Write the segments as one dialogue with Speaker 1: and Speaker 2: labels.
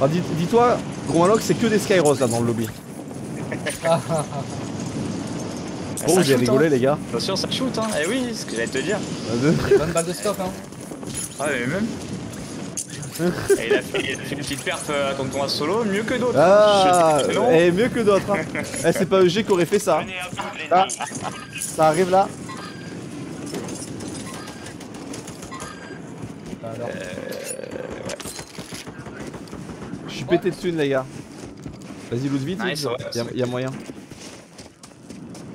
Speaker 1: Ah, dis- Dis-toi, gros Maloc, c'est que des Skyros là dans le lobby.
Speaker 2: Ah,
Speaker 1: Bon,
Speaker 3: ça
Speaker 1: j'ai rigolé
Speaker 3: hein.
Speaker 1: les gars.
Speaker 3: Attention, ça shoot, hein. Eh oui, c'est ce que j'allais te dire.
Speaker 1: Euh, de-
Speaker 2: Bonne balle de scope, hein.
Speaker 3: Ah, mais même. Et il a fait, il a fait une petite perf euh, à tonton à solo, mieux que d'autres.
Speaker 1: Ah,
Speaker 3: non.
Speaker 1: eh, mieux que d'autres. Hein. Eh, c'est pas EG qui aurait fait ça.
Speaker 4: De
Speaker 5: Ah, ça arrive là.
Speaker 2: Bah, alors.
Speaker 1: Je suis pété de thunes les gars. Vas-y, loot vite.
Speaker 3: Nice, ouais,
Speaker 1: y, a,
Speaker 3: c'est-
Speaker 1: y a moyen.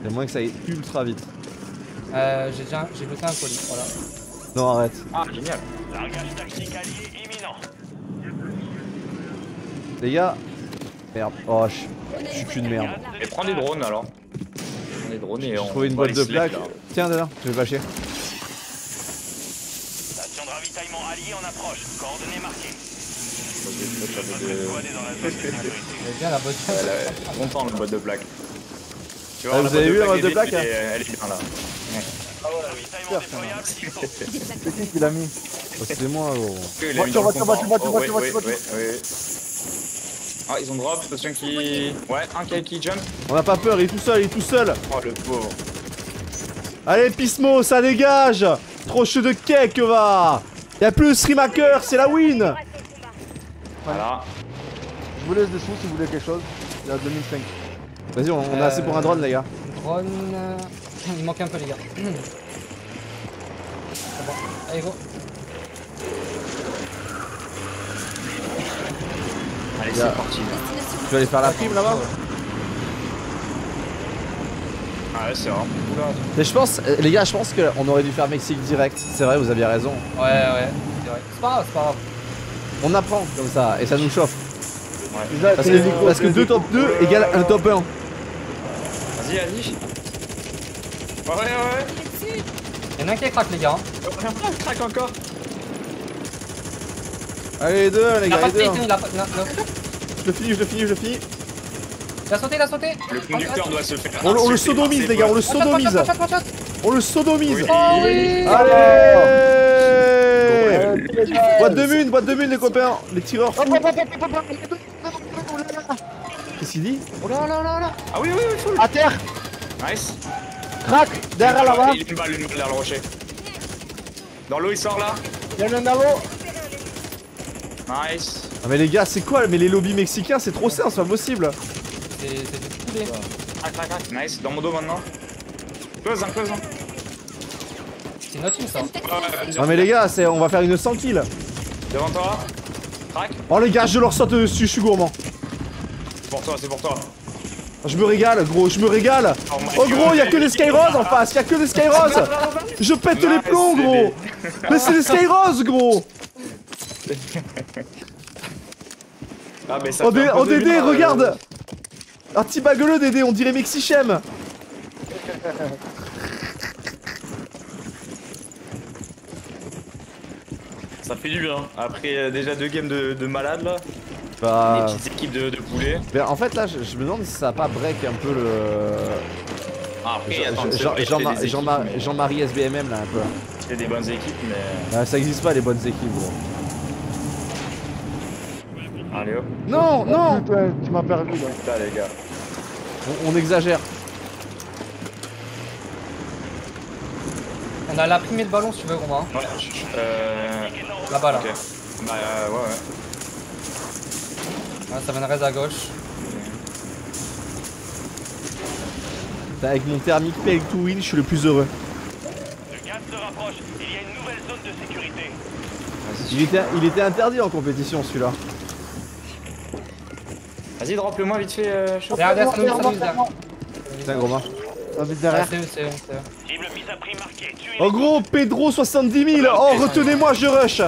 Speaker 1: Y a moyen que ça aille ultra vite.
Speaker 2: Euh, j'ai déjà j'ai bloqué un colis, voilà.
Speaker 1: Non, arrête.
Speaker 3: Ah, génial.
Speaker 4: Largage tactique allié imminent.
Speaker 1: Les gars. Merde. Oh, je suis qu'une merde.
Speaker 3: Et prends des drones alors. Prends des drones et on.
Speaker 1: trouvé une boîte de plaques.
Speaker 3: là.
Speaker 1: Tiens, d'ailleurs, je vais lâcher.
Speaker 4: Station de ravitaillement allié en approche. Coordonnées marquées.
Speaker 3: Je mette la boîte de-
Speaker 4: squad est dans la zone de sécurité.
Speaker 2: J'ai bien la bonne
Speaker 3: Elle est content la boîte de plaques. Tu
Speaker 1: Ah, vous avez vu la boîte de
Speaker 3: elle est-
Speaker 1: plaques,
Speaker 3: Elle est bien là.
Speaker 4: S'il faut.
Speaker 5: C'est qui qui l'a mis
Speaker 1: Oh, c'est moi, gros.
Speaker 5: Voiture, voiture, voiture, voiture.
Speaker 3: Ah, ils ont drop, attention qui. Ouais, un qui, qui jump.
Speaker 1: On a pas peur, il est tout seul, il est tout seul.
Speaker 3: Oh le pauvre.
Speaker 1: Allez, Pismo, ça dégage. Troche de cake, va. Y'a plus Srimaker, c'est la win.
Speaker 3: Voilà.
Speaker 5: Je vous laisse des sous si vous voulez quelque chose. Il y a 2005.
Speaker 1: Vas-y, on, on a assez pour un drone, les gars.
Speaker 2: Drone. euh, Il manque un peu, les gars. C'est bon. Allez, go.
Speaker 3: Allez, c'est parti.
Speaker 1: Tu vas aller faire la prime là-bas
Speaker 3: Ah ouais, c'est vrai. Oula.
Speaker 1: Mais je pense, euh, les gars, je pense qu'on aurait dû faire Mexique direct. C'est vrai, vous aviez raison.
Speaker 2: Ouais, ouais. C'est pas grave, c'est pas grave.
Speaker 1: On apprend comme ça et ça nous chauffe. Parce que, parce
Speaker 5: fais
Speaker 1: que
Speaker 5: les
Speaker 1: 2
Speaker 5: échos.
Speaker 1: top 2 égale un top 1.
Speaker 3: Vas-y, vas-y. Ouais, ouais, ouais.
Speaker 2: Y'en a un qui craque, les gars. hein.
Speaker 3: Craque encore.
Speaker 1: Allez, les deux, les
Speaker 2: Il a
Speaker 1: gars,
Speaker 2: pas
Speaker 1: les
Speaker 2: de
Speaker 1: deux.
Speaker 2: il a pas. non, non.
Speaker 1: Je le finis, je le finis, je le finis.
Speaker 2: Il a sauté, il a sauté.
Speaker 3: Le conducteur doit se faire.
Speaker 1: On, le- on le sodomise, les gars, on le sodomise. On le sodomise.
Speaker 3: Oui.
Speaker 2: Oh oui
Speaker 1: Allez
Speaker 5: gars.
Speaker 1: Boîte de mine, boîte de mine, les copains. Les tireurs. Qu'est-ce qu'il dit
Speaker 5: Oh là là là là.
Speaker 3: Ah oui, oui, oui, full.
Speaker 5: À terre,
Speaker 3: Nice.
Speaker 5: crac, derrière là-bas.
Speaker 3: Il a une balle, une balle derrière le rocher. Dans l'eau, il sort là.
Speaker 5: Il y en a un dans l'eau.
Speaker 3: Nice.
Speaker 1: Ah mais les gars, c'est quoi Mais les lobbies mexicains, c'est trop simple, c'est pas possible.
Speaker 2: C'est.
Speaker 3: Crac, crac, crac. Nice. Dans mon dos maintenant. Close, hein, close. Hein.
Speaker 2: C'est notre team, ça.
Speaker 3: Ouais,
Speaker 1: Non mais les gars, on va faire une 100 kills.
Speaker 3: Devant toi. Crac.
Speaker 1: Oh les gars, je leur saute dessus, je suis gourmand.
Speaker 3: C'est pour toi, c'est pour toi.
Speaker 1: Je me régale, gros, je me régale.
Speaker 3: Oh
Speaker 1: Oh gros, y'a que des Skyros en face, y'a que des Skyros. Je pète les plombs, gros. Mais c'est des Skyros, gros.
Speaker 3: Ah, mais ça
Speaker 1: Oh,
Speaker 3: fait
Speaker 1: oh Dédé,
Speaker 3: bien, euh,
Speaker 1: regarde. Un petit bagueuleux, Dédé, on dirait Mexichem.
Speaker 3: Ça fait du bien. Après euh, déjà deux games de, de malade là.
Speaker 1: Bah.
Speaker 3: Des petites équipes de, de poulets.
Speaker 1: mais en fait, là, je, je me demande si ça va pas break un peu le.
Speaker 3: Ah, après, attends,
Speaker 1: Jean- Jean- Jean- Jean-Marie
Speaker 3: mais-
Speaker 1: Jean-Marie SBMM, là, un peu.
Speaker 3: C'est des bonnes équipes, mais.
Speaker 1: Ah, ça existe pas, les bonnes équipes, gros.
Speaker 3: Allez hop.
Speaker 1: Non, non
Speaker 5: Putain, tu m'as perdu là.
Speaker 3: Putain, les gars.
Speaker 1: on, on exagère.
Speaker 2: On a la primée de ballon si tu veux, Romain.
Speaker 3: Ouais, je- je- euh.
Speaker 2: Là-bas, là.
Speaker 3: Ok. Bah, euh, ouais, ouais.
Speaker 2: Ouais, ça mènerait à gauche.
Speaker 1: Putain, Avec mon thermique pay to win, je suis le plus heureux.
Speaker 4: Le gaz se rapproche. Il y a une nouvelle zone de sécurité.
Speaker 1: Il était, il était interdit en compétition, celui-là.
Speaker 3: Vas-y, drop-le-moi vite fait, euh, chaud.
Speaker 2: Derrière, derrière.
Speaker 1: Putain, gros
Speaker 5: Ah, vite
Speaker 2: Ouais,
Speaker 5: derrière.
Speaker 2: c'est c'est c'est-
Speaker 4: Cible mise à prix marquée. Tuez
Speaker 1: Oh gros, Pedro 70 000 Oh, retenez-moi, je rush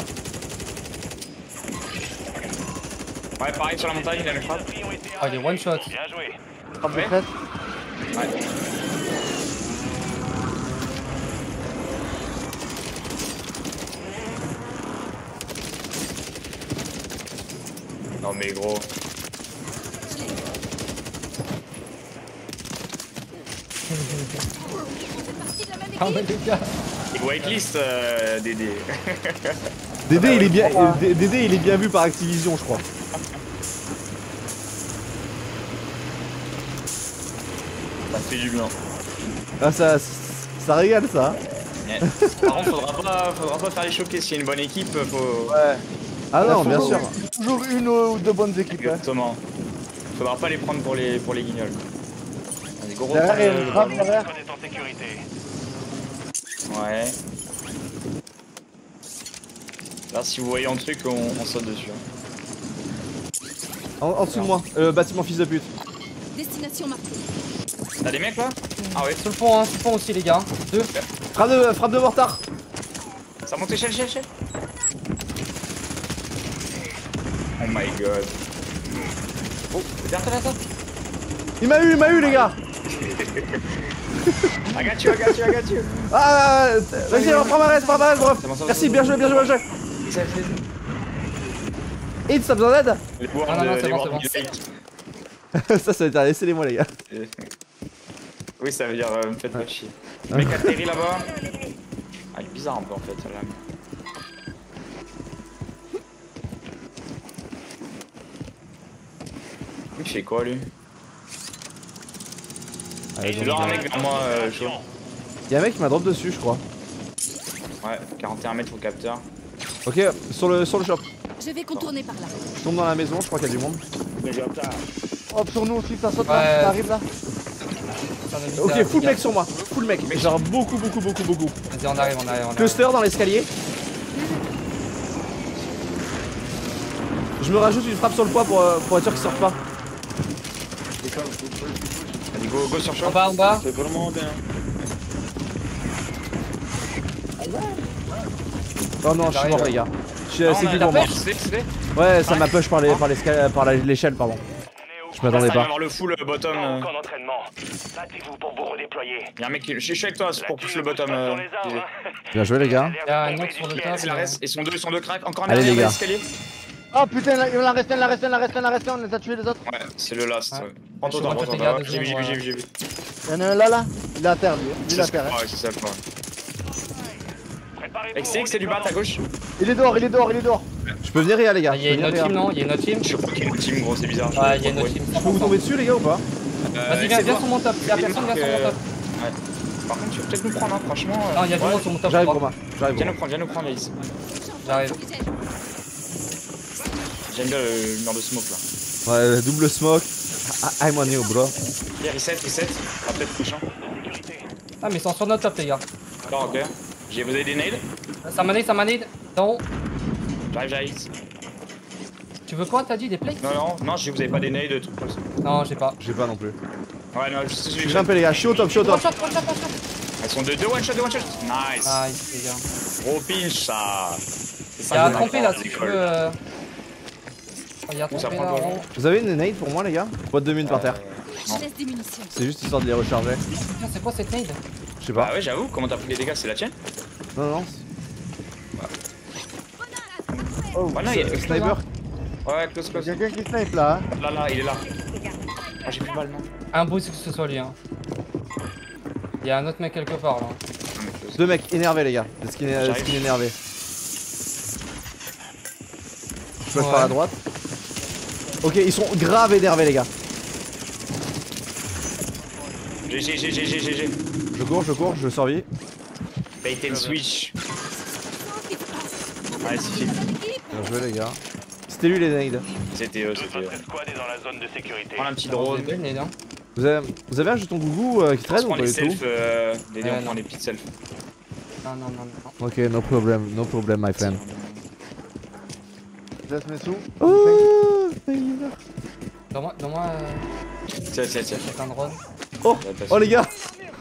Speaker 3: Ouais, pareil sur la montagne, il a une frappe.
Speaker 2: Ah, il est one shot.
Speaker 4: Bien joué.
Speaker 5: Frappe de crête.
Speaker 3: Ouais. Non mais gros.
Speaker 2: Ah ouais les gars
Speaker 3: Whitelist euh, Dédé
Speaker 1: Dédé, il est bien. Euh, Dédé il est bien vu par Activision je crois.
Speaker 3: Ça fait du bien.
Speaker 1: Ah ça, ça régale ça. Hein.
Speaker 3: Ouais. Par contre faudra pas, faudra pas faire les choquer, s'il y a une bonne équipe euh, faut...
Speaker 5: Ouais.
Speaker 1: Ah non, bien sûr.
Speaker 5: Toujours une ou deux bonnes équipes.
Speaker 3: Exactement. Faudra pas les prendre pour les, pour les guignols. Gros
Speaker 5: Derrière, il y a
Speaker 3: euh,
Speaker 5: une frappe derrière.
Speaker 4: On est en sécurité.
Speaker 3: Ouais. Là, si vous voyez un truc, on, on saute dessus. hein.
Speaker 1: En, en dessous de moi, le bâtiment fils de pute.
Speaker 2: Destination marquée.
Speaker 3: T'as des mecs là? Ah ouais,
Speaker 6: Sur le pont, hein, sur le pont aussi, les gars. Deux.
Speaker 1: Frappe de, frappe de mortar.
Speaker 3: ça monte échelle, échelle, échelle. Oh my god. Oh, derrière toi, derrière toi.
Speaker 1: Il m'a eu, il m'a eu, les gars.
Speaker 3: I got you, I got you, I got you.
Speaker 1: Ah, vas-y, alors, prends ma reste, prends ma reste, bref.
Speaker 3: Bon,
Speaker 1: Merci, bien joué, bien joué, bien joué. Hit, t'as besoin d'aide
Speaker 3: Les boards
Speaker 6: Ah non, non,
Speaker 3: de-
Speaker 6: c'est
Speaker 3: les
Speaker 6: bon,
Speaker 3: boards
Speaker 6: c'est
Speaker 3: de
Speaker 6: bon.
Speaker 3: like.
Speaker 1: Ça, ça va être laissez-les-moi, les gars.
Speaker 3: Oui, ça veut dire euh, me faites pas chier. Le mec atterrit là-bas. Ah, il est bizarre un peu en fait, celle-là. Il fait quoi lui?
Speaker 1: Allez,
Speaker 3: Il doit un mec vers moi, euh, chaud.
Speaker 1: Y'a un mec qui m'a drop dessus, je crois.
Speaker 3: Ouais, 41 mètres au capteur.
Speaker 1: Ok, sur le, sur le shop.
Speaker 2: Je vais contourner par là.
Speaker 1: Je tombe dans la maison, je crois qu'il y a du monde.
Speaker 5: Hop, sur nous aussi, ça saute
Speaker 6: Ouais.
Speaker 5: là. Ça arrive là.
Speaker 1: Ok, full mec sur moi. Full mec. Genre beaucoup, beaucoup, beaucoup, beaucoup.
Speaker 6: Vas-y, on arrive, on arrive, on arrive.
Speaker 1: Cluster dans l'escalier. Je me rajoute une frappe sur le poids pour, euh, pour être sûr qu'il sort pas.
Speaker 3: Go, go sur
Speaker 6: En
Speaker 3: shop.
Speaker 6: bas, en bas.
Speaker 3: C'est vraiment bien.
Speaker 1: Oh non, je suis mort, les gars. Je-
Speaker 3: Ah,
Speaker 1: C'est qui pour moi Ouais, ça m'a push par les- par l'escalier- par la- l'échelle, pardon. Je m'attendais
Speaker 3: Ça va
Speaker 1: pas.
Speaker 3: avoir le full euh, bottom. Euh.
Speaker 4: Battez-vous pour vous redéployer.
Speaker 3: Y'a un mec qui. Je suis avec toi c'est pour pousser
Speaker 4: thune
Speaker 3: le bottom. euh.
Speaker 1: Bien joué, les gars.
Speaker 6: Il y a un autre sur le top.
Speaker 3: C'est la reste, ils sont deux, ils sont deux cracks. Encore un
Speaker 1: gars.
Speaker 3: l'escalier.
Speaker 5: Oh putain, il en a resté un, il en a resté un, il en un, il un, on les a tués les autres.
Speaker 3: Ouais, c'est le last.
Speaker 6: Ouais.
Speaker 3: ouais. Prends ton temps, prends ton
Speaker 6: les gars,
Speaker 3: temps. J'ai vu, j'ai vu, j'ai vu, j'ai vu.
Speaker 5: Il y en a un là là, il est à terre lui, il est à
Speaker 3: C'est
Speaker 5: terre.
Speaker 3: ça, ouais, c'est ça le point. XX, c'est du bat à gauche.
Speaker 5: Il est dehors, il est dehors, il est dehors.
Speaker 1: Je peux venir, les gars, les gars.
Speaker 6: Ah, Il y a une autre team, non Il y a une autre team
Speaker 3: Je crois qu'il y a une team, gros, c'est bizarre.
Speaker 6: Ouais, il y a une autre team.
Speaker 1: Je peux vous tomber dessus, les gars, ou pas
Speaker 6: Vas-y, viens, viens sur mon top. Y'a personne, viens sur mon top.
Speaker 3: Par contre, tu vas peut-être nous prendre, hein, franchement. euh,
Speaker 6: Non, il y a du
Speaker 3: ouais.
Speaker 6: monde sur mon top.
Speaker 1: J'arrive. Romain. J'arrive,
Speaker 3: Viens nous prendre, viens nous prendre, Alice.
Speaker 6: J'arrive.
Speaker 3: J'aime bien le mur de smoke là.
Speaker 1: Ouais, double smoke. Ah, I'm on you, bro.
Speaker 3: Hier, reset, reset. Ah, peut-être prochain.
Speaker 6: Ah, mais ils sont sur notre top, les gars.
Speaker 3: D'accord, ok. J'ai, vous avez des nades
Speaker 6: Ça manide, ça manide. Non.
Speaker 3: J'arrive, j'arrive.
Speaker 6: Tu veux quoi T'as dit des plates
Speaker 3: Non, non, non, j'ai- vous avez pas des nades, des trucs comme ça.
Speaker 6: Non, j'ai pas.
Speaker 1: J'ai pas non plus.
Speaker 3: Ouais, non, je sais
Speaker 1: Je suis
Speaker 3: que
Speaker 1: grimpé, les gars. Je suis au top, je suis au
Speaker 6: One
Speaker 1: top.
Speaker 6: shot, one shot, one shot.
Speaker 3: Elles sont de deux one shot, deux one shot. Nice.
Speaker 6: Nice, les gars.
Speaker 3: Gros pinch, ça. C'est
Speaker 6: Il y a un trompé là, si tu veux.
Speaker 3: Ça prend le.
Speaker 1: Vous avez une nade pour moi, les gars Boîte de mine par terre.
Speaker 2: Je laisse des munitions.
Speaker 1: C'est juste histoire de les recharger.
Speaker 6: C'est quoi cette nade
Speaker 1: Je sais pas.
Speaker 3: ouais, j'avoue, comment t'as pris les dégâts, c'est la tienne
Speaker 1: Non, non.
Speaker 5: Oh,
Speaker 3: Ouais, non, il y a
Speaker 1: Sniper.
Speaker 3: Ouais, close,
Speaker 5: il y
Speaker 3: close.
Speaker 5: a quelqu'un qui snipe là. hein.
Speaker 3: Là, là, il est là. Ah, j'ai plus de balles, non
Speaker 6: Un bruit que ce soit lui. Hein. Il y a un autre mec quelque part là.
Speaker 3: Ah.
Speaker 1: Deux mecs énervés, les gars. Des skins, énervés. Je passe
Speaker 6: Ouais.
Speaker 1: par la droite. Ok, ils sont grave énervés, les gars.
Speaker 3: GG, GG, GG, GG.
Speaker 1: Je cours, je cours, je survis.
Speaker 3: Bait and switch. Ouais, c'est
Speaker 1: Bien joué, les gars. C'était lui, les nades.
Speaker 3: C'était eux, c'était eux.
Speaker 4: votre escouade est dans la zone de sécurité.
Speaker 3: Prends un petit drone.
Speaker 6: deux nades, hein.
Speaker 1: Vous avez, vous avez un jeton gougou euh, qui traîne ou pas
Speaker 3: les
Speaker 1: du tout
Speaker 3: selfs, euh, les deux, on prend
Speaker 6: non.
Speaker 3: les petites selfs.
Speaker 6: Non, non, non, non.
Speaker 1: Ok, no problem, no problem, my friend.
Speaker 5: Je laisse mes sous.
Speaker 1: Oh,
Speaker 6: Donne-moi, donne-moi euh,
Speaker 3: Tiens, tiens, tiens.
Speaker 6: un drone.
Speaker 1: oh, oh, les gars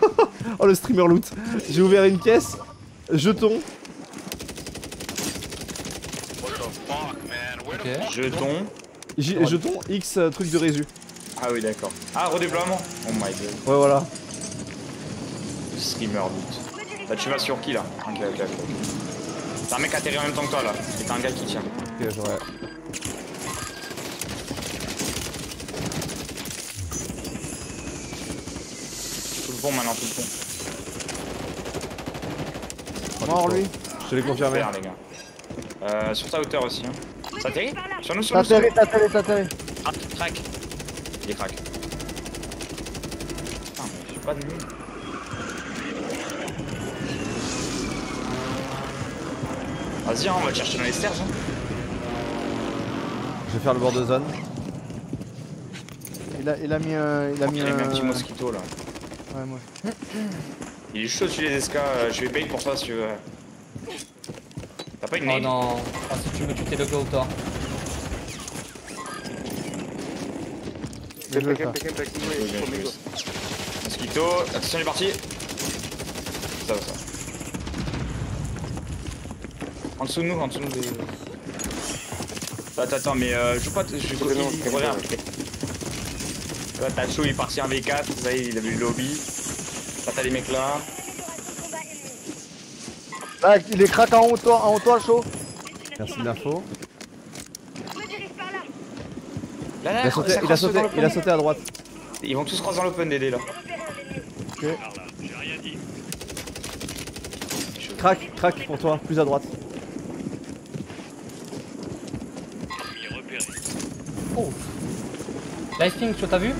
Speaker 1: Oh, le streamer loot. J'ai ouvert une caisse. Jeton.
Speaker 3: Jeton.
Speaker 1: J- jeton X euh, truc de résu.
Speaker 3: Ah oui, d'accord. Ah, redéploiement. Oh my god.
Speaker 1: Ouais, voilà.
Speaker 3: Streamer loot. Là, tu vas sur qui là? Ok, ok, ok. C'est un mec atterri en même temps que toi là. Et t'as un gars qui tient.
Speaker 1: Ok, j'aurais.
Speaker 3: Le pont maintenant, tout le pont.
Speaker 5: Mort lui.
Speaker 1: Je te l'ai confirmé.
Speaker 3: Super, les gars. Euh, sur ta hauteur aussi. Hein. Ça atterrit Sur nous, sur nous,
Speaker 5: atterri.
Speaker 3: Ah, crack. Il est crack. Ah, mais- pas de mine. Vas-y, hein, on va te chercher dans les stairs. Hein.
Speaker 1: Je vais faire le bord de zone.
Speaker 5: Il a, il a mis un. Il a mis
Speaker 3: Il a mis un petit mosquito là.
Speaker 5: Ouais, moi.
Speaker 3: Il est chaud dessus les escas, euh, je vais payer pour ça si tu veux. T'as pas une
Speaker 6: Oh
Speaker 3: nade
Speaker 6: non. Ah, si tu veux, tu t'es le go, toi.
Speaker 3: Mosquito, attention il est parti. Ça va ça. En dessous de nous, en dessous de nous. des- Attends, attends, mais euh, je joue pas. Je joue pas. Là, t'as chaud, il est parti en V4, vous savez, il a vu le lobby. Là, t'as les mecs là.
Speaker 5: Là, il est crack en haut, de toi, en haut, de toi, chaud.
Speaker 1: Merci de l'info.
Speaker 3: Là, là,
Speaker 1: Il a sauté,
Speaker 3: ça
Speaker 1: il a sauté, il a sauté à droite.
Speaker 3: Ils vont tous croiser dans l'open DD là.
Speaker 4: Dit.
Speaker 1: Crac, crac pour toi, plus à droite.
Speaker 4: Ennemi repéré.
Speaker 6: Live ping, tu t'as vu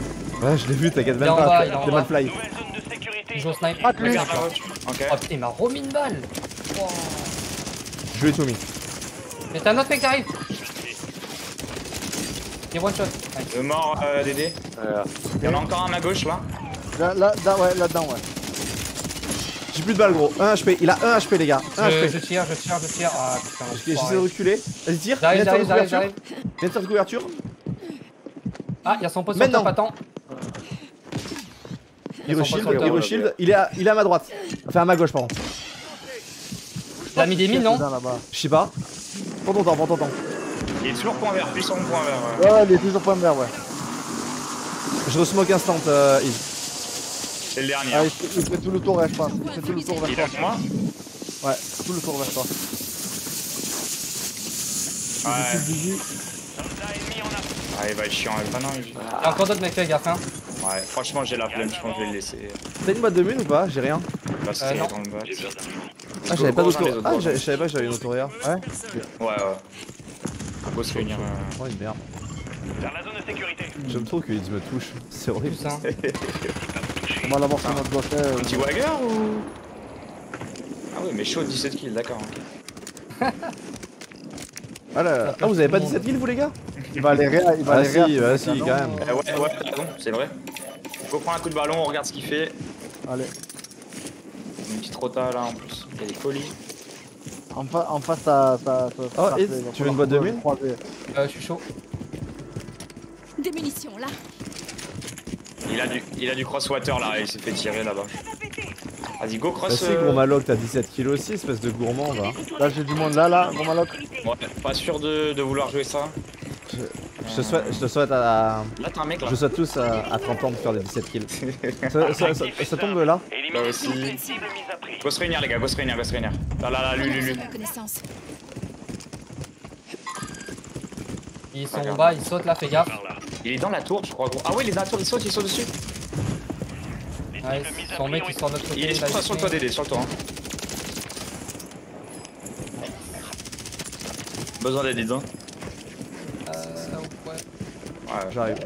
Speaker 1: Ouais, je l'ai vu, t'inquiète même pas.
Speaker 6: il est
Speaker 1: mal fly.
Speaker 4: Nouvelle zone de sécurité.
Speaker 6: Il joue au snipe.
Speaker 5: Ah.
Speaker 3: Ok.
Speaker 6: Oh putain, il m'a remis une balle. Wow.
Speaker 1: Je lui ai tout mis.
Speaker 6: Mais t'as un autre mec qui arrive. Il est one shot. Ouais.
Speaker 3: Le mort euh, Dédé. Il y en a encore un à ma gauche là.
Speaker 5: Là, là, là, ouais, là-dedans, ouais.
Speaker 1: J'ai plus de balles, gros. 1 HP. Il a 1 HP, les gars. 1
Speaker 6: Je,
Speaker 1: HP.
Speaker 6: je tire, je tire, je tire. Ah putain.
Speaker 1: J'essaie de reculer. Vas-y, tire.
Speaker 6: J'arrive, j'arrive, j'arrive.
Speaker 1: Viens de faire de couverture.
Speaker 6: Ah, il y a son pote sur
Speaker 1: Maintenant.
Speaker 6: top, attends.
Speaker 1: Il reshield, il reshield. Il est à, il est à ma droite. Enfin, à ma gauche, pardon.
Speaker 6: Il a mis des mines, non.
Speaker 1: Je sais pas. Prends ton temps, prends ton temps.
Speaker 3: Il est toujours point vert, puissant point vert.
Speaker 5: Ouais, ouais, il est toujours point vert, ouais.
Speaker 1: Je resmoke instant, euh, Yves.
Speaker 3: C'est le dernier.
Speaker 5: Ah,
Speaker 3: hein.
Speaker 5: il, fait, il fait tout le tour, je pense. Il fait tout le tour vers
Speaker 3: Il
Speaker 5: toi.
Speaker 3: avec moi
Speaker 5: Ouais, tout le tour vers toi.
Speaker 3: Ouais. Ah, il va être chiant. Ah non, il...
Speaker 6: Y a encore d'autres mecs, fais gaffe, hein.
Speaker 3: Ouais, franchement, j'ai la flemme, je pense que je vais le laisser.
Speaker 1: T'as une boîte de mine ou pas? J'ai rien.
Speaker 3: Là,
Speaker 6: Euh,
Speaker 3: c'est
Speaker 6: non.
Speaker 3: dans le bas.
Speaker 1: Ah, j'avais pas d'auto. Ah, je savais pas que j'avais une autoréa.
Speaker 5: Ouais.
Speaker 3: Ouais, ouais. Faut se réunir. euh.
Speaker 1: Oh, une merde.
Speaker 4: Vers la zone de sécurité.
Speaker 1: J'aime trop Yves me touche. C'est horrible.
Speaker 6: Hein.
Speaker 5: On va l'avoir sur notre gauche. euh,
Speaker 3: Un petit Wagger ou? Ah, ouais, mais chaud 17 kills, d'accord. ok.
Speaker 1: Ah, là. ah, vous avez pas 17 kills, vous, les gars?
Speaker 5: Il va aller réa, il va
Speaker 1: Ah,
Speaker 5: aller
Speaker 1: si,
Speaker 5: réa.
Speaker 1: ouais, si, quand même.
Speaker 3: Eh ouais, ouais, t'as raison, c'est vrai. Go prendre un coup de ballon, on regarde ce qu'il fait.
Speaker 5: Allez.
Speaker 3: Une petite rota là en plus. Il y a des colis.
Speaker 5: En, fa en face, t'as-
Speaker 1: Oh, tu veux une boîte de mine.
Speaker 6: Euh, je suis chaud.
Speaker 2: Des munitions, là.
Speaker 3: Il a du, il a du crosswater là, il s'est fait tirer là-bas. Vas-y, go cross.
Speaker 1: si,
Speaker 3: euh,
Speaker 1: gros Maloc, t'as 17 kills aussi, espèce de gourmand, va.
Speaker 5: Là, j'ai du monde là, là, gros maloc.
Speaker 3: Ouais, pas sûr de, de vouloir jouer ça.
Speaker 1: Je te souhaite, je te souhaite à.
Speaker 3: Là, t'as un mec là.
Speaker 1: Je souhaite tous à, à 30 ans de faire des 17 kills. ça, ça, ça, ça tombe là
Speaker 3: Là aussi. Go se réunir les gars, go se réunir, go se réunir. Là, là, là, lui, lui, lui.
Speaker 6: Ils sont en bas, ils sautent là, fais gaffe.
Speaker 4: Là.
Speaker 3: Il est dans la tour, je crois, gros. Ah ouais, il est dans la tour, il saute, il saute dessus.
Speaker 6: Ouais, son mec il sort de notre côté.
Speaker 3: Il est sur, sur le toit d'aider, sur le toit. hein. Besoin d'aide, dis-donc.
Speaker 6: Euh, ouais.
Speaker 3: Ouais,
Speaker 1: J'arrive.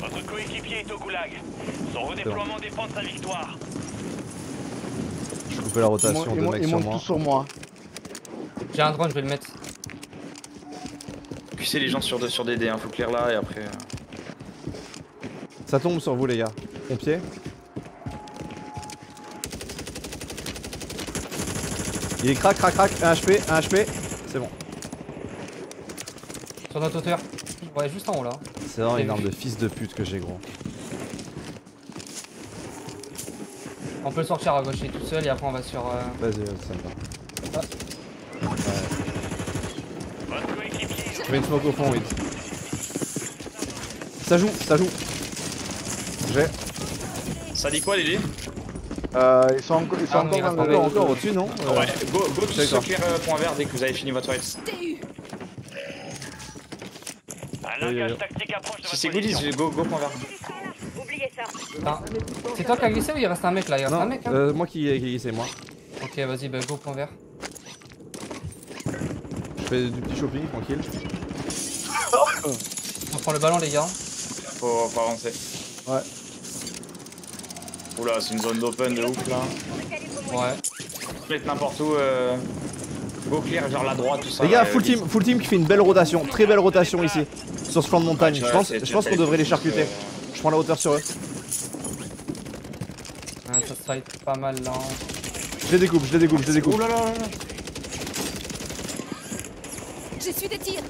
Speaker 4: Votre coéquipier est au goulag. Son redéploiement dépend de sa victoire.
Speaker 1: Je coupais la rotation de mecs sur moi.
Speaker 5: tous sur moi.
Speaker 6: J'ai un drone, je vais le mettre.
Speaker 3: Puissez les gens sur, sur DD, hein, faut clear là et après. euh,
Speaker 1: Ça tombe sur vous, les gars. Pompier. Il est crack, crack, crack. 1 HP, 1 HP. C'est bon.
Speaker 6: Sur notre hauteur. Ouais, juste en haut là.
Speaker 1: C'est vraiment une arme de fils de pute que j'ai, gros.
Speaker 6: On peut le sortir à gauche, est tout seul et après on va sur. euh,
Speaker 1: Vas-y, vas-y, ça me va.
Speaker 4: Coéquipier
Speaker 1: Je mets une smoke au fond, oui. Ça joue, ça joue. J'ai.
Speaker 3: Ça dit quoi, Lily
Speaker 5: Euh, ils sont, encore- ils sont
Speaker 6: Ah,
Speaker 5: encore
Speaker 1: au-dessus, non Euh,
Speaker 3: Ouais, go, go tous clear euh, point vert dès que vous avez fini votre.
Speaker 4: Un langage tactique approche de
Speaker 3: Si c'est goodies,
Speaker 4: position.
Speaker 3: go, go point vert.
Speaker 6: Attends. C'est toi qui as glissé ou il reste un mec là? Il reste un
Speaker 1: Non,
Speaker 6: mec hein?
Speaker 1: euh, moi qui qui ai glissé, moi.
Speaker 6: Ok, vas-y, bah go point vert.
Speaker 1: Je fais du petit shopping, tranquille.
Speaker 6: On prend le ballon, les gars.
Speaker 3: Faut, faut avancer.
Speaker 5: Ouais.
Speaker 3: Oula, c'est une zone d'open de ouf là.
Speaker 6: Ouais.
Speaker 3: Mettre n'importe où. Euh... Go clear, genre la droite, tout ça.
Speaker 1: Les gars, full
Speaker 3: euh,
Speaker 1: team, full team qui fait une belle rotation, très belle rotation ici, sur ce flanc de montagne.
Speaker 3: Ouais,
Speaker 1: Je pense, je pense qu'on devrait les charcuter.
Speaker 3: euh,
Speaker 1: Je prends la hauteur sur eux.
Speaker 6: Ouais, ça se fight pas mal là.
Speaker 1: Je les découpe, je les découpe, je les découpe.
Speaker 3: Ouh là là là là.
Speaker 2: J'ai su des tirs.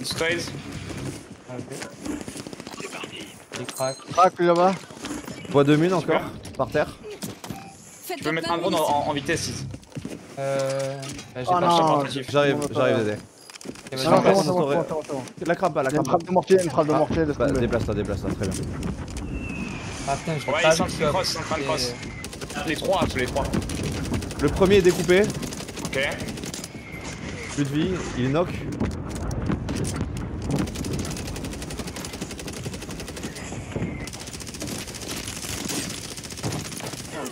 Speaker 3: Une strays.
Speaker 6: Ok. Il craque.
Speaker 5: Crac lui là-bas.
Speaker 1: Voie de mine encore, par terre.
Speaker 3: Tu peux mettre un drone en, vitesse ici.
Speaker 6: Euh. bah, j'ai
Speaker 5: Oh
Speaker 6: pas
Speaker 5: non. Ah,
Speaker 3: attentif.
Speaker 1: J'arrive, j'arrive. Dédé.
Speaker 5: Non, c'est c'est c'est c'est c'est.
Speaker 1: La crampe pas, la
Speaker 5: Il y a une
Speaker 1: crampe
Speaker 5: frappe de mortier, une frappe de
Speaker 1: Ah.
Speaker 5: mortier.
Speaker 1: Bah, déplace-toi, déplace-toi, très bien.
Speaker 6: Ah putain, je
Speaker 3: Ouais, ils sont en
Speaker 6: tu vois.
Speaker 3: cross, ils sont en train de cross.
Speaker 6: Et-
Speaker 3: Les trois, tous les trois.
Speaker 1: Le premier est découpé,
Speaker 3: Ok.
Speaker 1: plus de vie, il est knock.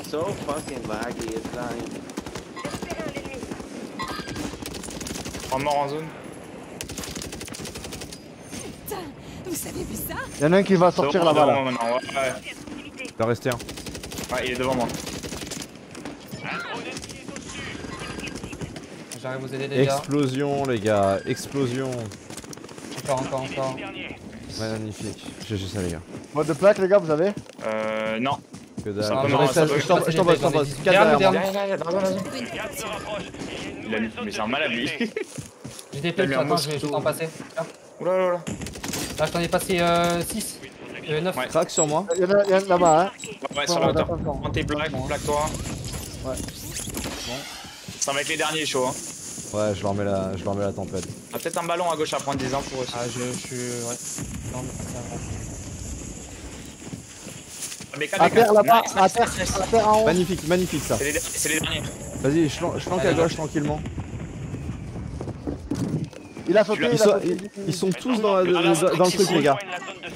Speaker 7: So fucking laggy, it's dying.
Speaker 3: En mort en zone.
Speaker 2: Putain, vous avez vu ça?
Speaker 5: Il y en a un qui va sortir là-bas là.
Speaker 3: ouais.
Speaker 1: Il en restait un.
Speaker 3: Ouais, il est devant moi.
Speaker 6: J'arrive à vous aider les gars.
Speaker 1: Explosion, les gars, explosion.
Speaker 6: Encore, encore, encore.
Speaker 1: Magnifique. GG ça, les gars.
Speaker 5: Mode de plaque les gars, vous avez?
Speaker 3: Euh, non.
Speaker 1: Que dalle.
Speaker 3: marcher,
Speaker 1: reste
Speaker 3: ça
Speaker 1: à- je t'en- je t'en.
Speaker 4: Il y a une
Speaker 3: Il a mis- mais c'est un malade lui.
Speaker 4: sécurité.
Speaker 6: J'ai des
Speaker 3: un
Speaker 6: attends, je vais, t'en passer. Tiens.
Speaker 3: Oula là là.
Speaker 6: Là, je t'en ai passé euh, 6. Euh, 9.
Speaker 3: Ouais.
Speaker 1: Crac sur moi.
Speaker 5: Il y en a, là-bas hein.
Speaker 3: Ouais, sur la hauteur. Prends tes plaques, plaque-toi.
Speaker 5: Ouais.
Speaker 3: Ça va être les derniers chauds. Hein.
Speaker 1: Ouais, je leur mets la, je leur mets la tempête.
Speaker 3: Ah, peut-être un ballon à gauche à prendre des infos aussi.
Speaker 6: Ah, je, je suis. Ouais. Non. Mais
Speaker 5: À terre là-bas, à terre, à terre en haut.
Speaker 1: Magnifique, magnifique ça.
Speaker 3: C'est les, derniers-.
Speaker 1: Vas-y, je flanque je flanque à gauche tranquillement.
Speaker 5: Il a sauté, il
Speaker 1: Ils
Speaker 5: a
Speaker 1: sont, ils, tous dans, le truc, les gars.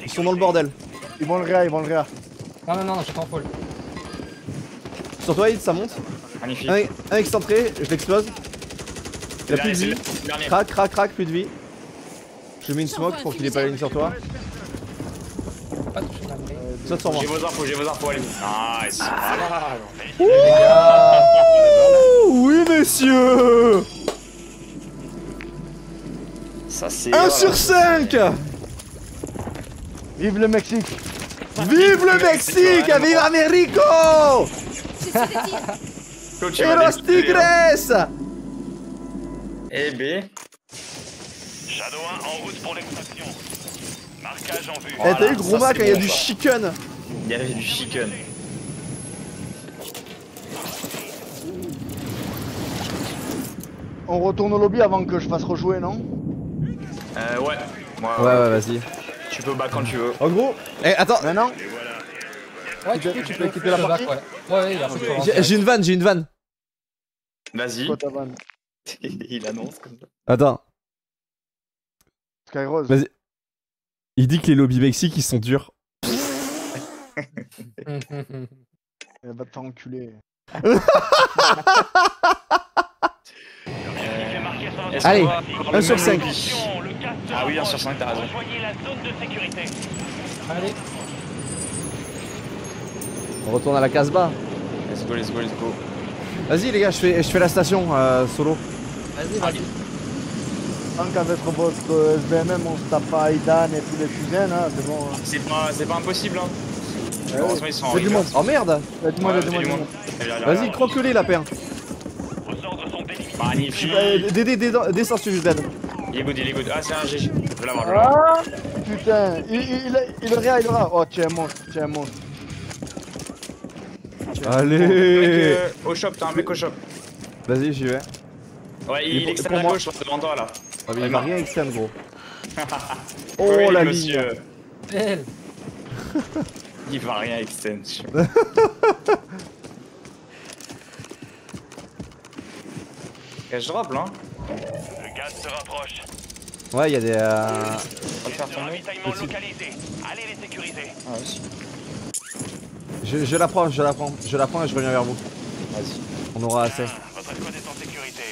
Speaker 1: Ils sont dans le bordel.
Speaker 5: Ils vont le réa, ils vont le réa.
Speaker 6: Non, non, non, non, j'étais en full.
Speaker 1: Sur toi, Hit, ça monte.
Speaker 3: Magnifique.
Speaker 1: Un, excentré, je l'explose. Il a plus de vie. Crac, crac, crac, plus de vie. Je mets une smoke pour qu'il ait pas la ligne sur toi.
Speaker 6: Pas.
Speaker 1: Saute sur moi.
Speaker 3: J'ai vos infos, j'ai vos infos, allez. Nice.
Speaker 6: Les gars.
Speaker 1: Ouh, oui, messieurs
Speaker 3: Ça, c'est.
Speaker 1: 1
Speaker 3: voilà.
Speaker 1: sur 5
Speaker 5: Vive le Mexique.
Speaker 1: Vive le Mexique Vive
Speaker 3: vas
Speaker 1: Eros
Speaker 3: décider, hein.
Speaker 1: Tigres
Speaker 3: Eh B.
Speaker 4: Shadow 1 en route pour l'extraction. Marquage en vue.
Speaker 1: Eh, t'as
Speaker 3: Voilà,
Speaker 1: eu gros
Speaker 3: ça,
Speaker 1: Mac, il y a du chicken
Speaker 3: Il y avait du chicken.
Speaker 5: On retourne au lobby avant que je fasse rejouer, non?
Speaker 3: Euh, ouais. Ouais,
Speaker 1: Ouais, ouais, vas-y.
Speaker 3: Tu peux back quand tu veux.
Speaker 1: En gros, eh, attends,
Speaker 5: Maintenant
Speaker 6: Ouais, tu peux, tu peux
Speaker 5: quitter la partie
Speaker 6: back, Ouais, ouais, fait
Speaker 1: j'ai une vanne, j'ai une vanne.
Speaker 3: Vas-y. Il annonce comme ça.
Speaker 1: Attends,
Speaker 5: Skyrose.
Speaker 1: Vas-y. Il dit que les lobbies Mexique ils sont durs.
Speaker 5: Elle va te faire enculer.
Speaker 1: Allez,
Speaker 3: qu'on va avoir
Speaker 1: un
Speaker 3: le
Speaker 1: sur
Speaker 3: même
Speaker 1: cinq.
Speaker 3: lobby
Speaker 4: Attention, le gaz se
Speaker 3: Ah oui, un sur
Speaker 4: rapproche.
Speaker 3: 5, t'as raison.
Speaker 6: Allez.
Speaker 1: On retourne à la Casbah.
Speaker 3: Let's go, let's go, let's go.
Speaker 1: Vas-y les gars, je fais, je fais la station euh, solo.
Speaker 6: Vas-y, vas-y.
Speaker 5: Tant qu'avec votre euh, SBMM, on se tape pas Aidan et tous les fusains, hein, c'est bon. hein.
Speaker 3: C'est pas, c'est pas impossible, hein.
Speaker 5: Ouais,
Speaker 3: Heureusement, ils sont en
Speaker 5: du monde.
Speaker 1: Oh merde
Speaker 5: a du monde,
Speaker 3: Ouais,
Speaker 5: monde,
Speaker 3: monde.
Speaker 1: Vas-y, croque-les
Speaker 4: sont délivrés.
Speaker 3: Magnifique.
Speaker 1: Dédé, dédé, descends si je dead.
Speaker 3: Il est good, il est good. Ah, c'est un GG. Je vais l'avoir, je l'avoir.
Speaker 5: Ah Putain, il, il, il, réa, il réa. Oh, tiens, monstre, tiens, monstre.
Speaker 3: Mec,
Speaker 1: Allez
Speaker 3: euh, au shop, t'as un mec au shop.
Speaker 1: Vas-y, j'y vais.
Speaker 3: Ouais,
Speaker 1: Il est
Speaker 3: il, extend
Speaker 1: pour
Speaker 3: à gauche, devant toi, là.
Speaker 1: Ah, mais il va rien extend gros.
Speaker 3: Oui,
Speaker 1: Oh la ligne
Speaker 3: monsieur.
Speaker 6: Belle.
Speaker 3: Il va rien extend. Cash drop, là.
Speaker 4: Le gaz se rapproche.
Speaker 1: Ouais, il y a des... Euh...
Speaker 4: Ravitaillement localisé. Allez les sécuriser.
Speaker 3: Ah.
Speaker 1: Je, je la prends, je la prends, je la prends et je reviens vers vous.
Speaker 3: Vas-y.
Speaker 1: On aura assez.
Speaker 4: Ah, Votre squad est en sécurité.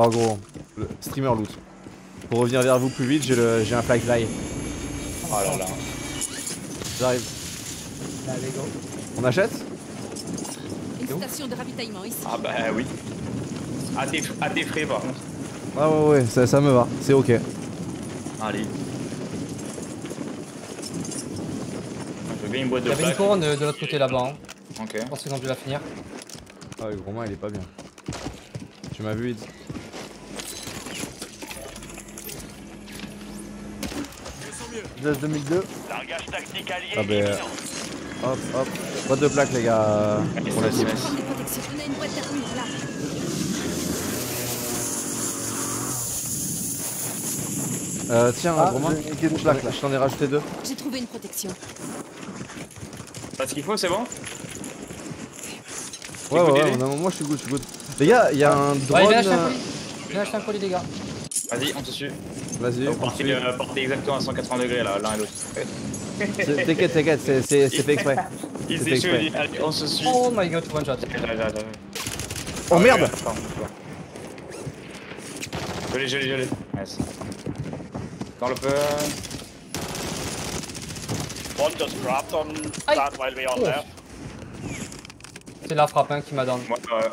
Speaker 1: Oh gros, le streamer loot. Pour revenir vers vous plus vite, j'ai le j'ai un fly fly.
Speaker 3: Oh là là.
Speaker 1: J'arrive.
Speaker 6: Allez, go.
Speaker 1: On achète?
Speaker 2: Une station de ravitaillement ici.
Speaker 3: Ah bah oui. À tes, à tes frais par contre.
Speaker 1: Ah ouais ouais, ça, ça me va, c'est ok.
Speaker 3: Allez. Je veux bien une boîte
Speaker 6: Il
Speaker 3: de
Speaker 6: y avait une couronne de, de l'autre côté là-bas. Hein.
Speaker 3: Ok.
Speaker 6: Je pense qu'ils ont dû la finir.
Speaker 1: Ah le gros moi il est pas bien. Tu m'as vu Id
Speaker 5: Jazz 2002.
Speaker 4: Largage tactique allié
Speaker 1: Ah, ben. Hop hop. Boîte de plaques les gars. euh, Pour la
Speaker 2: protections. On a une boîte d'armure là.
Speaker 1: Euh tiens
Speaker 5: Ah,
Speaker 1: Romain,
Speaker 5: j'ai niqué une
Speaker 1: je t'en
Speaker 5: plaque, là.
Speaker 1: ai- je t'en ai rajouté deux.
Speaker 2: J'ai trouvé une protection.
Speaker 3: T'as ce qu'il faut, c'est bon?
Speaker 1: Ouais ouais, ouais moi je suis good, je suis good. Les gars, il y a un
Speaker 6: Ouais,
Speaker 1: drone.
Speaker 6: viens acheter un colis. Viens acheter un colis, les gars.
Speaker 3: Vas-y, on te suit.
Speaker 1: Vas-y, suit.
Speaker 3: euh, partez exactement à 180 degrés là, l'un et l'autre.
Speaker 1: T'inquiète, t'inquiète, c'est c'est- c'est fait exprès.
Speaker 3: Il s'est chaud, allez, on se suit.
Speaker 6: Oh my god, one shot.
Speaker 1: Oh merde
Speaker 3: l'ai, je l'ai, je l'ai. Nice. Dans le feu.
Speaker 4: One just dropped on that while we are
Speaker 6: Oh.
Speaker 4: there.
Speaker 6: C'est la frappe hein, qui m'a donné.
Speaker 3: Moi, euh,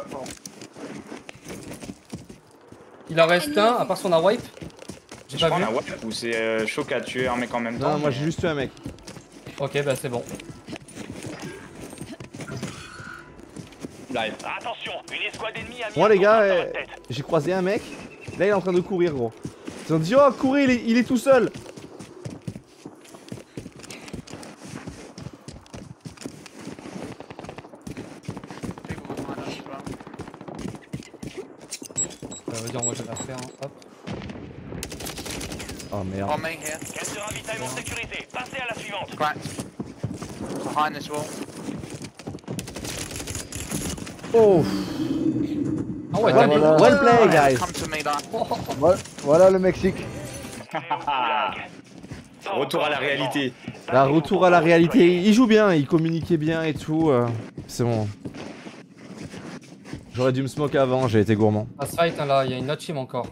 Speaker 6: Il en reste un, à part son a wipe. J'ai
Speaker 3: je
Speaker 6: pas vu.
Speaker 3: un wipe ou c'est euh, chaud qu'à tuer un mec en même temps.
Speaker 1: Non, moi j'ai juste tué un mec.
Speaker 6: Ok, bah c'est bon.
Speaker 3: Live.
Speaker 4: Attention, une escouade ennemie a mis
Speaker 1: Moi les gars, euh,
Speaker 4: tête.
Speaker 1: j'ai croisé un mec. Là il est en train de courir gros. Ils ont dit oh courir, il est, il est tout seul.
Speaker 6: Euh, Vas-y, moi je vais la faire. hein. Hop.
Speaker 1: Oh merde.
Speaker 8: On me here.
Speaker 4: Caisse de ravitaillement sécurisée. Passez à la suivante.
Speaker 8: Cracked. Behind this wall.
Speaker 1: Oh
Speaker 6: Ah ouais,
Speaker 1: Well,
Speaker 6: t'as mis-
Speaker 1: well, well play guys.
Speaker 8: Come to me, là.
Speaker 5: Voilà, voilà le Mexique.
Speaker 3: Retour à la réalité.
Speaker 1: Là retour à la réalité. Il joue bien, il communiquait bien et tout. euh, C'est bon. J'aurais dû me smoke avant, j'ai été gourmand.
Speaker 6: Se fight hein, là, il y a une autre team encore.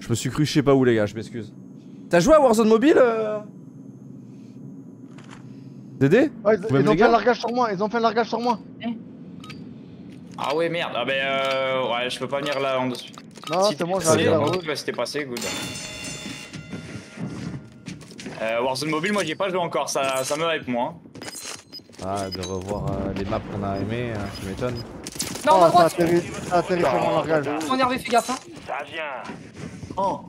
Speaker 1: Je me suis cru je sais pas où les gars, je m'excuse. T'as joué à Warzone Mobile euh... Dédé
Speaker 5: Ouais, ils, ont fait un largage sur moi, ils ont fait un largage sur moi.
Speaker 3: Ah ouais, merde. Ah ben, euh, ouais, je peux pas venir là en dessus.
Speaker 5: Non,
Speaker 3: Si
Speaker 5: c'est bon,
Speaker 3: t'es
Speaker 5: j'arrive
Speaker 3: passé,
Speaker 5: là.
Speaker 3: ok, bah, c'était passé, good. Euh, Warzone Mobile, moi j'y ai pas joué encore, ça, ça me hype moi.
Speaker 1: Ah, de revoir euh, les maps qu'on a aimées, euh, tu m'étonnes.
Speaker 6: Non,
Speaker 5: Oh, ça atterrit, ça atterrit sur mon largage.
Speaker 6: On est arrivé, fais gaffe hein
Speaker 4: Ça vient.
Speaker 3: Oh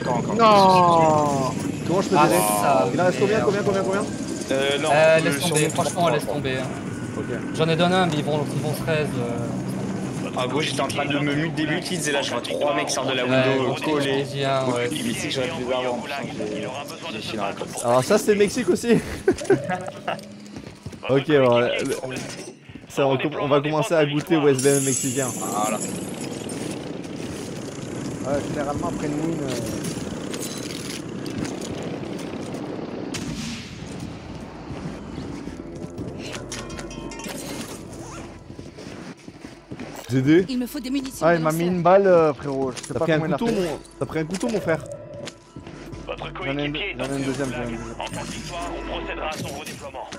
Speaker 3: Encore, encore.
Speaker 5: Non
Speaker 1: Comment je peux
Speaker 6: Ah, ça,
Speaker 1: Il en reste combien, combien, combien, combien
Speaker 3: Euh, non.
Speaker 6: Euh, laisse tomber, franchement, laisse tomber. hein.
Speaker 1: Ok.
Speaker 6: J'en ai donné un, mais ils vont, ils vont se raise. euh.
Speaker 3: Ah, gros, j'étais en train de me mute des mutiles et là je vois trois mecs sortent de la
Speaker 6: Ouais,
Speaker 3: window
Speaker 6: je
Speaker 3: collés.
Speaker 6: dis, hein, ouais.
Speaker 3: Limite, si j'aurais pu les
Speaker 4: Il bateau
Speaker 3: tête.
Speaker 4: pour
Speaker 1: Alors ça c'est Mexique aussi Ok, bon, le-. Ça, on, on va commencer à goûter au SBM mexicain.
Speaker 3: Voilà.
Speaker 5: Ouais, généralement après une win. euh,
Speaker 2: Il me faut des munitions.
Speaker 5: Ah, il m'a mis une balle, euh, frérot. Je sais
Speaker 1: T'as
Speaker 5: pas
Speaker 1: pris un
Speaker 5: comment il a
Speaker 1: couteau
Speaker 5: fait.
Speaker 1: mon... T'as pris un couteau mon frère
Speaker 4: Votre
Speaker 5: J'en ai une-
Speaker 4: coéquipier est
Speaker 5: j'en ai une
Speaker 4: entré au
Speaker 5: deuxième,
Speaker 4: gulag.
Speaker 5: j'en ai une deuxième.
Speaker 4: En cas de victoire, on procédera à son redéploiement. Le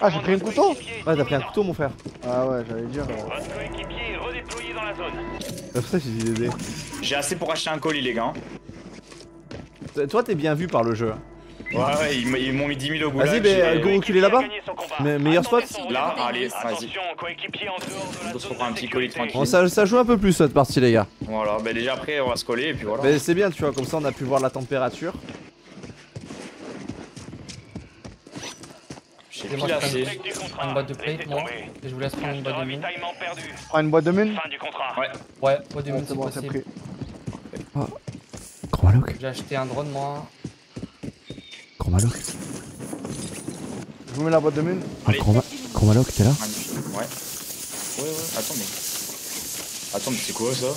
Speaker 5: Ah, j'ai pris un couteau
Speaker 1: Ouais t'as pris un couteau mon frère
Speaker 5: Ah ouais, j'allais dire. euh,
Speaker 4: Votre coéquipier est redéployé dans la zone.
Speaker 1: C'est pour ça que j'ai dit.
Speaker 3: J'ai assez pour acheter un colis, les gars.
Speaker 1: T- Toi t'es bien vu par le jeu.
Speaker 3: Ouais, ouais, ils m'ont mis 10 000 au goulag.
Speaker 1: Vas-y, mais, euh, go reculer là-bas. Mais meilleur spot
Speaker 3: Là, allez, vas-y.
Speaker 4: Attention, coéquipier en dehors de la
Speaker 3: On se un petit colis tranquille.
Speaker 1: Bon ça, ça joue un peu plus cette partie les gars.
Speaker 3: Voilà, bah déjà après on va se coller et puis voilà.
Speaker 1: Mais c'est bien tu vois, comme ça on a pu voir la température.
Speaker 3: J'ai pile
Speaker 6: je
Speaker 3: assez.
Speaker 6: Prends une boîte de plate, moi. Et je vous laisse prendre une boîte de mine.
Speaker 5: Prends une boîte de mine.
Speaker 4: Fin du contrat.
Speaker 3: Ouais.
Speaker 6: Ouais, boîte de mine
Speaker 5: c'est bon, c'est
Speaker 6: possible.
Speaker 5: pris.
Speaker 1: Chromaloc.
Speaker 6: J'ai acheté un drone moi.
Speaker 1: Chromaloc.
Speaker 5: Je vous mets la boîte de mine.
Speaker 3: Allez.
Speaker 1: Chromaloc t'es là.
Speaker 3: Ouais. Ouais, ouais. Attends, mais. Attends, mais c'est quoi ça
Speaker 2: Oh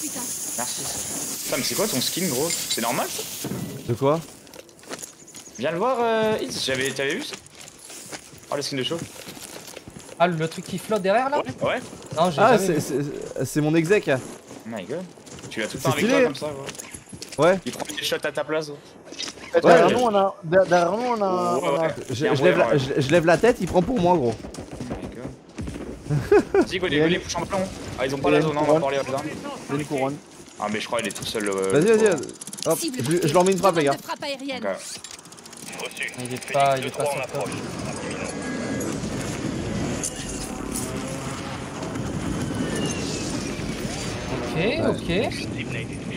Speaker 2: putain.
Speaker 3: Merci. Putain, mais c'est quoi ton skin, gros C'est normal ça
Speaker 1: De quoi
Speaker 3: Viens le voir, euh, j'avais. T'avais vu ça Oh, le skin de chaud.
Speaker 6: Ah, le truc qui flotte derrière là
Speaker 3: Ouais, ouais.
Speaker 6: Non, j'ai
Speaker 1: Ah, c'est- mon exec.
Speaker 3: Oh my god. Tu l'as tout le temps
Speaker 1: C'est
Speaker 3: avec
Speaker 1: stylé.
Speaker 3: toi comme ça, ouais.
Speaker 1: Ouais.
Speaker 3: Il prend des shots à ta place. ouais.
Speaker 5: Derrière
Speaker 1: je-
Speaker 5: nous, on a. Derrière nous, on a.
Speaker 3: Ouais,
Speaker 5: on a-
Speaker 3: ouais.
Speaker 1: Je,
Speaker 3: Il y a un
Speaker 1: je lève la,
Speaker 3: moyen, ouais.
Speaker 1: je- je lève la tête, il prend pour moi, gros.
Speaker 3: Vas-y, go, les en plomb. Ah, ils ont pas la zone, hein, on va parler là.
Speaker 5: A une couronne.
Speaker 3: Ah, mais je crois qu'il est tout seul. euh,
Speaker 1: Vas-y, vas-y. Hop, je, leur mets une frappe, les gars.
Speaker 6: Il est pas, il est
Speaker 4: 2-3
Speaker 6: pas
Speaker 4: en
Speaker 6: sur le top.
Speaker 4: approche.
Speaker 6: Ok, ok.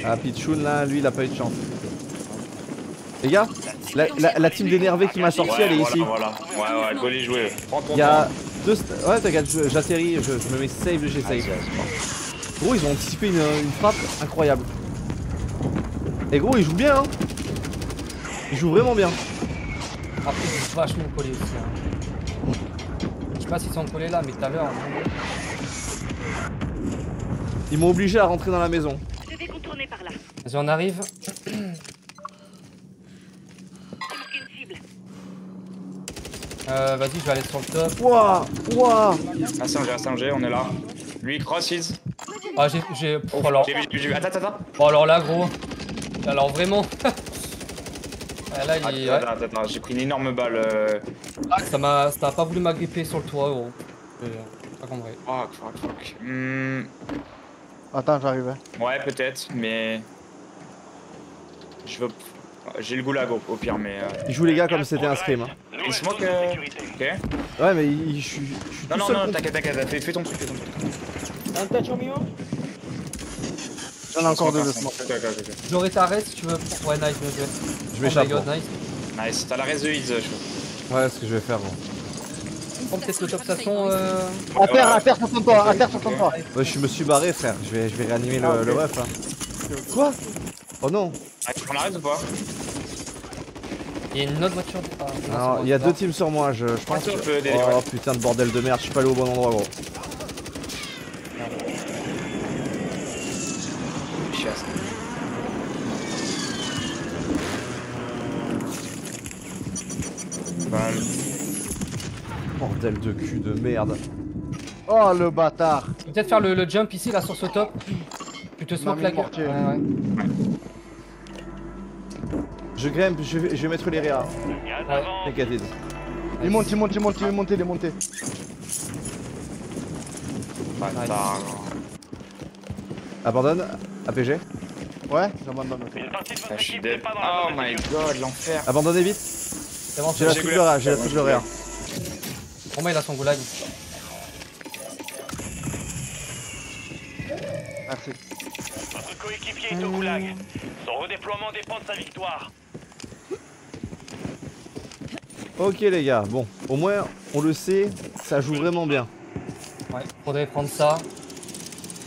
Speaker 1: Ah, Pichoun, là, lui, il a pas eu de chance. Les gars, la, la, la team d'énervé qui m'a sorti,
Speaker 3: Ouais,
Speaker 1: elle est
Speaker 3: voilà,
Speaker 1: ici.
Speaker 3: Voilà, ouais, ouais, go les jouer. Prends ton
Speaker 1: Il y a
Speaker 3: temps.
Speaker 1: deux. Ouais, t'inquiète, j'atterris, je, je me mets save de chez save. Gros, ils ont anticipé une, une frappe incroyable. Et gros, ils jouent bien, hein. Ils jouent vraiment bien.
Speaker 6: Après, ils sont vachement collés aussi. hein. Je sais pas s'ils sont collés là, mais tout à l'heure. hein.
Speaker 1: Ils m'ont obligé à rentrer dans la maison.
Speaker 9: Je vais contourner par là.
Speaker 6: Vas-y, on arrive. Euh, Vas-y, je vais aller sur le top.
Speaker 1: Wouah, wouah.
Speaker 3: Un G, on est là. Lui, il cross, il.
Speaker 6: Ah, j'ai. j'ai- Oh, alors...
Speaker 3: J'ai vu, j'ai vu, j'ai vu. Attends, attends, attends.
Speaker 6: oh, alors là, gros. Alors vraiment. Ah, là, il
Speaker 3: Attends,
Speaker 6: est. ouais.
Speaker 3: attends, attends, j'ai pris une énorme balle. Euh...
Speaker 6: Ah, ça m'a. Ça a pas voulu m'agripper sur le toit, gros. Euh, Pas compris.
Speaker 3: Fuck, fuck, fuck. Hmm,
Speaker 5: Attends, j'arrive. hein.
Speaker 3: ouais, peut-être, mais. Je veux. J'ai le goulag au, au pire, mais. euh,
Speaker 1: Ils jouent les gars comme c'était un scrim. Hein.
Speaker 3: Il smoke. euh, Ok.
Speaker 1: Ouais, mais il- je suis
Speaker 3: Non,
Speaker 1: tout
Speaker 3: non,
Speaker 1: seul.
Speaker 3: non, t'inquiète, t'inquiète, fais, fais ton truc, fais ton truc.
Speaker 5: J'en ai encore deux de
Speaker 3: Smoke,
Speaker 5: smoke.
Speaker 3: ok, ok, ok.
Speaker 6: J'aurais ta reste si tu veux. Ouais, nice, bien joué.
Speaker 1: Je m'échappe.
Speaker 6: Oh nice.
Speaker 3: Nice, t'as la res de Iz, je crois.
Speaker 1: Ouais, c'est ce que je vais faire. Gros.
Speaker 6: Oh, peut-être le top station. Euh...
Speaker 5: À terre, à terre, sur ton toit, à terre, sur ton toit.
Speaker 1: Ouais, je me suis barré, frère. Je vais, je vais réanimer
Speaker 5: Ah,
Speaker 1: le, ref. Hein. Quoi? Oh non.
Speaker 3: Ah, tu prends la res ou pas
Speaker 6: Il y a une autre voiture. Ah, non,
Speaker 1: il y a deux teams sur moi. Je, je pense. que- Oh
Speaker 3: ouais.
Speaker 1: putain de bordel de merde. Je suis pas allé au bon endroit, gros. Bordel de cul de merde.
Speaker 5: Oh le bâtard.
Speaker 6: Peut-être faire le, le jump ici, là, sur ce top. Tu te smoke la
Speaker 5: le
Speaker 6: gueule. Ouais, ouais.
Speaker 1: Je grimpe, je vais, je vais mettre les réas.
Speaker 6: Ouais.
Speaker 1: T'inquiète. Ed.
Speaker 5: Il monte, il monte, il monte, il monte, il est monté.
Speaker 3: Bâtard.
Speaker 1: Abandonne. APG.
Speaker 5: Ouais, j'abandonne. ok.
Speaker 4: Une partie de
Speaker 3: Ah, je suis dead. Oh my god, l'enfer.
Speaker 1: Abandonnez vite.
Speaker 6: C'est bon,
Speaker 1: J'ai la truc de réa. J'ai la truc de réa.
Speaker 6: Pour moi, il a son goulag.
Speaker 5: Merci.
Speaker 4: Coéquipier est au goulag. Son redéploiement dépend de sa victoire.
Speaker 1: Ok les gars. Bon, au moins on le sait. Ça joue vraiment bien.
Speaker 6: Ouais, faudrait prendre ça.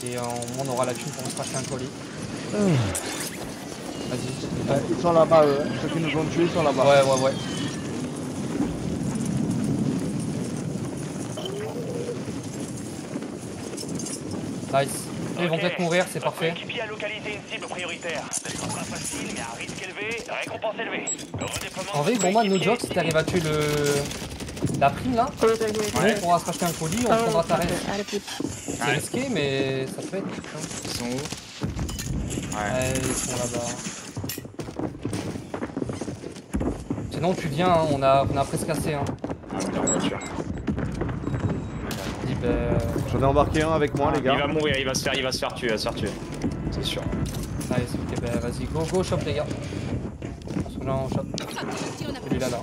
Speaker 6: Et euh, au moins, on aura la thune pour se racheter un colis. Vas-y.
Speaker 5: Ouais, ils sont là-bas, eux. Ceux qui nous ont tués, ils sont là-bas.
Speaker 6: Ouais, ouais, ouais. Nice. Ils vont peut-être mourir, c'est
Speaker 4: Votre
Speaker 6: parfait.
Speaker 4: coéquipier a localisé une cible prioritaire. Ce sera pas facile, mais à risque élevé, récompense élevée. Le redéploiement
Speaker 6: En vrai, pour moi, no joke, si t'arrives à tuer le... la prime là, on pourra se racheter un colis, on prendra ta reste. C'est risqué, mais ça peut être.
Speaker 3: Ils sont où? Ouais.
Speaker 6: Ouais, ils sont là-bas. Sinon, tu viens, hein, on, a, on a presque assez. Hein.
Speaker 3: Ah, mais en voiture.
Speaker 6: Ben,
Speaker 1: J'en ai embarqué un avec moi les
Speaker 3: Il va
Speaker 1: gars.
Speaker 3: mourir, il va se faire, il va se faire tuer, il va se faire tuer. C'est sûr.
Speaker 6: nice, ok, ben vas-y, go, go, shop les gars. Celui-là, on
Speaker 2: approche.
Speaker 6: Celui-là, là.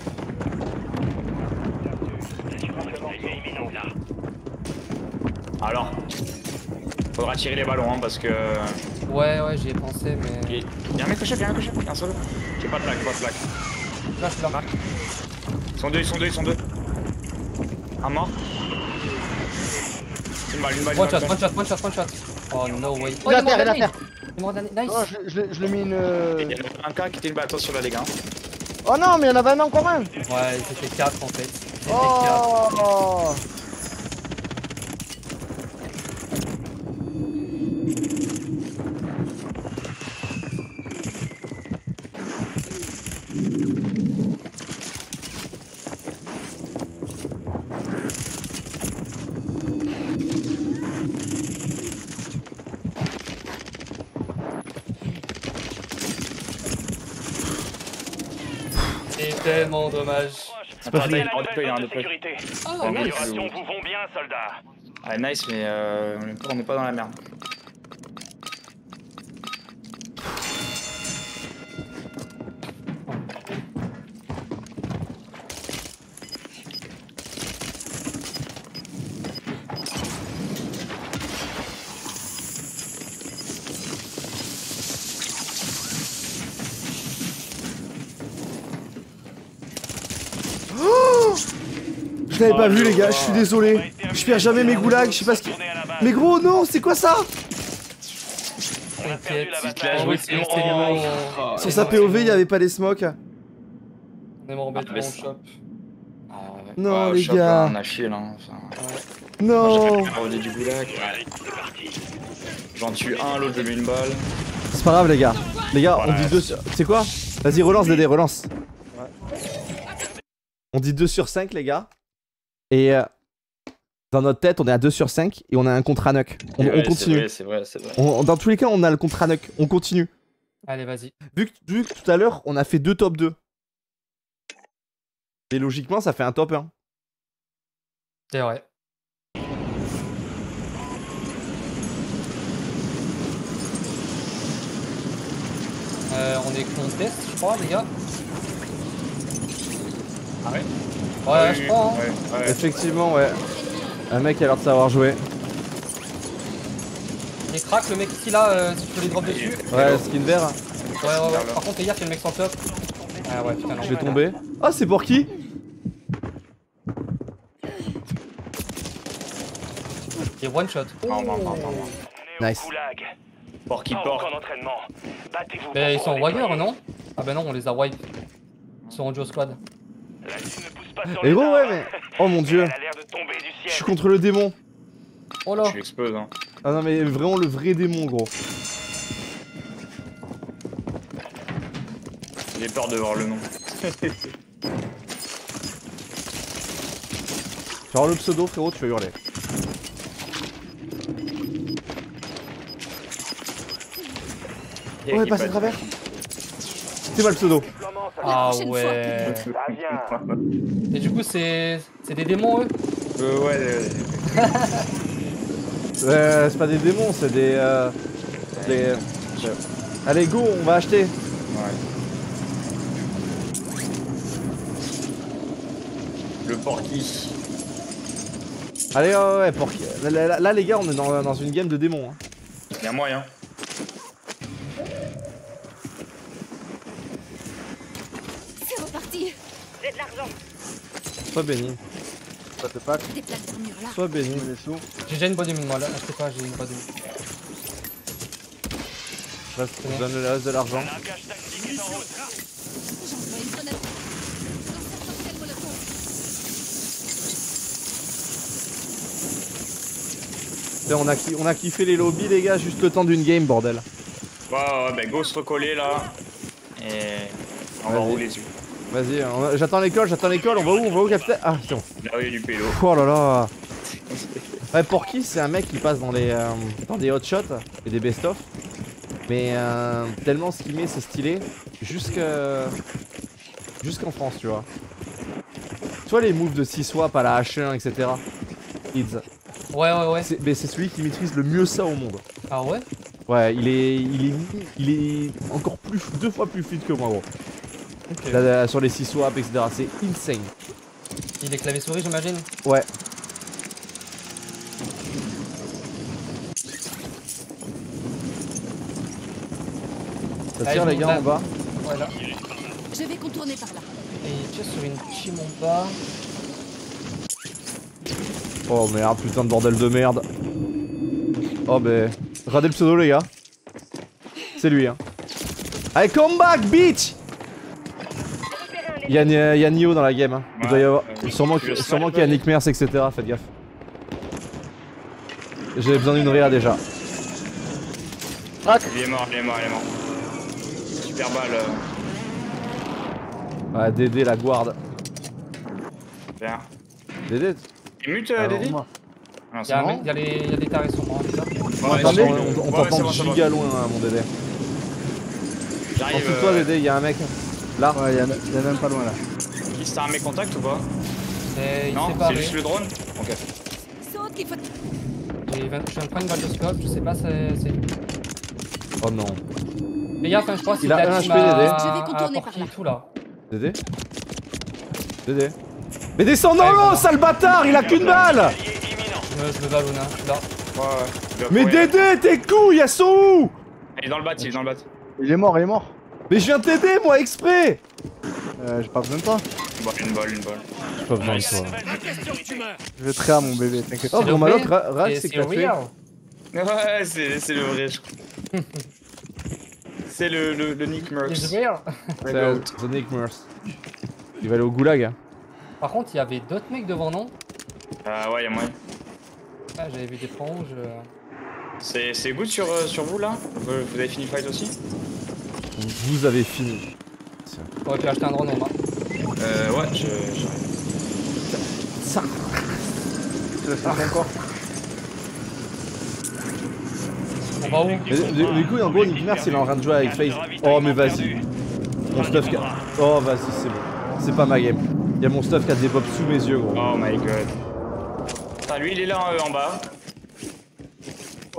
Speaker 3: Alors, faudra tirer les ballons, hein, parce que.
Speaker 6: Ouais, ouais, j'y ai pensé, mais.
Speaker 3: Il y a un mec au chef, il y a un mec au chef, il y a un solo. J'ai pas de plaque, pas de plaque.
Speaker 6: Là, je suis là.
Speaker 3: Ils sont deux, ils sont deux, ils sont deux. Un mort. Une balle, une balle, une
Speaker 6: One shot, one shot, one shot, one shot. Oh no way. Oh,
Speaker 5: Il a terre, il a terre.
Speaker 6: Nice.
Speaker 5: Oh, je, je, je l'ai mis une. euh,
Speaker 3: Il y en a un cas qui était une balle, attention là les gars.
Speaker 5: Oh non, mais il y en avait un encore un.
Speaker 6: Ouais, c'était 4 en fait. C'était 4.
Speaker 5: Oh.
Speaker 6: C'est tellement dommage.
Speaker 1: C'est pas
Speaker 3: Attendez,
Speaker 1: fini.
Speaker 3: il y a un déploy, il y a un
Speaker 4: de
Speaker 3: déploy.
Speaker 4: sécurité.
Speaker 6: Ah,
Speaker 3: Ah,
Speaker 6: nice.
Speaker 4: Vous vont bien, soldats.
Speaker 3: Ah, nice, mais euh, on est pas- on n'est pas dans la merde.
Speaker 1: Je l'avais pas vu
Speaker 3: le
Speaker 1: les gars, je suis désolé. Je perds jamais mes goulags, je sais pas ce qui... Mais gros non, c'est quoi ça?
Speaker 6: Ah
Speaker 1: Sur sa POV, il y avait pas les smokes.
Speaker 6: On est mort
Speaker 3: Ah,
Speaker 6: shop.
Speaker 3: Ah.
Speaker 1: Non,
Speaker 3: Ouais,
Speaker 1: les gars.
Speaker 3: On a chié là. hein,
Speaker 1: Non
Speaker 3: revenu du goulag. J'en tue un, l'autre je lui mets une balle.
Speaker 1: C'est pas grave les gars. Les gars, on dit 2 sur... C'est quoi? Vas-y, relance Dédé, relance. On dit 2 sur 5 les gars. Et euh, dans notre tête, on est à 2 sur 5 et on a un contre Nuck. On, continue.
Speaker 3: C'est vrai, c'est vrai. c'est vrai.
Speaker 1: On- dans tous les cas, on a le contre Nuck. On continue.
Speaker 6: Allez, vas-y.
Speaker 1: Vu que, vu que tout à l'heure, on a fait deux top 2. Et logiquement, ça fait un top 1.
Speaker 6: C'est vrai. Euh, on est contest, je crois, les gars.
Speaker 3: Ah ouais
Speaker 6: Ouais, je crois. Hein.
Speaker 3: Ouais, ouais.
Speaker 1: Effectivement, ouais. Un mec a l'air de savoir jouer.
Speaker 6: Il craque le mec ici là, euh, si tu peux les drop dessus.
Speaker 1: Ouais, skin vert.
Speaker 6: Ouais, ouais, ouais. Par contre, y a le mec sans top. Ah ouais, putain, non.
Speaker 1: Je vais tomber. Ah, c'est pour qui?
Speaker 6: Et one shot.
Speaker 3: Non, non, non, non, non.
Speaker 4: On est
Speaker 1: Nice.
Speaker 3: Port qui porte.
Speaker 6: Mais ils
Speaker 4: pour
Speaker 6: sont en wire, non? Ah bah non, on les a wipe. Ils sont en duo squad.
Speaker 4: La lune ne pousse pas sur
Speaker 1: Et
Speaker 4: les
Speaker 1: gros, ouais, mais. Oh mon dieu. Je
Speaker 4: ciel.
Speaker 1: suis contre le démon.
Speaker 6: Oh là
Speaker 3: Tu l'exposes, hein.
Speaker 1: Ah non, mais vraiment le vrai démon, gros.
Speaker 3: J'ai peur de voir le nom.
Speaker 1: Tu vas avoir le pseudo, frérot, tu vas hurler. Ouais, passe à travers. C'est pas le pseudo.
Speaker 6: Ah
Speaker 2: fois.
Speaker 6: ouais. Et du coup, c'est c'est des démons eux?
Speaker 3: Euh, ouais, euh,
Speaker 1: Euh, c'est pas des démons, c'est des. Euh, des. euh, Allez, go, on va acheter.
Speaker 3: ouais. Le porky.
Speaker 1: Allez, ouais, ouais, là, là, là, les gars, on est dans, dans une game de démons. Hein.
Speaker 3: Y'a moyen.
Speaker 2: C'est reparti.
Speaker 9: J'ai de l'argent.
Speaker 1: Sois béni.
Speaker 5: Ça te pack.
Speaker 1: Sois béni.
Speaker 6: J'ai déjà une bonne mine moi là. Achetez pas, j'ai une bonne mine.
Speaker 1: Reste, donne le reste de l'argent. On a, on a kiffé les lobbies, les gars, juste le temps d'une game, bordel.
Speaker 3: Ouais, ouais, bah go se recoller là. Et on va rouler dessus.
Speaker 1: Vas-y, on- j'attends l'école, j'attends l'école, on va où On va où, capitaine? Ah, c'est bon.
Speaker 3: Là, il y a du pélo.
Speaker 1: Oh là là Ouais, Porky, c'est un mec qui passe dans les euh, dans des hot shots et des best-of. Mais euh, tellement ce qu'il met, c'est stylé. Jusqu'à. Jusqu'en France, tu vois. Tu vois les moves de 6 swap à la H1, etc. Kids.
Speaker 6: Ouais, ouais, ouais.
Speaker 1: Mais c'est celui qui maîtrise le mieux ça au monde.
Speaker 6: Ah ouais?
Speaker 1: Ouais, il est, il est, il est encore plus, deux fois plus fluide que moi, gros. Là, là, sur les 6 swaps, etc. C'est insane.
Speaker 6: Il est clavier souris, j'imagine
Speaker 1: Ouais. Ça tire les gars en bas.
Speaker 6: Ouais, là.
Speaker 2: Je vais contourner par là.
Speaker 6: Et il tire sur une team en bas.
Speaker 1: Oh merde, putain de bordel de merde. Oh ben. Regardez le pseudo les gars. C'est lui hein. Allez, come back, bitch Il y a, Ni- il y a Nio dans la game. Hein. Il doit y avoir.
Speaker 3: Ouais,
Speaker 1: sûrement qu'il y a Nick Mers, etc. Faites gaffe. J'ai besoin d'une réa déjà.
Speaker 3: Il est mort, il est mort, il est mort. Super balle. euh,
Speaker 1: Ouais, Dédé la guarde.
Speaker 3: Bien.
Speaker 1: Dédé
Speaker 3: Il mute, euh,
Speaker 1: Alors,
Speaker 3: Dédé
Speaker 5: moi.
Speaker 3: Non,
Speaker 6: Il y a, un
Speaker 3: bon.
Speaker 6: mec- il y a les, il y a des tarés sur moi, déjà.
Speaker 3: Ouais,
Speaker 1: on,
Speaker 3: Ouais,
Speaker 1: t'entend
Speaker 3: bon, c'est bon.
Speaker 1: giga loin, hein, mon Dédé.
Speaker 3: J'arrive.
Speaker 1: Toi
Speaker 3: euh,
Speaker 1: Dédé, il y a un mec. Là
Speaker 5: Ouais, y'en a, y en a même pas loin là.
Speaker 3: Qui c'est un mec contact ou pas
Speaker 6: il
Speaker 3: Non, c'est juste le drone Ok.
Speaker 2: Saute qu'il faut.
Speaker 6: Je viens de prendre une balle de scope, je sais pas c'est.
Speaker 1: Oh non.
Speaker 6: Gaffe, hein, je crois que c'est la
Speaker 1: un HP, Dédé.
Speaker 6: à-
Speaker 2: Je vais
Speaker 6: à
Speaker 2: contourner
Speaker 6: Porky
Speaker 2: par là.
Speaker 6: et tout là.
Speaker 1: Dédé Dédé Mais descends Non, non, sale bâtard Il a qu'une balle.
Speaker 6: Je me, ballonne, hein, je suis là.
Speaker 3: Ouais, ouais.
Speaker 1: Mais
Speaker 3: courir.
Speaker 1: Dédé, tes couilles, elles sont où?
Speaker 3: Il est dans le bat, il est dans le bat.
Speaker 5: Il est mort, il est mort.
Speaker 1: Mais je viens t'aider, moi, exprès
Speaker 5: Euh, j'ai pas besoin de toi.
Speaker 3: Une balle, une balle, une balle.
Speaker 1: J'ai pas besoin de toi.
Speaker 5: Je vais très à mon bébé, t'inquiète
Speaker 1: Oh,
Speaker 6: le
Speaker 1: Rax,
Speaker 6: Et
Speaker 1: c'est que t'as.
Speaker 3: Ouais, c'est c'est le vrai, je crois. C'est le, le, le Nick. Le
Speaker 1: C'est. The Nick Murs. Il va aller au goulag. hein.
Speaker 6: Par contre, il y avait d'autres mecs devant, non?
Speaker 3: Ah ouais, y'a moyen.
Speaker 6: Ah, J'avais vu des prolonges. euh.
Speaker 3: C'est c'est good sur, euh, sur vous là? Vous, vous avez fini le fight aussi?
Speaker 1: Vous avez fini.
Speaker 6: T'aurais pu acheter un drone, Omar.
Speaker 3: Euh, ouais, je. je-
Speaker 1: Ça.
Speaker 5: Tu encore
Speaker 6: On va où
Speaker 1: Mais du du coup, en gros, Nick Mers, il est en train de jouer avec Face. Oh, mais vas-y. Mon stuff qui a... Oh, vas-y, c'est bon. C'est pas ma game. Il y a mon stuff qui a des bobs sous mes yeux, gros.
Speaker 3: Oh my god. Putain, lui il est là euh, en bas.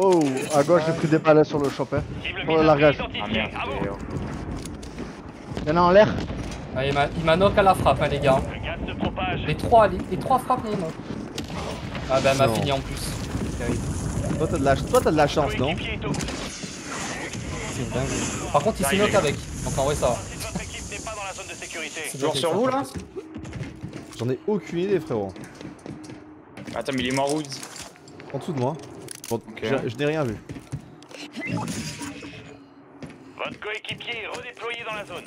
Speaker 5: Oh, à gauche, j'ai pris des balles sur le shop. Hein. Pour le largage.
Speaker 3: Ah merde,
Speaker 4: À vous.
Speaker 3: c'était-
Speaker 5: Y'en a en l'air
Speaker 6: Ah, il m'a- il knock à la frappe, hein, les gars. Les trois, les, les trois frappes. Ah bah, elle m'a fini en plus.
Speaker 1: Toi, t'as de la, toi, t'as de la chance, non.
Speaker 6: C'est dingue. Par contre, il s'est knock avec. Donc en vrai, ça va.
Speaker 3: Toujours sur vous,
Speaker 6: en
Speaker 3: là.
Speaker 1: J'en ai aucune idée, frérot.
Speaker 3: Attends, mais il est mort où
Speaker 1: En dessous de moi. Bon, je, je n'ai rien vu.
Speaker 4: Votre coéquipier est redéployé dans la zone.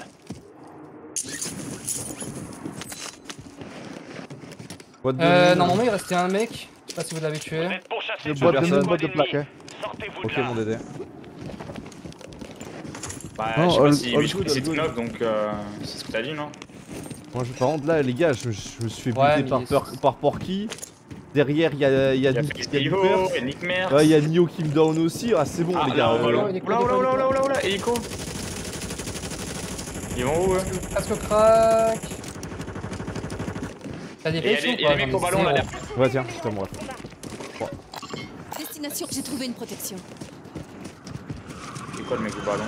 Speaker 1: What the-
Speaker 6: Euh, normalement, il restait un mec. Je sais pas si vous l'avez
Speaker 4: Vous
Speaker 6: tué.
Speaker 4: êtes pourchassé
Speaker 5: J'ai
Speaker 1: Je
Speaker 5: boîte de
Speaker 1: personne.
Speaker 5: mine, boîte de plaque. Hein.
Speaker 4: Sortez-vous
Speaker 1: Ok,
Speaker 4: de là.
Speaker 1: mon Dédé.
Speaker 3: Bah,
Speaker 5: Non,
Speaker 3: je sais pas
Speaker 5: all-
Speaker 3: si
Speaker 5: all
Speaker 3: lui, je
Speaker 5: good,
Speaker 3: connaissais
Speaker 5: all good.
Speaker 3: knock donc euh, c'est ce que t'as dit, non?
Speaker 1: Moi, je, par contre, là, les gars, je, je me suis fait
Speaker 6: Ouais,
Speaker 1: buter par, par Porky. Derrière, il y a, il y a,
Speaker 3: Il y a
Speaker 1: il y a. Ouais, y Nio qui me down aussi. Ah, c'est bon,
Speaker 3: Ah,
Speaker 1: les
Speaker 3: là,
Speaker 1: gars.
Speaker 3: volant.
Speaker 6: il est
Speaker 3: Oula, oula, oula, oula, oula, oula, hélico. Ils vont où, eux
Speaker 6: Presque crack. T'as des
Speaker 3: Et il y a
Speaker 6: pêches
Speaker 3: des-
Speaker 6: ou
Speaker 3: il y a
Speaker 6: pas
Speaker 3: ballon, là.
Speaker 1: Ouais, tiens, c'est à moi.
Speaker 2: Destination, j'ai trouvé une protection.
Speaker 3: C'est quoi le mec au ballon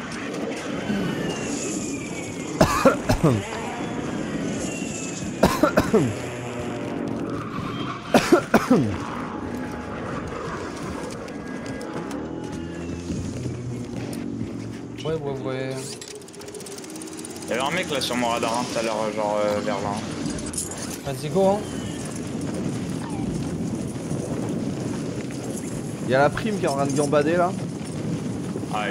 Speaker 6: Ouais, ouais, ouais.
Speaker 3: Il y avait un mec là sur mon radar hein, tout à l'heure, genre euh, vers là.
Speaker 6: Vas-y, go, hein.
Speaker 1: Il y a la prime qui est en train de gambader là.
Speaker 3: Ah.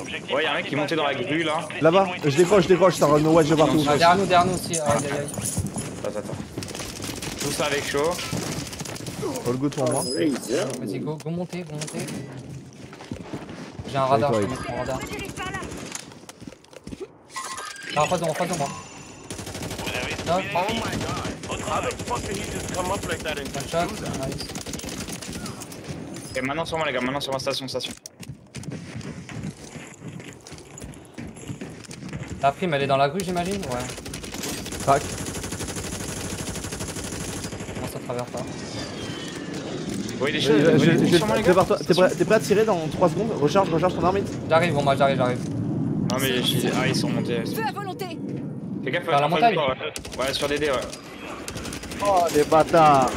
Speaker 4: Objectif
Speaker 3: Ouais, y'a un mec qui est monté dans la grue là.
Speaker 1: Là-bas, je décroche, je décroche, ça run no watch de partout.
Speaker 6: Ah, derrière nous, derrière nous aussi. Aïe, aïe, aïe.
Speaker 3: Attends, attends. Tout ça avec chaud.
Speaker 1: All good pour moi.
Speaker 6: Vas-y, go, go monter, go monter. J'ai un radar, je peux mettre mon radar. Ah, en face de moi, en face de moi.
Speaker 4: Vous avez
Speaker 6: Knock,
Speaker 4: Au travail.
Speaker 6: un shot, nice.
Speaker 3: Et maintenant sur moi, les gars, maintenant sur ma station, station.
Speaker 6: La prime, elle est dans la grue, j'imagine Ouais.
Speaker 1: Crac.
Speaker 6: Comment ça traverse pas
Speaker 3: Vous voyez des
Speaker 1: Je-
Speaker 3: choses
Speaker 1: je-
Speaker 3: vous voyez des
Speaker 1: je-
Speaker 3: choses sur moi, les
Speaker 1: par toi- t'es prêt, à tirer dans 3 secondes? Recharge, recharge ton arme.
Speaker 6: J'arrive, bon, moi, j'arrive, j'arrive.
Speaker 3: Non, mais je- ah, ils sont montés.
Speaker 2: Feu à volonté
Speaker 3: Fais gaffe,
Speaker 6: la montagne
Speaker 3: ouais. Ouais, sur des dés, ouais.
Speaker 5: Oh, les bâtards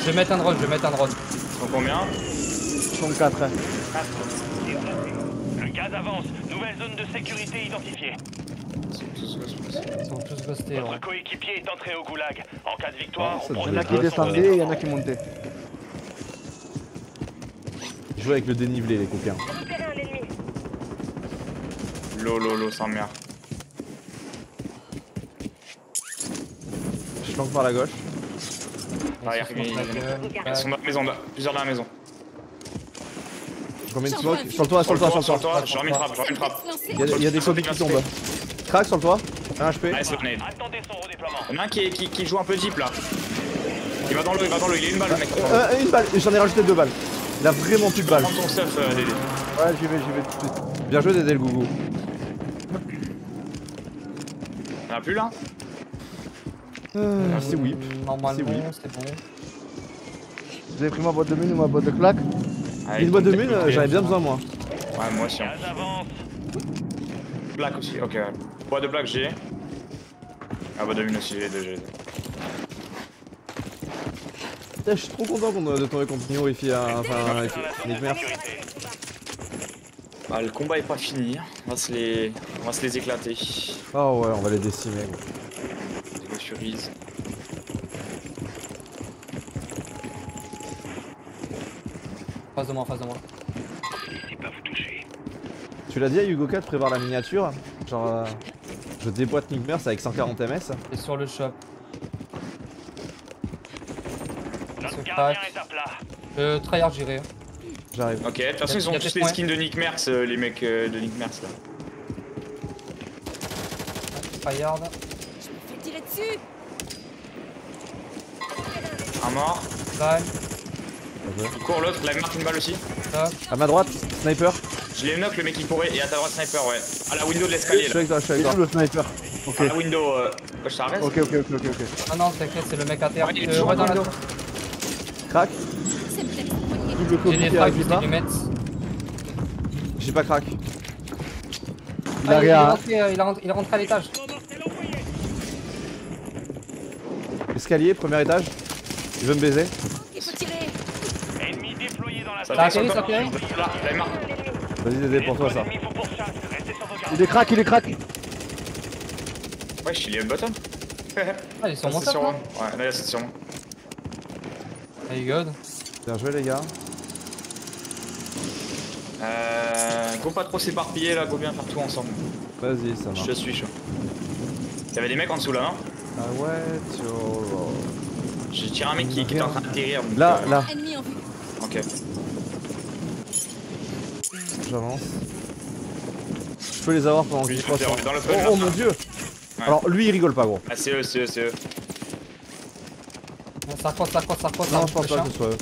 Speaker 6: Je vais mettre un drone, je vais mettre un drone.
Speaker 3: Ils sont combien?
Speaker 5: Ils sont 4. Hein.
Speaker 4: Le gaz avance. Nouvelle zone de sécurité identifiée.
Speaker 3: Ils sont tous
Speaker 6: ouais.
Speaker 4: Votre coéquipier est entré au goulag. En cas de victoire,
Speaker 1: Oh, ça
Speaker 4: on
Speaker 5: Il y en a qui descendaient et il y en a qui montaient.
Speaker 1: Joue avec le dénivelé, les coquins.
Speaker 3: Lolo, lolo, sans merde.
Speaker 1: Je flanque par la gauche.
Speaker 3: Ah,
Speaker 6: Ils
Speaker 3: sont dans la maison, là. plusieurs dans la maison.
Speaker 1: Je remets une smoke. Sur le toit, sur le toit, sur le toit.
Speaker 3: toi, je remets une frappe, je remets une frappe.
Speaker 2: Lancé.
Speaker 1: Il y a, il y a des copies qui tombent. Crac sur le toit. Un HP.
Speaker 3: Allez, c'est le nade.
Speaker 4: Attendez son redéploiement.
Speaker 3: Il y en a un qui, est- qui, qui joue un peu deep là. Il va dans l'eau, il va dans l'eau, il est une balle le mec.
Speaker 1: Euh, une balle, j'en ai rajouté deux balles. Il a vraiment plus de balles.
Speaker 3: Prends ton stuff, euh, Dédé.
Speaker 5: Ouais, j'y vais, j'y vais tout de suite.
Speaker 1: Bien joué, Dédé le gougou.
Speaker 3: Y'en a plus là
Speaker 1: Euh, C'est whip.
Speaker 6: Normalement,
Speaker 1: C'est
Speaker 6: bon.
Speaker 5: Vous avez pris ma boîte de mine ou ma boîte de claque
Speaker 3: Allez,
Speaker 1: Une boîte de mine, euh, j'en ai bien besoin moi.
Speaker 3: Ouais, moi aussi. hein. Black aussi, ok. Boîte de black, j'ai. Ah, boîte de mine aussi, j'ai deux, j'ai deux.
Speaker 1: Putain, je suis trop content qu'on- de tomber contre Nio et euh, enfin Nick
Speaker 4: de
Speaker 1: Merck.
Speaker 4: sécurité.
Speaker 3: Ah, le combat est pas fini. On va se les, on va se les éclater.
Speaker 1: Oh ouais, on va les décimer. gros.
Speaker 3: Des go sur Ease.
Speaker 6: Face de moi, face de moi.
Speaker 4: Pas vous toucher.
Speaker 1: Tu l'as dit à Hugo 4 prévoir la miniature Genre, euh, je déboîte Nick Merckx avec 140 ms.
Speaker 6: Et sur le shop.
Speaker 4: Notre
Speaker 6: Se
Speaker 4: gardien est à plat.
Speaker 6: Euh, tryhard, j'irai.
Speaker 1: J'arrive.
Speaker 3: Ok, de toute façon, ils ont tous les skins de Nick Merckx, euh, les mecs euh, de Nick Merckx là.
Speaker 6: Tryhard.
Speaker 2: Fais tirer dessus
Speaker 3: Un mort.
Speaker 6: Dalle.
Speaker 3: Il court l'autre, il a marqué une balle aussi.
Speaker 6: Top.
Speaker 1: À ma droite, sniper.
Speaker 3: Je l'ai knock, le mec il courait, et à ta droite, sniper, ouais. À la window de
Speaker 1: Je
Speaker 3: l'escalier
Speaker 1: suis
Speaker 3: là.
Speaker 1: avec toi, je suis
Speaker 5: le sniper Ok.
Speaker 3: À la window, euh, je t'arrête.
Speaker 5: Ok, ok, ok, ok, ok.
Speaker 6: Ah non, t'inquiète, c'est le mec à terre.
Speaker 3: Ouais, il est
Speaker 6: Euh,
Speaker 3: toujours
Speaker 6: dans la.
Speaker 1: Crac.
Speaker 6: J'ai des frags, je
Speaker 5: pas.
Speaker 6: vais lui mettre.
Speaker 1: J'ai pas crack.
Speaker 5: Il a
Speaker 6: Ah, il, est
Speaker 5: rien.
Speaker 6: rentré, euh, il, est rentré, il est rentré à l'étage.
Speaker 1: Escalier, premier étage. Il veut me baiser.
Speaker 2: Il faut tirer
Speaker 4: Ennemi déployé dans la
Speaker 3: Ça
Speaker 6: T'as atterri, ça atterri
Speaker 1: Vas-y, Dédé, pour toi ça.
Speaker 5: Il est crack, il est crack.
Speaker 3: Wesh, il est bottom.
Speaker 6: Ah, il est sur mon
Speaker 3: moi. Ouais, là, c'est sur moi.
Speaker 6: Hey, good.
Speaker 1: Bien joué, les gars.
Speaker 3: Euh. Go pas trop s'éparpiller là, go bien faire tout ensemble.
Speaker 1: Vas-y, ça marche.
Speaker 3: Je suis chaud. Y'avait des mecs en dessous là, non
Speaker 1: Ah ouais, tio.
Speaker 3: J'ai tiré un mec qui, qui était en train d'atterrir.
Speaker 1: Là,
Speaker 3: euh,
Speaker 1: là,
Speaker 2: Ennemi en vue.
Speaker 3: Ok.
Speaker 1: J'avance. Je peux les avoir pendant qu'ils
Speaker 3: je le
Speaker 1: Oh,
Speaker 3: feu,
Speaker 1: oh mon dieu Alors lui il rigole pas gros.
Speaker 3: Ah, c'est eux, c'est eux, c'est eux.
Speaker 6: Ça croise, ça croise, ça croise.
Speaker 1: Non
Speaker 6: ça
Speaker 1: je pense pas que ce soit eux.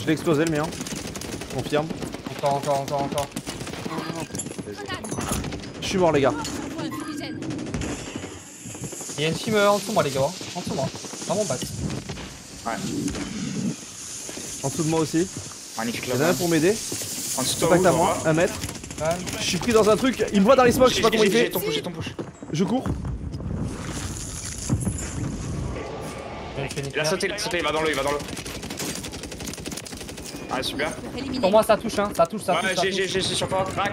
Speaker 2: Je
Speaker 1: l'ai explosé le mien. Confirme.
Speaker 6: Encore, encore, encore, encore.
Speaker 1: Je suis mort les gars.
Speaker 6: Il y a une team en dessous de moi, les gars. En dessous de moi. Dans mon bac.
Speaker 1: En dessous de moi aussi.
Speaker 3: Magnifique
Speaker 1: Il y en a un pour m'aider.
Speaker 3: En dessous de toi,
Speaker 1: Contact à moi,
Speaker 3: vois
Speaker 1: un mètre.
Speaker 6: Ouais.
Speaker 1: Je suis pris dans un truc, il me voit dans les smokes, je sais pas comment il fait.
Speaker 3: ton push, j'ai ton push.
Speaker 1: Je cours.
Speaker 3: Il a sauté, il a sauté, il va dans l'eau, il va dans l'eau. Ah, super.
Speaker 6: Pour moi, ça touche, hein. Ça touche, ça touche.
Speaker 3: Ouais,
Speaker 6: touche.
Speaker 3: j'ai, j'ai, j'ai sur toi, crack.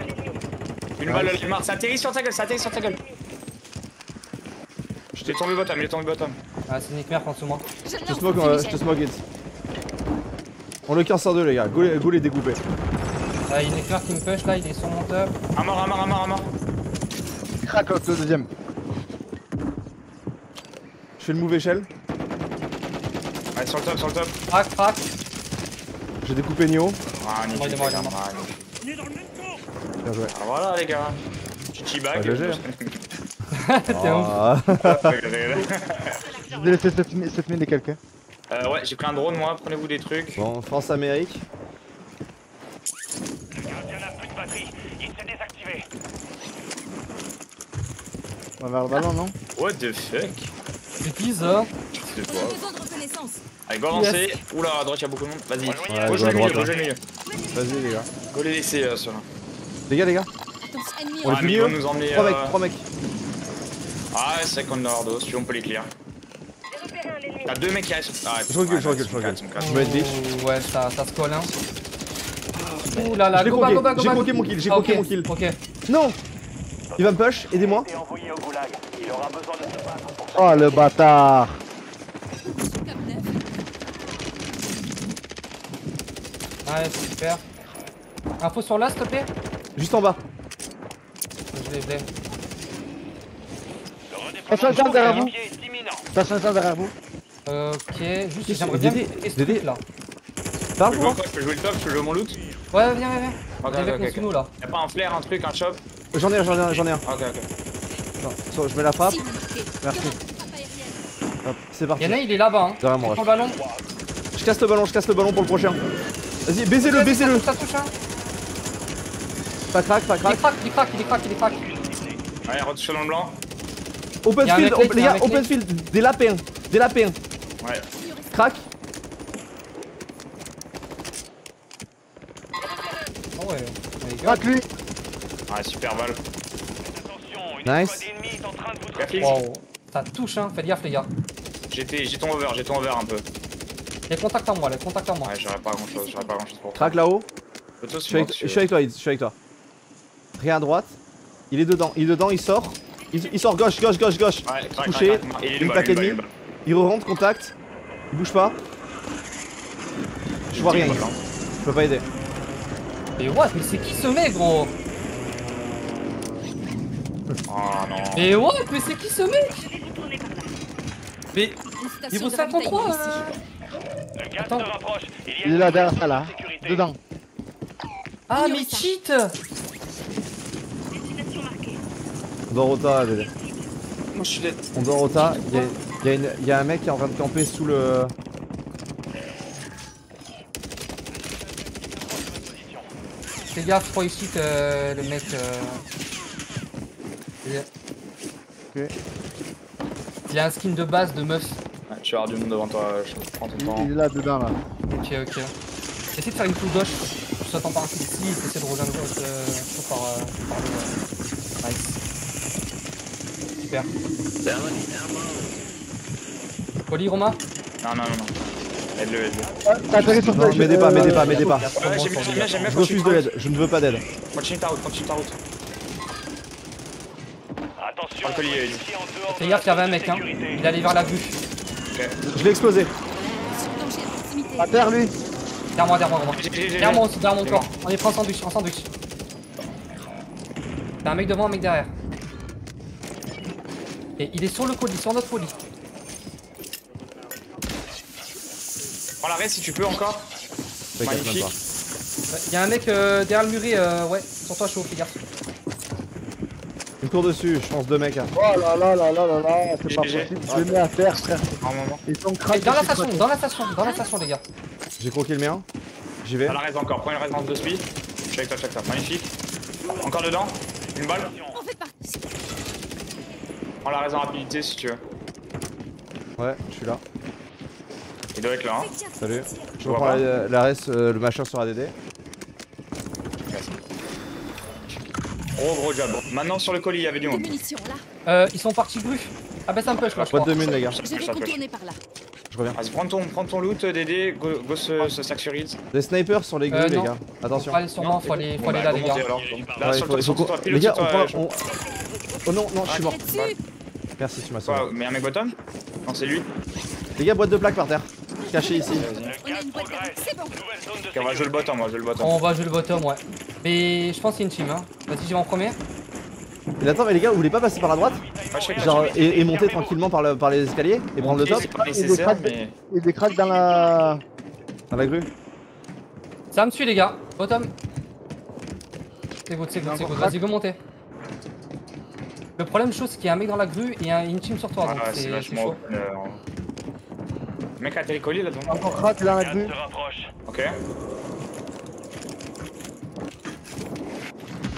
Speaker 3: Une balle, est morte. Ça atterrit sur ta gueule, ça atterrit sur ta gueule. Je t'ai tombé bottom, il est tombé bottom.
Speaker 6: Ah, c'est Nick Merck en dessous de moi.
Speaker 2: Je
Speaker 1: te smoke, euh, je te smoke it. On le casse en deux les gars, go les, go les découper.
Speaker 6: Ah, il y a Nick Merck qui me push là, il est sur mon top.
Speaker 3: Un mort, un mort, un mort, un mort.
Speaker 5: Le deuxième.
Speaker 1: Je fais le move échelle,
Speaker 3: Ouais, sur le top, sur le top.
Speaker 6: Crac, crac.
Speaker 1: j'ai découpé Nio.
Speaker 3: Ah,
Speaker 6: Il est mort, il est mort.
Speaker 1: Bien joué.
Speaker 3: Ah, voilà, les gars. Chichi bag.
Speaker 6: T'es ouf.
Speaker 5: Je vous ai laissé 7 000 et quelques.
Speaker 3: Euh, ouais, j'ai pris un drone, moi. Prenez-vous des trucs.
Speaker 1: Bon, France-Amérique.
Speaker 4: Le gardien n'a plus de batterie. Il s'est désactivé.
Speaker 5: On va vers le ballon, non
Speaker 3: What the fuck
Speaker 6: C'est qui ça
Speaker 3: C'est quoi. Allez, go avancer. Oula, à droite, y'a beaucoup de monde. Vas-y.
Speaker 1: Ouais,
Speaker 3: Go
Speaker 1: go
Speaker 3: jouer
Speaker 1: à
Speaker 3: le milieu, go
Speaker 1: hein.
Speaker 3: milieu.
Speaker 1: Vas-y les gars.
Speaker 3: Go les laisser, euh, ceux-là.
Speaker 1: Les gars, les gars. On
Speaker 2: en
Speaker 1: les
Speaker 3: Ah,
Speaker 1: mieux.
Speaker 3: nous emmener.
Speaker 1: 3
Speaker 3: euh,
Speaker 1: mecs, 3 mecs.
Speaker 3: Ah, ouais, c'est qu'on a hors dos, si on peut les clear. T'as deux mecs qui restent. Ah,
Speaker 1: Je recule, je recule, je recule. Je bitch.
Speaker 6: Ouh, Ouais, ça, ça se colle, hein. Ouh là là, go back, go
Speaker 1: j'ai croqué mon kill, j'ai
Speaker 6: Ah,
Speaker 1: croqué mon kill.
Speaker 6: Ok.
Speaker 1: Non Il va me push, aidez-moi.
Speaker 5: Oh le bâtard.
Speaker 6: Ouais, super. Info sur là, s'il te plaît
Speaker 1: Juste en bas.
Speaker 6: Je l'ai, je l'ai.
Speaker 5: Attention, attention, derrière vous. Attention, attention derrière vous.
Speaker 6: Ok, juste, j'aimerais bien
Speaker 1: Dédé,
Speaker 6: là.
Speaker 1: Parle
Speaker 3: Je peux jouer le top, je peux jouer mon loot
Speaker 6: Ouais, viens, viens, viens.
Speaker 3: Ok,
Speaker 6: avec sous là.
Speaker 3: Y'a pas un flair, un truc, un chop
Speaker 1: J'en ai un, j'en ai un, j'en ai un.
Speaker 3: Ok, ok.
Speaker 1: So- je mets la frappe. Merci. Hop, c'est parti.
Speaker 6: Y'en a un, il est là-bas. Hein.
Speaker 1: Derrière moi.
Speaker 6: Prends le ballon.
Speaker 1: Je casse le ballon, je casse le ballon pour le prochain. Vas-y, baisez-le, baisez-le.
Speaker 6: Ça touche, hein.
Speaker 1: Pas crack, pas
Speaker 6: Il est
Speaker 1: crack.
Speaker 6: crack, il est crack, il est crack, il est crack.
Speaker 3: Allez, retouche dans le blanc.
Speaker 1: Open field,
Speaker 6: mec
Speaker 1: les gars, open field, des lapins, des lapins.
Speaker 3: Ouais.
Speaker 1: Crac.
Speaker 6: Ah ouais. les gars.
Speaker 5: Crac lui
Speaker 3: Ouais, super balle.
Speaker 4: Attention, une
Speaker 1: Nice.
Speaker 4: squad ennemie est en train de vous
Speaker 3: Graphique.
Speaker 4: traquer.
Speaker 6: Wow. Ça touche, hein. Faites gaffe, les gars.
Speaker 3: J'étais, j'ai ton over, j'ai ton over un peu.
Speaker 6: Les contacts en moi, les contacts en moi.
Speaker 3: Ouais, j'aurais pas grand chose, j'aurais pas grand chose pour toi.
Speaker 1: Crac là-haut. Je suis avec, je suis avec toi, Id, je suis avec toi. Rien à droite. Il est dedans, il est dedans, il sort. Il, il sort gauche, gauche, gauche, gauche.
Speaker 3: Ouais,
Speaker 1: Touché.
Speaker 3: Il est
Speaker 1: une
Speaker 3: balle.
Speaker 1: Il re-rentre, contact. Il bouge pas. Je vois rien.
Speaker 3: Hein.
Speaker 1: Je peux pas aider.
Speaker 6: Mais what Mais c'est qui ce mec, gros?
Speaker 3: Oh non.
Speaker 6: Mais what Mais c'est qui ce mec?
Speaker 9: Je vais contourner par là.
Speaker 6: Mais niveau
Speaker 2: de
Speaker 6: 53
Speaker 2: ravitaillement
Speaker 6: euh...
Speaker 2: ici.
Speaker 4: Le gaz
Speaker 6: Attends.
Speaker 4: se rapproche. Il y a
Speaker 5: Il est
Speaker 4: une
Speaker 5: là derrière ça là.
Speaker 4: sécurité.
Speaker 5: Dedans.
Speaker 6: Ah mais cheat
Speaker 9: Destination marquée.
Speaker 1: On dort au tas.
Speaker 3: Moi je suis dead.
Speaker 1: On dort au tas. Il y a, il y a une- il y a un mec qui est en train de camper sous le.
Speaker 6: Fais gaffe, je crois ici que euh, le mec... Euh... Il y a-
Speaker 5: Ok.
Speaker 6: Il a un skin de base de meuf.
Speaker 3: Ouais, tu vas avoir du monde devant toi, je prends ton
Speaker 5: Il,
Speaker 3: temps.
Speaker 5: il est là dedans là.
Speaker 6: Ok, ok. Essaye de faire une coup gauche. Je t'attends par ici, ici, essaie de rejoindre euh, chaud par, euh, par le... euh, Nice. Super. Poli, Romain
Speaker 3: Non, non, non, non. Aide-le, aide-le.
Speaker 5: Ah, T'as atterri sur
Speaker 1: Non, m'aidez pas, m'aidez pas, m'aidez pas.
Speaker 3: Ouais, j'aime bien, j'aime bien, j'aime bien.
Speaker 1: Je refuse de l'aide, je ne veux pas d'aide.
Speaker 3: Continue ta route, continue ta route.
Speaker 4: Dehors
Speaker 6: Fais gaffe, il y avait un mec, hein. Il allait vers la vue.
Speaker 1: Je l'ai explosé.
Speaker 2: À
Speaker 5: terre lui
Speaker 6: Derrière moi, derrière moi, Derrière moi aussi, derrière mon corps. On est pris en sandwich, en sandwich. T'as un mec devant, un mec derrière. Et il est sur le colis, sur notre colis.
Speaker 3: Prends l'arrêt si tu peux encore.
Speaker 1: Fais gaffe, même
Speaker 3: Magnifique.
Speaker 6: Il y a un mec euh, derrière le muret, euh, ouais, sur toi chaud, fais gaffe.
Speaker 1: Il me court dessus, je pense deux mecs. hein.
Speaker 5: Oh là là là là là là, c'est pas possible. Je mets à terre frère. Ils sont craqués.
Speaker 6: dans la station, dans la station, dans la station, les gars.
Speaker 1: J'ai croqué le mien. J'y vais.
Speaker 3: Prends la raise encore, prends une raise de speed. Je suis avec toi, check ça. Magnifique. Encore dedans. Une balle.
Speaker 2: En fait partie.
Speaker 3: Prends la raise en rapidité si tu veux.
Speaker 1: Ouais, je suis là.
Speaker 3: Il doit être là. Hein.
Speaker 1: Salut. Je
Speaker 3: vois
Speaker 1: reprends
Speaker 3: pas.
Speaker 1: la, la reste, euh, le machin sur ADD.
Speaker 3: Gros gros job. Maintenant sur le colis, il y avait du
Speaker 2: Des
Speaker 3: monde.
Speaker 6: Euh, ils sont partis grue. Ah bah c'est un push
Speaker 1: Boîte
Speaker 6: crois.
Speaker 1: de mine, les gars.
Speaker 2: Je vais
Speaker 3: Ça
Speaker 2: contourner par là.
Speaker 1: Je reviens.
Speaker 3: Vas-y, prends ton, prends ton loot, Dédé. Go, go se, se saxurise.
Speaker 1: Des snipers sur les grues,
Speaker 6: Euh,
Speaker 1: les gars. Attention.
Speaker 6: Faut aller sur moi, faut aller, faut aller là, les gars.
Speaker 3: Alors. Là,
Speaker 1: Ouais,
Speaker 3: sur le sur toi,
Speaker 1: Les gars,
Speaker 3: sur
Speaker 1: on Oh non, non, je suis mort.
Speaker 2: Dessus.
Speaker 1: Merci, tu m'as sauvé.
Speaker 3: Quoi, mais un mec bottom? Non, c'est lui.
Speaker 1: Les gars, boîte de plaques par terre. Caché ici.
Speaker 2: On C'est
Speaker 3: va jouer le bottom, on va jouer le bottom.
Speaker 6: On va jouer le bottom, ouais. Mais je pense qu'il y a une team, hein. Vas-y, j'y vais en premier.
Speaker 1: Mais attends, mais les gars, vous voulez pas passer par la droite
Speaker 3: que
Speaker 1: Genre, et, et monter tranquillement par, le, par les escaliers Et prendre le top
Speaker 3: C'est pas
Speaker 5: Il
Speaker 3: nécessaire,
Speaker 5: est
Speaker 3: mais.
Speaker 5: Il y a des cracks dans la.
Speaker 1: dans la grue
Speaker 6: Ça me suit, les gars. Bottom. C'est good, c'est good, c'est good. Vas-y, go monter. Le problème, chose, c'est qu'il y a un mec dans la grue et une team sur toi.
Speaker 3: Ah,
Speaker 6: donc
Speaker 3: ouais,
Speaker 6: c'est
Speaker 3: c'est
Speaker 6: c'est
Speaker 3: vachement
Speaker 6: chaud.
Speaker 3: open. euh, Le mec a atterri collier là-dedans.
Speaker 5: Encore crack grue.
Speaker 4: se rapproche.
Speaker 3: Ok.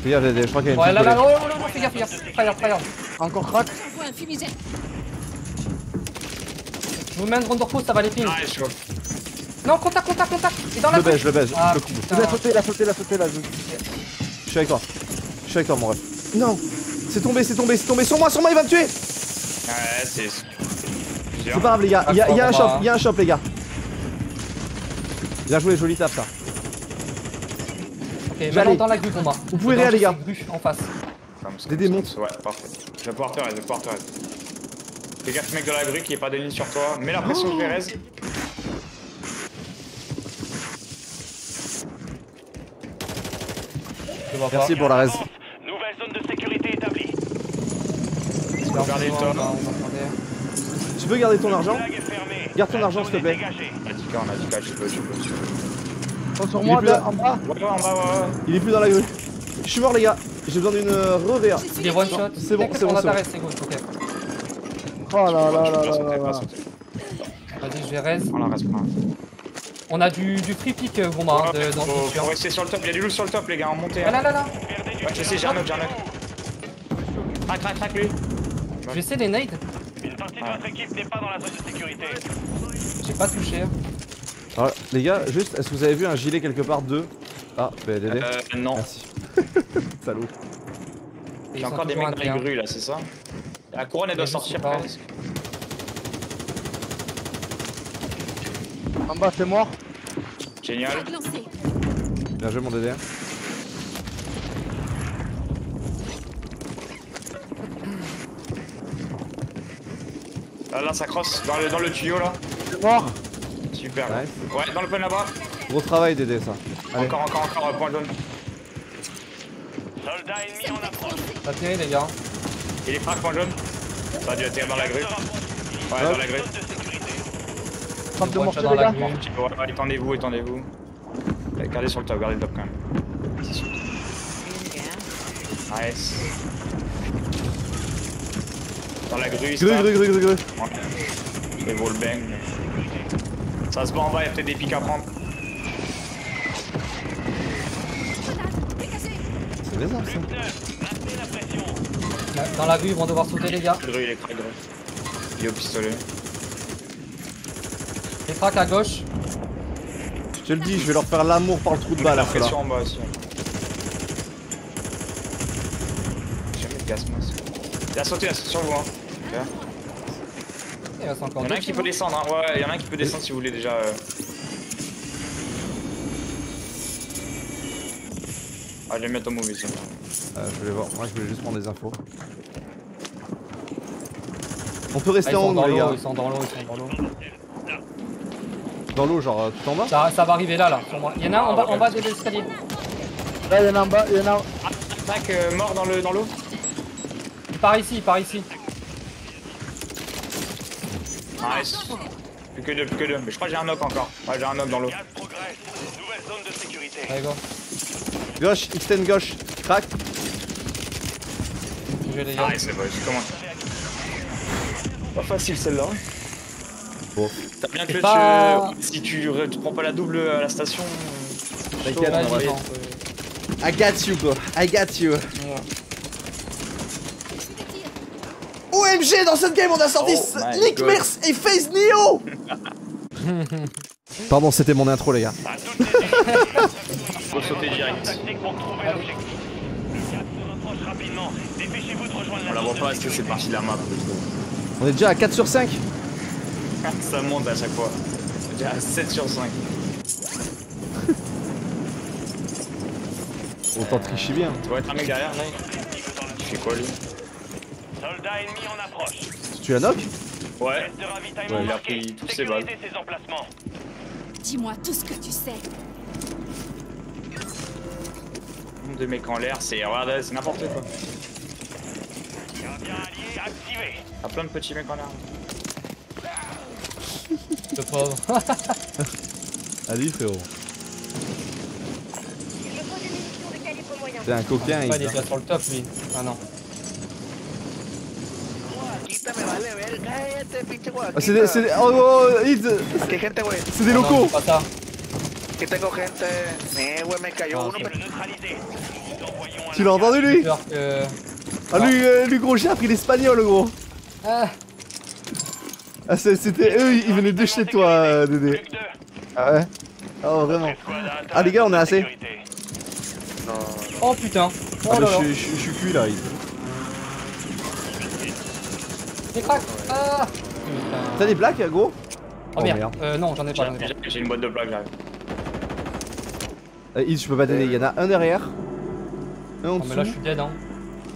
Speaker 1: Les gars, je crois qu'il y a une
Speaker 6: Ouais, là, là, oh, oh, oh, fais gaffe, fais gaffe. Fire, fire.
Speaker 5: Encore crack.
Speaker 2: Un.
Speaker 6: Je vous mets un grand repos, ça va les ping.
Speaker 3: Ah, je chaud.
Speaker 6: Non, contact, contact, contact. Et dans
Speaker 1: Je
Speaker 6: la
Speaker 1: le baise, je le baise.
Speaker 6: Ah,
Speaker 1: je le coupe.
Speaker 6: putain.
Speaker 5: Il a sauté, il a sauté, il a sauté là. je-
Speaker 1: Je suis avec toi. Je suis avec toi, mon ref. Non C'est tombé, c'est tombé, c'est tombé. Sur moi, sur moi, il va me tuer
Speaker 3: Ouais, c'est.
Speaker 1: C'est pas grave, les gars. Il y a, il y a un shop, il y a un shop, les gars. Bien joué, joli taf, ça.
Speaker 6: Ok,
Speaker 1: J'allais.
Speaker 6: maintenant dans la grue, combat.
Speaker 1: Vous pouvez rien, les gars.
Speaker 6: en face.
Speaker 3: Ça.
Speaker 1: monte.
Speaker 3: Ouais, parfait. Je vais pouvoir te raise, je vais pouvoir te raise. Fais gaffe, mec de la grue qui est pas de ligne sur toi. Mets la pression, je vais raise.
Speaker 6: Je vois pas.
Speaker 1: Merci pour la raise.
Speaker 4: Nouvelle zone de sécurité établie.
Speaker 6: J'espère
Speaker 3: Regardez
Speaker 6: que
Speaker 3: le top.
Speaker 6: On
Speaker 1: peux garder ton argent. Garde ton argent, s'il te plaît.
Speaker 3: On a 10k, on a 10k, tu peux, tu peux, tu peux.
Speaker 5: Ils sont sur
Speaker 1: Il est
Speaker 5: moi,
Speaker 1: plus là.
Speaker 5: là, en bas.
Speaker 3: Ouais, en bas, ouais, ouais.
Speaker 1: Il est plus dans la grue. Je suis mort, les gars. J'ai besoin d'une euh, re-VA.
Speaker 6: Des one shot.
Speaker 1: C'est bon, c'est bon,
Speaker 6: On a
Speaker 1: c'est bon.
Speaker 6: reste, c'est good, ok.
Speaker 5: Oh là là là
Speaker 3: peux pas
Speaker 5: là là
Speaker 3: pas
Speaker 5: là.
Speaker 6: Vas-y, je vais raise.
Speaker 3: Prends la la raise.
Speaker 6: On a du, du free pick, euh, Gouma, hein, de- dans
Speaker 3: Faut, faut rester sur le top, il y a du loup sur le top, les gars, en montée.
Speaker 6: Ah
Speaker 3: hein.
Speaker 6: là là là
Speaker 3: Ouais, je sais, j'ai un autre, j'ai un autre. Crac, crac, crac, lui.
Speaker 6: Je vais essayer les nades.
Speaker 4: De votre équipe n'est pas dans la zone de sécurité.
Speaker 6: J'ai pas touché.
Speaker 1: Alors, les gars, juste, est-ce que vous avez vu un gilet quelque part de. Ah, PDD.
Speaker 3: Euh, non.
Speaker 1: Merci. Salaud.
Speaker 3: A encore des mecs dans les grues là, c'est ça? La couronne elle doit sortir presque.
Speaker 5: En bas, c'est mort.
Speaker 3: Génial.
Speaker 1: Bien joué, mon DD.
Speaker 3: Là, là ça crosse dans le, dans le tuyau là.
Speaker 5: C'est mort.
Speaker 3: Super.
Speaker 1: Nice.
Speaker 3: Ouais, dans le pun là-bas.
Speaker 1: Gros travail, DD, ça. Allez.
Speaker 3: Encore, encore, encore, euh, point jaune.
Speaker 4: Soldat ennemi en approche.
Speaker 6: Ça tiré les gars.
Speaker 3: Il est frappe, point jaune. Ça a dû atterrir dans la grue. Ouais, dans la grue.
Speaker 4: Zone de sécurité.
Speaker 5: Trente de
Speaker 6: One
Speaker 5: mortier,
Speaker 6: shot dans
Speaker 5: les
Speaker 6: la
Speaker 5: gars.
Speaker 3: Ouais, ouais, étendez-vous, étendez-vous. Gardez sur le top, gardez le top quand même. Nice. Dans la grue, il se
Speaker 1: Gru,
Speaker 3: tape.
Speaker 1: gru, gru, gru, gru.
Speaker 3: Ouais. Les wall bang. Ça se bat en bas, il y a peut-être des pics à prendre.
Speaker 1: C'est bizarre, ça.
Speaker 6: Dans la rue, ils vont devoir sauter les gars.
Speaker 3: Grue, il est crack, grue. Il est au pistolet.
Speaker 6: Les tracks à gauche.
Speaker 1: Je te le dis, je vais leur faire l'amour par le trou de balle, ceux-là.
Speaker 3: pression en bas aussi. Jamais de mask. Il a sauté là, sur vous. Hein. Ok.
Speaker 6: Il reste encore
Speaker 3: Il y en
Speaker 6: deux
Speaker 3: a un qui peut descendre, hein. ouais, il y en a un qui peut descendre si vous voulez déjà. euh. Ah, je vais mettre au move ici.
Speaker 1: Euh, je voulais voir, moi je voulais juste prendre des infos. On peut
Speaker 6: Ah,
Speaker 1: rester en haut,
Speaker 6: dans
Speaker 1: les
Speaker 6: l'eau,
Speaker 1: gars.
Speaker 6: ils sont dans l'eau, ils sont dans l'eau.
Speaker 1: Dans l'eau, genre euh, tout en bas
Speaker 6: Ça, ça va arriver là, là, sur moi. Il y en a un en bas, en bas de l'escalier.
Speaker 5: Là, il y en a en bas, il y en a.
Speaker 3: Tac, euh, mort dans le dans l'eau.
Speaker 6: Il part ici, il part ici.
Speaker 3: Nice. Plus que deux, plus que deux. Mais je crois que j'ai un knock encore. Ouais, j'ai un knock dans l'eau.
Speaker 4: Gaz progresse. Nouvelle zone de sécurité.
Speaker 6: Allez, go.
Speaker 1: Gauche, extend gauche, crack.
Speaker 6: Les gars.
Speaker 3: Nice, c'est bon, je commence. Pas facile celle-là.
Speaker 1: Bon.
Speaker 3: T'as bien que tu, si tu, re- tu prends pas la double à la station. euh,
Speaker 1: T'inquiète, on va- I got you, bro. I got you. OMG, dans cette game, on a sorti
Speaker 3: Oh
Speaker 1: Nick. Mers et FaZe Neo Pardon, c'était mon intro, les gars.
Speaker 3: Faut sauter direct.
Speaker 4: Tactique pour trouver l'objectif. Le gaz se rapproche rapidement. Dépêchez-vous de rejoindre la
Speaker 3: On la voit pas parce que c'est parti de la map.
Speaker 1: On est déjà à 4 sur 5.
Speaker 3: Ça monte à chaque fois. J'ai à 7 sur 5.
Speaker 1: Autant tricher bien.
Speaker 3: Tu vois être un mec derrière là Tu fais quoi lui?
Speaker 4: Soldat ennemi en approche.
Speaker 1: Tu la knock
Speaker 3: Ouais.
Speaker 4: De
Speaker 3: Ouais, il a pris toutes ses balles.
Speaker 4: Sécurisez ces emplacements.
Speaker 2: Dis-moi tout ce que tu sais.
Speaker 3: De mecs en l'air, c'est c'est n'importe quoi.
Speaker 4: Gardien allié activé.
Speaker 3: Plein de petits mecs en l'air.
Speaker 6: Le pauvre.
Speaker 1: Allez, frérot. C'est un coquin,
Speaker 6: il est déjà sur le top lui. Ah non.
Speaker 1: Ah, c'est des. C'est des. Oh, oh, hit C'est des
Speaker 6: Ah non,
Speaker 1: locaux.
Speaker 7: Aquí tengo gente. Eh, güey, me cayó
Speaker 6: Ah,
Speaker 7: uno.
Speaker 6: c'est-
Speaker 4: Neutralisé.
Speaker 1: Tu l'as entendu, lui
Speaker 6: que.
Speaker 1: Ah, lui, euh, lui, gros, j'ai appris l'espagnol, gros
Speaker 6: Ah,
Speaker 1: Ah, c'était eux, ils venaient de chez toi, euh, Dédé.
Speaker 4: Que.
Speaker 1: Ah ouais? Oh, vraiment. Ah, les gars, on est assez.
Speaker 4: sécurité.
Speaker 6: oh putain.
Speaker 1: Ah,
Speaker 6: Oh
Speaker 1: mais
Speaker 6: là
Speaker 1: je suis- je suis- je suis cuit, là. il-
Speaker 6: Les cracks. Ah
Speaker 1: T'as des plaques, gros?
Speaker 6: Oh
Speaker 1: Oh,
Speaker 6: merde.
Speaker 1: merde.
Speaker 6: Euh, non, j'en ai pas.
Speaker 3: J'ai une boîte de plaques j'arrive.
Speaker 1: Euh, je peux pas t'aider, il y en a un derrière. Un en
Speaker 6: Non, mais là je
Speaker 1: dessous.
Speaker 6: suis dead hein.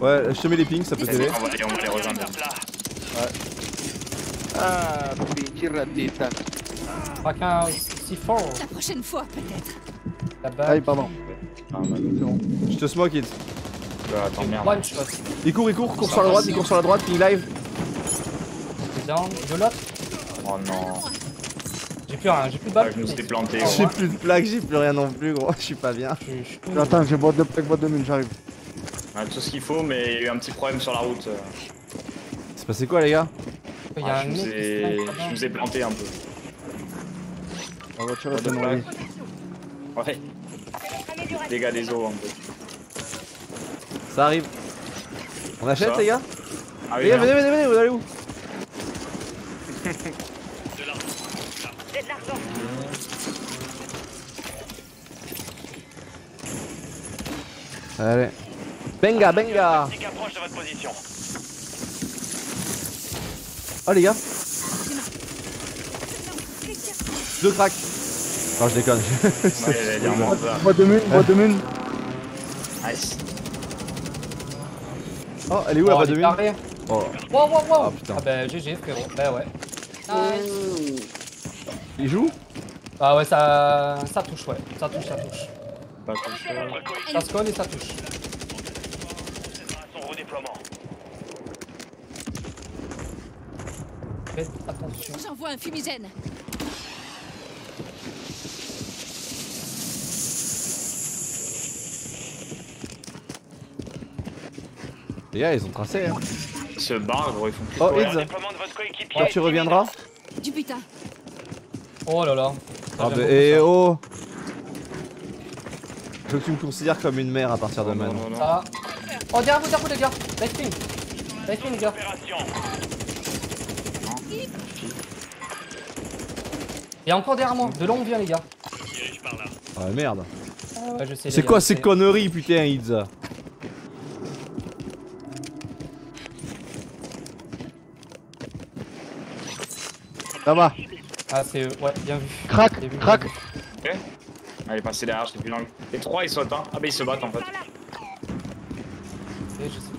Speaker 1: Ouais, je te mets les pings, ça peut t'aider.
Speaker 3: On va aller, on va les rejoindre.
Speaker 7: Ah, pinche ratita.
Speaker 6: Crack un C4.
Speaker 2: La prochaine fois, peut-être.
Speaker 6: Balle.
Speaker 5: pardon.
Speaker 3: Ah, bah,
Speaker 1: Je te smoke, Iz.
Speaker 3: bah, attends, merde.
Speaker 1: Il court, il court, court sur la droite, il court sur la droite, ping live.
Speaker 6: Down. De l'autre.
Speaker 3: Oh non.
Speaker 6: J'ai plus rien, j'ai plus de
Speaker 3: Ah,
Speaker 6: balles.
Speaker 3: je me suis planté.
Speaker 6: Oh,
Speaker 1: J'ai plus de plaques, j'ai plus rien non plus, gros. Je suis pas bien.
Speaker 5: Attends, j'ai boîte de plaque, boîte de mine, j'arrive.
Speaker 3: On a tout ce qu'il faut, mais il y a eu un petit problème sur la route.
Speaker 1: C'est passé quoi, les gars?
Speaker 6: Il y a
Speaker 3: Ah, je,
Speaker 6: se
Speaker 3: ai... je ai planté un peu.
Speaker 5: La voiture est
Speaker 3: plaques. Ouais. Dégâts des eaux un peu.
Speaker 1: Ça arrive. On achète,
Speaker 3: Ça.
Speaker 1: les gars?
Speaker 3: Ah oui,
Speaker 1: Les gars,
Speaker 3: merde.
Speaker 1: venez, venez, venez, vous allez où?
Speaker 9: J'ai de l'argent.
Speaker 1: Allez. Benga, benga
Speaker 4: approche de votre position.
Speaker 1: Oh les gars Deux cracks Non je déconne.
Speaker 3: Moi.
Speaker 5: de mune, de mune.
Speaker 3: Nice.
Speaker 1: oh elle est où la
Speaker 6: Oh,
Speaker 1: boîte
Speaker 6: elle
Speaker 1: de mine. Oh.
Speaker 6: Wow, wow, wow.
Speaker 1: Ah, putain.
Speaker 6: Ah bah GG frérot. Bah ouais.
Speaker 1: Il joue?
Speaker 6: Ah ouais, ça, ça touche, ouais. Ça touche, ça touche.
Speaker 3: Pas touché.
Speaker 4: Votre coéquipier
Speaker 6: Ça se colle et ça touche.
Speaker 4: son redéploiement.
Speaker 6: Faites attention.
Speaker 2: J'envoie un fumigène.
Speaker 1: Les gars ils ont tracé hein.
Speaker 3: Ils se barrent, gros, ils font plus
Speaker 1: Oh,
Speaker 3: courir.
Speaker 4: Coéquipier.
Speaker 1: Quand tu reviendras
Speaker 2: Du butin.
Speaker 6: Oh là là.
Speaker 1: Ah bah
Speaker 6: beaucoup
Speaker 1: et
Speaker 6: ça.
Speaker 1: oh Je veux que tu me considères comme une mère à partir de
Speaker 3: Non,
Speaker 1: maintenant.
Speaker 3: non, non.
Speaker 6: Ça. Oh, derrière vous, derrière vous, les gars. Light ping. Light ping, les gars.
Speaker 4: Opération.
Speaker 6: Et encore derrière moi. De là, on vient, les gars.
Speaker 1: Ah merde
Speaker 6: Ouais, les
Speaker 1: C'est quoi ces conneries putain Ids
Speaker 5: Va.
Speaker 6: Ah, c'est. euh, Ouais, bien vu.
Speaker 5: Crac,
Speaker 6: vu,
Speaker 5: crac.
Speaker 3: Ok. Allez, passez derrière, je sais plus l'angle. Les trois ils sautent, hein. Ah bah ils se battent en fait.
Speaker 6: Ok, je sais.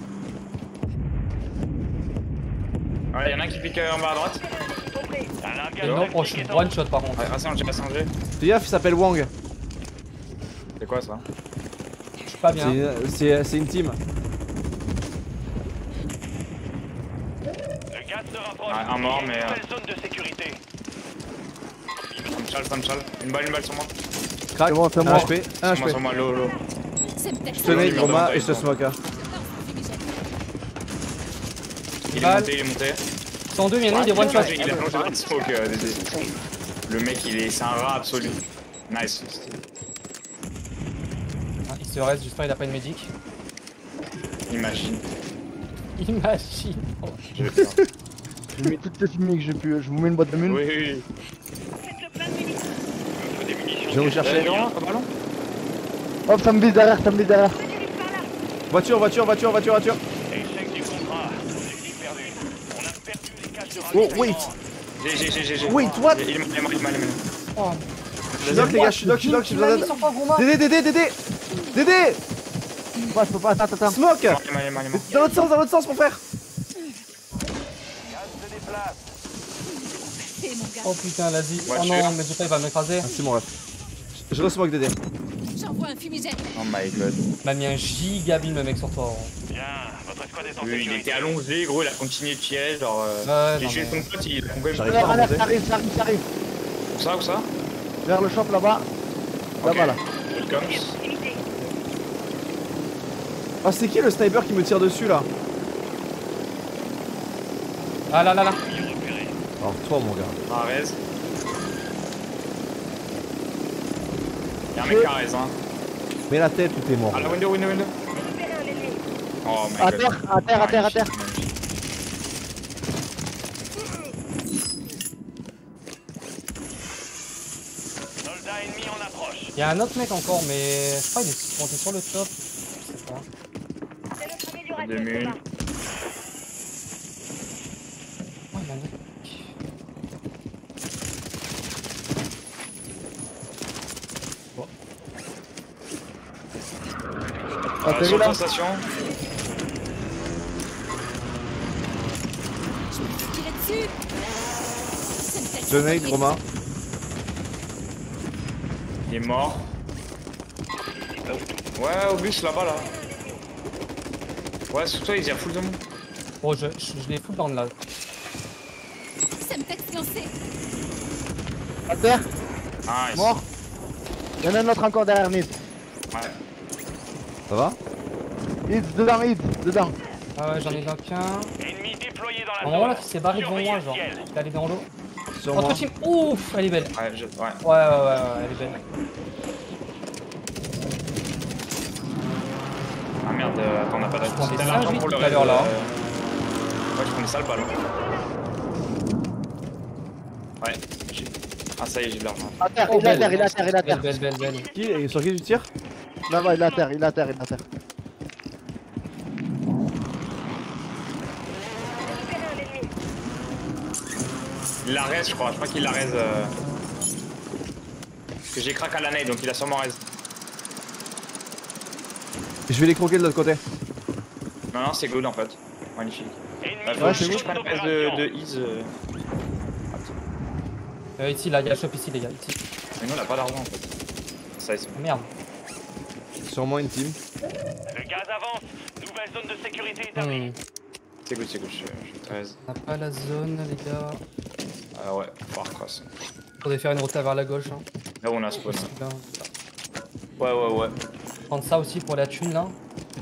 Speaker 3: Ouais, y'en a un qui pique euh, en bas à droite.
Speaker 4: Un
Speaker 6: Et
Speaker 4: largage
Speaker 6: non, oh,
Speaker 4: en
Speaker 6: one shot par contre.
Speaker 3: Ouais, restez en G.
Speaker 1: Fais gaffe il s'appelle Wang.
Speaker 3: C'est quoi ça?
Speaker 6: Je suis pas bien.
Speaker 1: C'est- C'est c'est une team.
Speaker 4: Se rapproche.
Speaker 3: Un mort, mais, euh,
Speaker 4: Nouvelle zone de sécurité.
Speaker 3: Ça me chale, ça me chale. Une balle, une balle sur moi.
Speaker 1: Crac,
Speaker 5: C'est bon, c'est
Speaker 1: un
Speaker 5: mort.
Speaker 1: HP,
Speaker 3: Sur
Speaker 1: un
Speaker 3: moi,
Speaker 1: HP.
Speaker 3: sur moi,
Speaker 1: Roma et je te smoke. hein.
Speaker 3: Il est monté, il est monté.
Speaker 6: 102, il y en a un, il est one shot.
Speaker 3: Il a plongé dans le smoke, euh. Le mec, il est, c'est un rat absolu. Nice.
Speaker 6: Ah, il se reste, j'espère qu'il a pas une médic.
Speaker 3: Imagine.
Speaker 6: Imagine. Oh.
Speaker 3: Je vais faire.
Speaker 5: J'ai mis toutes les chimiques que j'ai pu. Je vous mets une boîte de mune.
Speaker 3: Oui, oui.
Speaker 1: Je vais vous chercher.
Speaker 3: Ballon,
Speaker 5: Hop, ça me vise derrière, ça me vise derrière.
Speaker 1: Voiture, voiture, voiture, voiture, voiture.
Speaker 4: Échec du contrat. Objectif perdu. On a perdu les caches de
Speaker 1: Oh, wait.
Speaker 3: J'ai, j'ai, j'ai, j'ai, j'ai.
Speaker 1: Wait, what?
Speaker 3: Il est mort, il est mort, il est mort, il est mort.
Speaker 6: Oh.
Speaker 1: Je suis knock les gars, je suis knock, je suis knock, je suis
Speaker 6: Gouma.
Speaker 1: Dédé, Dédé, Dédé Dédé
Speaker 5: Je peux pas, je peux pas. Attends, attends.
Speaker 1: Smoke. Dans l'autre sens, dans l'autre sens mon frère
Speaker 4: Gaz se déplace.
Speaker 2: C'est mon gars.
Speaker 6: Oh putain, vas-y. Oh non, mais il va m'écraser.
Speaker 1: Merci mon ref. Je re-smoke Dédé.
Speaker 2: J'envoie un fumigène.
Speaker 3: Oh my god.
Speaker 6: Il m'a mis un gigabit, le mec, sur toi. oh.
Speaker 4: Bien. Votre squad est en
Speaker 3: Lui, il était allongé, gros, il a continué de tirer, genre. J'ai
Speaker 6: mais-
Speaker 3: ton pote, il a même.
Speaker 1: J'arrive
Speaker 5: Vers
Speaker 1: pas à
Speaker 5: alerte,
Speaker 1: monter.
Speaker 5: ça arrive, ça arrive, ça arrive.
Speaker 3: Où ça, où ça?
Speaker 5: Vers le shop là-bas. Là-bas là.
Speaker 3: Welcome.
Speaker 1: Ah c'est qui le sniper qui me tire dessus là?
Speaker 6: Ah là là là.
Speaker 1: Alors toi mon gars.
Speaker 3: Arrête. Y'a un mec qui arrête, hein.
Speaker 1: Mets la tête ou t'es mort.
Speaker 3: À la window, window, window.
Speaker 9: Repérez un ennemi.
Speaker 3: Oh my
Speaker 5: À
Speaker 3: god.
Speaker 5: terre, à terre, à terre, à terre.
Speaker 4: Soldat ennemi en approche.
Speaker 6: Il y a un autre mec encore, mais je crois qu'il est monté sur le top. Je sais pas.
Speaker 9: C'est notre amélioration.
Speaker 3: Deux mules.
Speaker 9: Thomas.
Speaker 6: Oh, il a mis-
Speaker 5: T'as
Speaker 3: sur
Speaker 5: là
Speaker 3: la station.
Speaker 2: Tirez dessus. Semtex.
Speaker 1: Je nade Romain.
Speaker 3: Il est mort. Ouais, au bus là-bas là. Ouais, sur toi, il y a full de monde.
Speaker 6: Oh, je, je, je l'ai full down là.
Speaker 2: Semtex lancé.
Speaker 5: À terre,
Speaker 3: Nice.
Speaker 5: mort. Il y en a un autre encore derrière Nid.
Speaker 3: Ouais.
Speaker 1: Ça va?
Speaker 5: Nid, dedans, Nid, dedans.
Speaker 6: Ah ouais, j'en ai donc qu'un.
Speaker 4: Ennemi déployé dans la
Speaker 6: Un
Speaker 4: zone.
Speaker 6: moment là qui s'est barré devant moi,
Speaker 4: le
Speaker 6: genre. Il est allé dans l'eau.
Speaker 1: Sur moi.
Speaker 6: Autre team. Ouf, elle est belle.
Speaker 3: Ouais, je... ouais.
Speaker 6: Ouais, ouais, ouais, ouais, elle est belle.
Speaker 3: Ah merde, euh, attends, on n'a pas d'argent. T'as l'argent pour le
Speaker 6: l'heure, là.
Speaker 3: euh, Ouais, je prends des salles pas loin. Ouais. j'ai- Ah, ça y est, j'ai de l'argent.
Speaker 5: À terre,
Speaker 6: Oh,
Speaker 5: il est à
Speaker 6: belle.
Speaker 5: terre, il est à terre, il est à
Speaker 6: Belle,
Speaker 5: terre.
Speaker 6: belle, belle, belle.
Speaker 1: Qui, sur qui tu tires?
Speaker 5: Là-bas, il est à terre, il est à terre, il est à terre.
Speaker 9: Repérez un ennemi.
Speaker 3: Il la raise, je crois. Je crois qu'il la raise. Euh... Parce que j'ai crack à la nade, donc il a sûrement raise.
Speaker 1: Je vais les croquer de l'autre côté.
Speaker 3: Non, non, c'est good en fait. Magnifique. Bah,
Speaker 5: Ouais,
Speaker 3: je je prenne la raise de, de Ease. euh.
Speaker 6: Euh, ici, là, il y a le shop ici, les gars. Ici.
Speaker 3: Mais nous, on a pas d'argent en fait. Ça.
Speaker 6: Ah, merde.
Speaker 1: Sûrement une team.
Speaker 4: Le gaz avance. Nouvelle zone de sécurité établie.
Speaker 6: Hmm.
Speaker 3: C'est good, c'est good. Je, je suis 13.
Speaker 6: On n'a pas la zone, les gars.
Speaker 3: Ah ouais, Far Cross.
Speaker 6: Faudrait faire une route vers la gauche. Hein.
Speaker 3: Là où on a spawn.
Speaker 6: Là.
Speaker 3: Ouais, ouais, ouais.
Speaker 6: Prendre ça aussi pour la thune, là.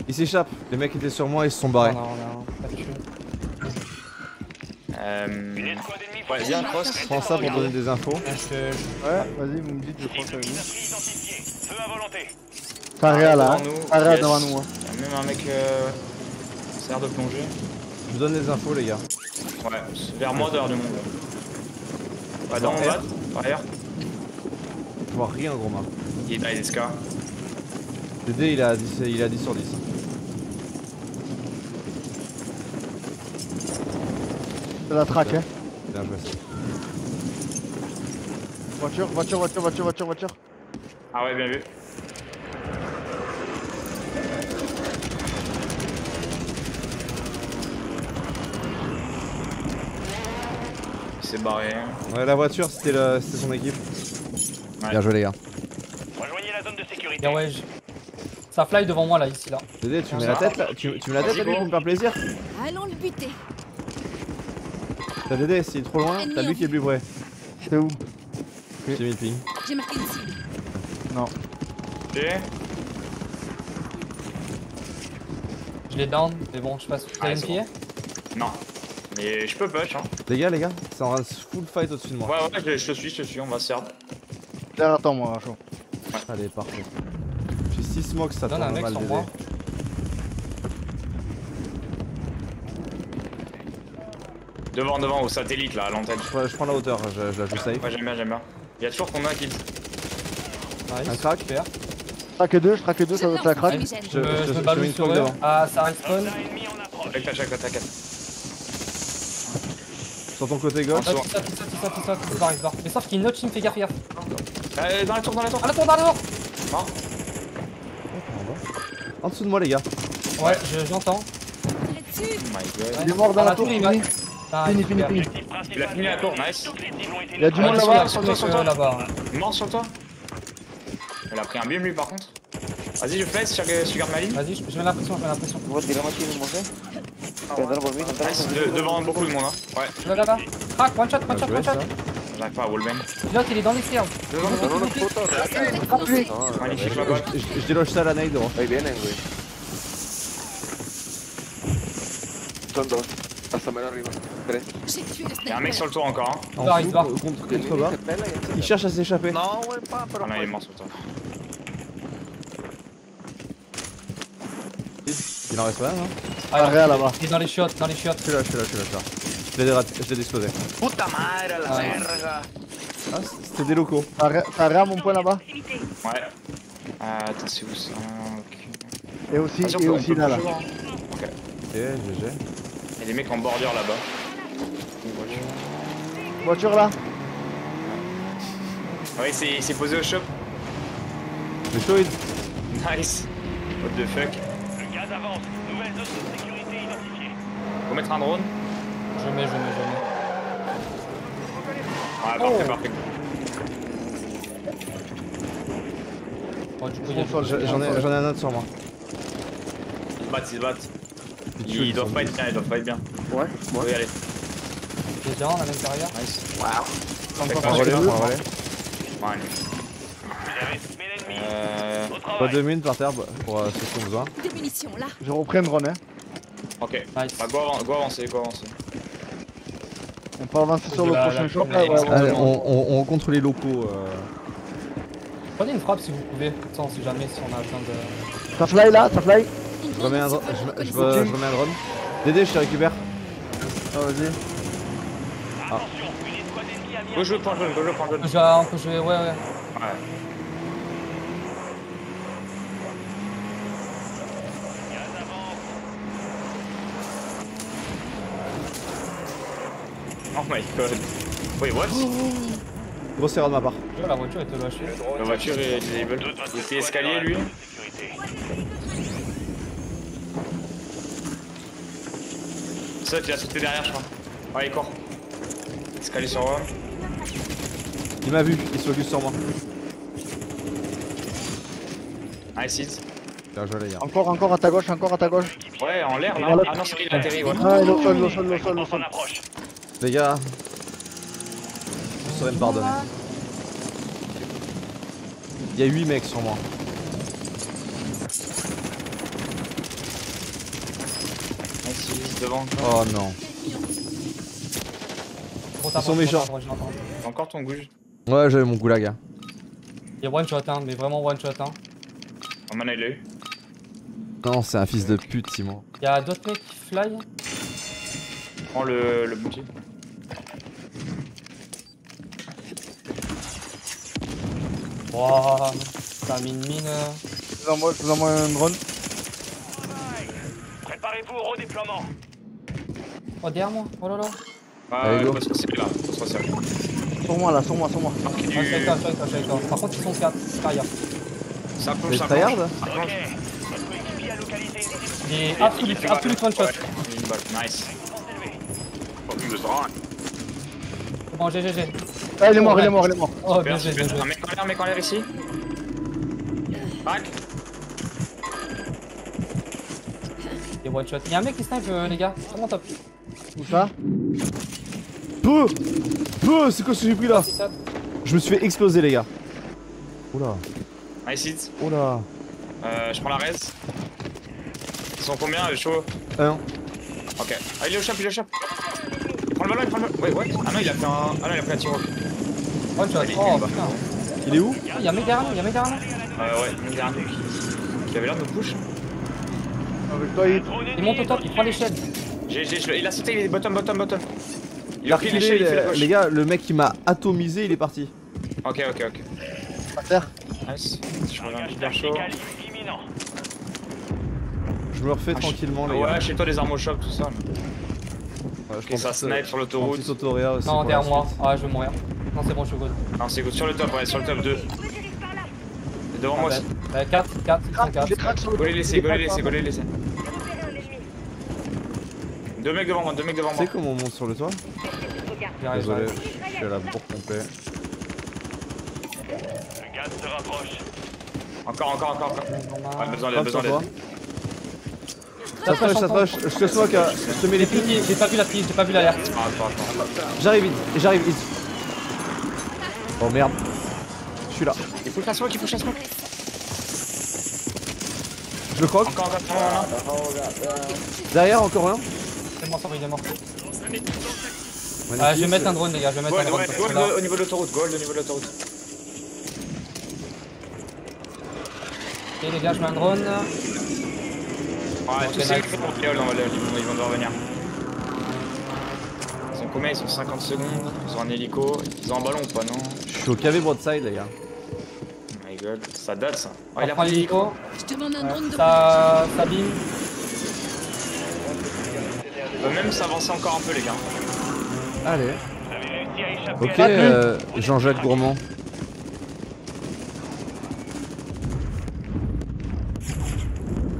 Speaker 1: Ils s'échappent. Les mecs étaient sur moi, ils se sont barrés.
Speaker 6: Non, non, on a pas de thune.
Speaker 3: Euh...
Speaker 4: Une escouade ennemie
Speaker 3: Ouais, viens, Cross.
Speaker 1: Prends ça pour donner des infos.
Speaker 6: Là, je-
Speaker 5: Ouais, vas-y, vous me dites, je prends ça.
Speaker 4: Identifiée. Feu à volonté.
Speaker 5: Taria là, hein.
Speaker 3: Devant nous,
Speaker 5: Taria
Speaker 3: yes.
Speaker 5: devant nous. hein.
Speaker 3: Y'a même un mec. Euh... Sert de plonger.
Speaker 1: Je vous donne les infos, les gars.
Speaker 3: Ouais, c'est vers moi dehors du monde. Ouais, dans
Speaker 1: R.
Speaker 3: bas, par ailleurs.
Speaker 1: Je vois rien, gros main.
Speaker 3: Il est dans les SK.
Speaker 1: Le dé, il est à 10, il est à 10 sur 10.
Speaker 5: C'est la traque, hein.
Speaker 1: Bien joué, ça.
Speaker 5: Voiture, voiture, voiture, voiture, voiture, voiture.
Speaker 3: Ah ouais, bien vu. S'est barré.
Speaker 1: Ouais, la voiture, c'était c'était son équipe.
Speaker 3: Ouais.
Speaker 1: Bien joué, les gars.
Speaker 4: Rejoignez la zone de sécurité.
Speaker 6: Bien, ouais, je- Ça fly devant moi, là, ici, là.
Speaker 1: Dédé, tu mets la tête là Tu, tu mets la tête à lui pour me faire plaisir
Speaker 2: Allons le buter.
Speaker 1: T'as Dédé, s'il est trop loin, t'as lui qui est plus près.
Speaker 5: C'est où?
Speaker 1: J'ai mis le ping.
Speaker 2: J'ai marqué une cible.
Speaker 3: Ok.
Speaker 6: Je l'ai down, mais bon, je passe. Allez me
Speaker 3: c'est
Speaker 6: piller
Speaker 3: Non. Mais je peux push, hein.
Speaker 1: Les gars, les gars, c'est en full fight au-dessus de moi.
Speaker 3: Ouais, ouais, je, je te suis, je te suis, on va se faire.
Speaker 5: Derrière, attends, moi, chaud.
Speaker 1: Allez, parfait. J'ai 6 smokes, ça tourne
Speaker 6: un mec
Speaker 1: mal.
Speaker 3: Devant, devant, au satellite là, à l'antenne.
Speaker 1: Je prends- Je prends la hauteur, je, je la joue safe.
Speaker 3: Ouais, j'aime bien, j'aime bien. Il y a toujours qu'on a qui.
Speaker 6: Nice.
Speaker 1: Un crack.
Speaker 5: Je traque deux, je traque deux, ça doit être la craque.
Speaker 2: fumigène.
Speaker 6: Je me,
Speaker 1: je-
Speaker 6: je
Speaker 1: je
Speaker 6: me
Speaker 1: mets une
Speaker 6: balance sur
Speaker 1: smoke
Speaker 6: eux.
Speaker 1: devant.
Speaker 6: Ah, ça respawn.
Speaker 4: Soldat ennemi en approche.
Speaker 3: Avec ta chaque t'inquiète.
Speaker 1: Sur ton côté gauche.
Speaker 6: Ah, il saute, il saute, il saute, il saute, il saute, il se barre. Mais sauf qu'il notch, il me fait gaffe, gaffe.
Speaker 3: Euh, dans la tour, dans la tour.
Speaker 6: Ah, la tour, dans la tour
Speaker 3: Non.
Speaker 1: En dessous de moi, les gars.
Speaker 6: Ouais, je- j'entends.
Speaker 3: God.
Speaker 5: Il est mort dans
Speaker 6: Ah,
Speaker 5: la
Speaker 6: la
Speaker 5: tour,
Speaker 6: il m'a- Ah,
Speaker 5: Fini,
Speaker 6: super.
Speaker 5: fini, fini.
Speaker 3: Il a fini la tour, nice.
Speaker 5: Il y a du
Speaker 6: Ouais,
Speaker 5: monde
Speaker 6: je
Speaker 5: là-bas.
Speaker 3: sur toi, sur toi. Mort sur toi. Il a pris un bim lui par contre. Vas-y, je fais, je je garde ma ligne.
Speaker 6: Vas-y, je je mets l'impression, je mets l'impression.
Speaker 3: Nice, de- devant beaucoup de monde. Hein. Ouais,
Speaker 6: Là, là, là. Crack, one shot, one shot, one shot.
Speaker 3: j'arrive pas à wallbang.
Speaker 6: L'autre, il est dans les
Speaker 5: Frappe-lui.
Speaker 3: magnifique,
Speaker 1: Je,
Speaker 3: ma balle.
Speaker 1: je- déloge ça à la nade devant.
Speaker 7: Ahí vienen, güey. Son dos. Hasta menos arriba. Tres.
Speaker 2: J'ai tué le
Speaker 3: Il y a un mec sur le toit encore. Hein.
Speaker 1: En
Speaker 6: barre, il se barre.
Speaker 1: contre, contre, bas.
Speaker 7: se se
Speaker 1: Il cherche à s'échapper.
Speaker 7: No, güey, pa,
Speaker 3: Ah
Speaker 7: pero
Speaker 3: non, il est mort sur toi.
Speaker 1: Il en reste pas, non
Speaker 5: Taria là-bas.
Speaker 6: Il est dans les chiottes, dans les chiottes.
Speaker 1: Je suis là, je suis là, je suis là, je suis là. Je l'ai dérat- je l'ai explosé.
Speaker 7: Puta madre, la
Speaker 6: Ah.
Speaker 1: Ah, c'était des locaux.
Speaker 5: Taria- Taria, mon point là-bas.
Speaker 3: Ouais. Ah, attends, c'est où ça Ok.
Speaker 5: Et aussi,
Speaker 3: on
Speaker 5: et aussi là, là.
Speaker 3: hein.
Speaker 1: Ok, GG.
Speaker 3: Il y a des mecs en bordure là-bas. Une voiture.
Speaker 5: Voiture là.
Speaker 3: Ouais, il s'est- posé au shop.
Speaker 1: Le show.
Speaker 3: Nice. What the fuck.
Speaker 4: Avance. Nouvelle zone de sécurité identifiée.
Speaker 3: Faut mettre un drone
Speaker 6: Je mets, je mets, je mets.
Speaker 3: Ouais, parfait, parfait.
Speaker 6: Bon, du coup, il y a
Speaker 5: Bon,
Speaker 6: du-
Speaker 5: sol,
Speaker 1: J'en ai, ai un autre sur moi.
Speaker 3: Ils se battent, ils se battent.
Speaker 1: Ils,
Speaker 3: Ils, doivent pas être bien, ils doivent pas être bien.
Speaker 7: Ouais,
Speaker 3: y aller.
Speaker 6: Il est dedans, à l'intérieur.
Speaker 3: Nice. Pas
Speaker 1: va
Speaker 3: mal.
Speaker 1: relais, on va relais.
Speaker 3: Ouais, allez.
Speaker 4: Vous avez semé l'ennemi.
Speaker 3: Euh.
Speaker 4: Au
Speaker 1: Pas deux minutes par terre pour euh, ceux qui ont besoin.
Speaker 2: Munitions, là.
Speaker 5: Je reprends un drone, hein.
Speaker 3: Ok.
Speaker 6: Nice.
Speaker 3: Bah, go, avan- go avancer, go avancer.
Speaker 5: On peut avancer sur le prochain là, ouais, ouais.
Speaker 1: Allez, on, on, on contre les locaux. Euh...
Speaker 6: Prenez une frappe si vous pouvez. Ça, on sait jamais si on a besoin de.
Speaker 5: Ça fly là, ça fly.
Speaker 1: Je remets un,
Speaker 2: grenade
Speaker 1: dro-
Speaker 2: sur votre
Speaker 1: je, je,
Speaker 2: reconnaissance.
Speaker 1: je remets un drone. Dédé, je te récupère.
Speaker 5: Ah, vas-y.
Speaker 4: Attention, une escouade ennemie mis
Speaker 3: Go jouer point jaune, go jouer
Speaker 6: on peut jouer, ouais, ouais.
Speaker 3: Ouais. My god. Wait, what?
Speaker 1: Grosse erreur de ma part.
Speaker 6: La voiture était lâchée.
Speaker 3: La voiture est disable. Il était escalier lui. Ça, tu l'as sauté derrière, je crois. Ouais, il court. Escalier sur moi.
Speaker 1: Il m'a vu, il se focus sur moi. Bien joué les gars.
Speaker 5: Encore, encore à ta gauche, encore à ta gauche.
Speaker 3: Ouais, en l'air là. Ah non, c'est il a atterri, ouais.
Speaker 5: Ah, il est au sol, il est au sol, il est au sol, sol.
Speaker 1: Les gars, je saurais me pardonner. Il y a 8 mecs sur moi.
Speaker 3: Devant.
Speaker 1: Oh non. Ils sont méchants.
Speaker 3: encore ton gouge.
Speaker 1: Ouais, j'avais mon goulag.
Speaker 6: Il y a one shot, hein, mais vraiment one shot. Hein.
Speaker 3: Oh man, il l'a eu.
Speaker 1: Non, c'est un fils de pute, Simon.
Speaker 6: Il y a d'autres mecs qui fly?
Speaker 3: Prends le, le bounty.
Speaker 6: Wouah, t'as mis une mine. euh.
Speaker 5: Je vous envoie, je vous envoie un drone.
Speaker 4: Préparez-vous au redéploiement.
Speaker 6: Oh, derrière moi. Oh là là.
Speaker 3: Ah, il faut se resserrer là. Faut se resserrer.
Speaker 5: Sur moi là, sur moi, sur moi.
Speaker 6: Ah, je suis avec
Speaker 3: du.
Speaker 6: toi, je suis avec toi, je suis avec toi. Par contre, ils sont 4. Derrière.
Speaker 3: Ça plonge,
Speaker 1: Les
Speaker 3: ça plonge. Ça plonge.
Speaker 4: Ok. Votre coéquipier a localisé une cible.
Speaker 6: Et absolute, absolute one shot.
Speaker 3: Ouais, une balle. Nice.
Speaker 6: Bon, GGG.
Speaker 5: Ah, il est mort, il est mort, il est mort.
Speaker 6: Oh, bien
Speaker 3: Bien,
Speaker 6: joué, bien joué.
Speaker 3: Un mec en l'air, un mec en l'air ici. Back.
Speaker 6: Et one shot. Il y a un mec qui snipe, euh, les gars. Vraiment top.
Speaker 5: Où ça
Speaker 1: Peu Peu C'est quoi ce que j'ai pris là. Je me suis fait exploser, les gars. Oula.
Speaker 3: Nice hit.
Speaker 1: Oula.
Speaker 3: Euh, je prends la res. Ils sont combien, le chaud
Speaker 1: Un.
Speaker 3: Ok. Ah, il est au shop, il est au shop. Il prend le ballon, il prend le ballon. Ouais, ouais. Ah non, il a fait un. Ah non, il a pris un tir.
Speaker 6: One shot.
Speaker 3: Allez,
Speaker 6: Oh putain.
Speaker 1: Il est où
Speaker 6: Il y a un mec derrière nous, il y a un mec derrière nous.
Speaker 3: Euh, ouais, une dernière qui avait l'air de push.
Speaker 5: Avec toi, il.
Speaker 6: Monte au top, il prend l'échelle.
Speaker 3: J'ai, j'ai, il a sauté, il est bottom, bottom, bottom. Il
Speaker 1: Il
Speaker 3: a pris
Speaker 1: reculé,
Speaker 3: l'échelle, il fait la
Speaker 1: les,
Speaker 3: gauche.
Speaker 1: les gars, le mec qui m'a atomisé, il est parti.
Speaker 3: Ok, ok, ok.
Speaker 5: À terre.
Speaker 3: Nice. Je chaud.
Speaker 1: me refais tranquillement, les gars.
Speaker 3: Ouais, chez toi, les armes au shop, tout ça.
Speaker 1: Ouais, je
Speaker 3: Ok,
Speaker 1: pense
Speaker 3: ça snipe sur l'autoroute.
Speaker 6: Non, derrière moi. Ah, je vais mourir. Non, c'est bon, je suis good.
Speaker 3: Non, c'est good. Sur le top, ouais, sur le top 2. Devant moi aussi.
Speaker 6: Euh, 4, 4, ils sont 4.
Speaker 5: J'ai crack sur le
Speaker 3: Go les laisser, go les laisser, go les laisser.
Speaker 9: Repérez un ennemi.
Speaker 3: Deux mecs devant moi, deux mecs devant
Speaker 1: Tu
Speaker 3: moi.
Speaker 1: sais comment on monte sur le toit Désolé, je suis à la bourre complet.
Speaker 4: Le gaz se rapproche.
Speaker 3: Encore, encore, encore, encore. Ouais, besoin d'aide, besoin d'aide.
Speaker 1: Ça rush, ça rush. Je te smoke, euh, je te mets les
Speaker 6: J'ai
Speaker 1: pieds.
Speaker 6: j'ai pas vu la piste, j'ai pas vu l'alerte.
Speaker 3: Ah.
Speaker 1: J'arrive vite, j'arrive vite. Oh merde. Je suis là.
Speaker 3: Il faut que la smoke, il faut que la smoke.
Speaker 1: Je le croque.
Speaker 3: Encore, encore.
Speaker 1: Derrière, encore un.
Speaker 6: C'est mort, il est mort. Ah, je vais mettre un drone, les gars, je vais mettre un drone.
Speaker 3: gold au niveau de l'autoroute, gold au niveau de l'autoroute.
Speaker 6: Ok, les gars, je mets un drone.
Speaker 3: Ouais, tous ils vont- devoir venir. Ils sont combien? Ils sont 50 secondes. Ils ont un hélico. Ils ont un ballon ou pas Non?
Speaker 1: Je suis au KV broadside, les gars.
Speaker 3: Oh my god, ça date ça. Oh,
Speaker 6: On
Speaker 3: il a pris l'hélico.
Speaker 2: Je demande un drone de
Speaker 6: Ça, ça bim.
Speaker 3: On peut même s'avancer encore un peu, les gars.
Speaker 1: Allez. Ok, euh, Jean-Jacques Gourmand.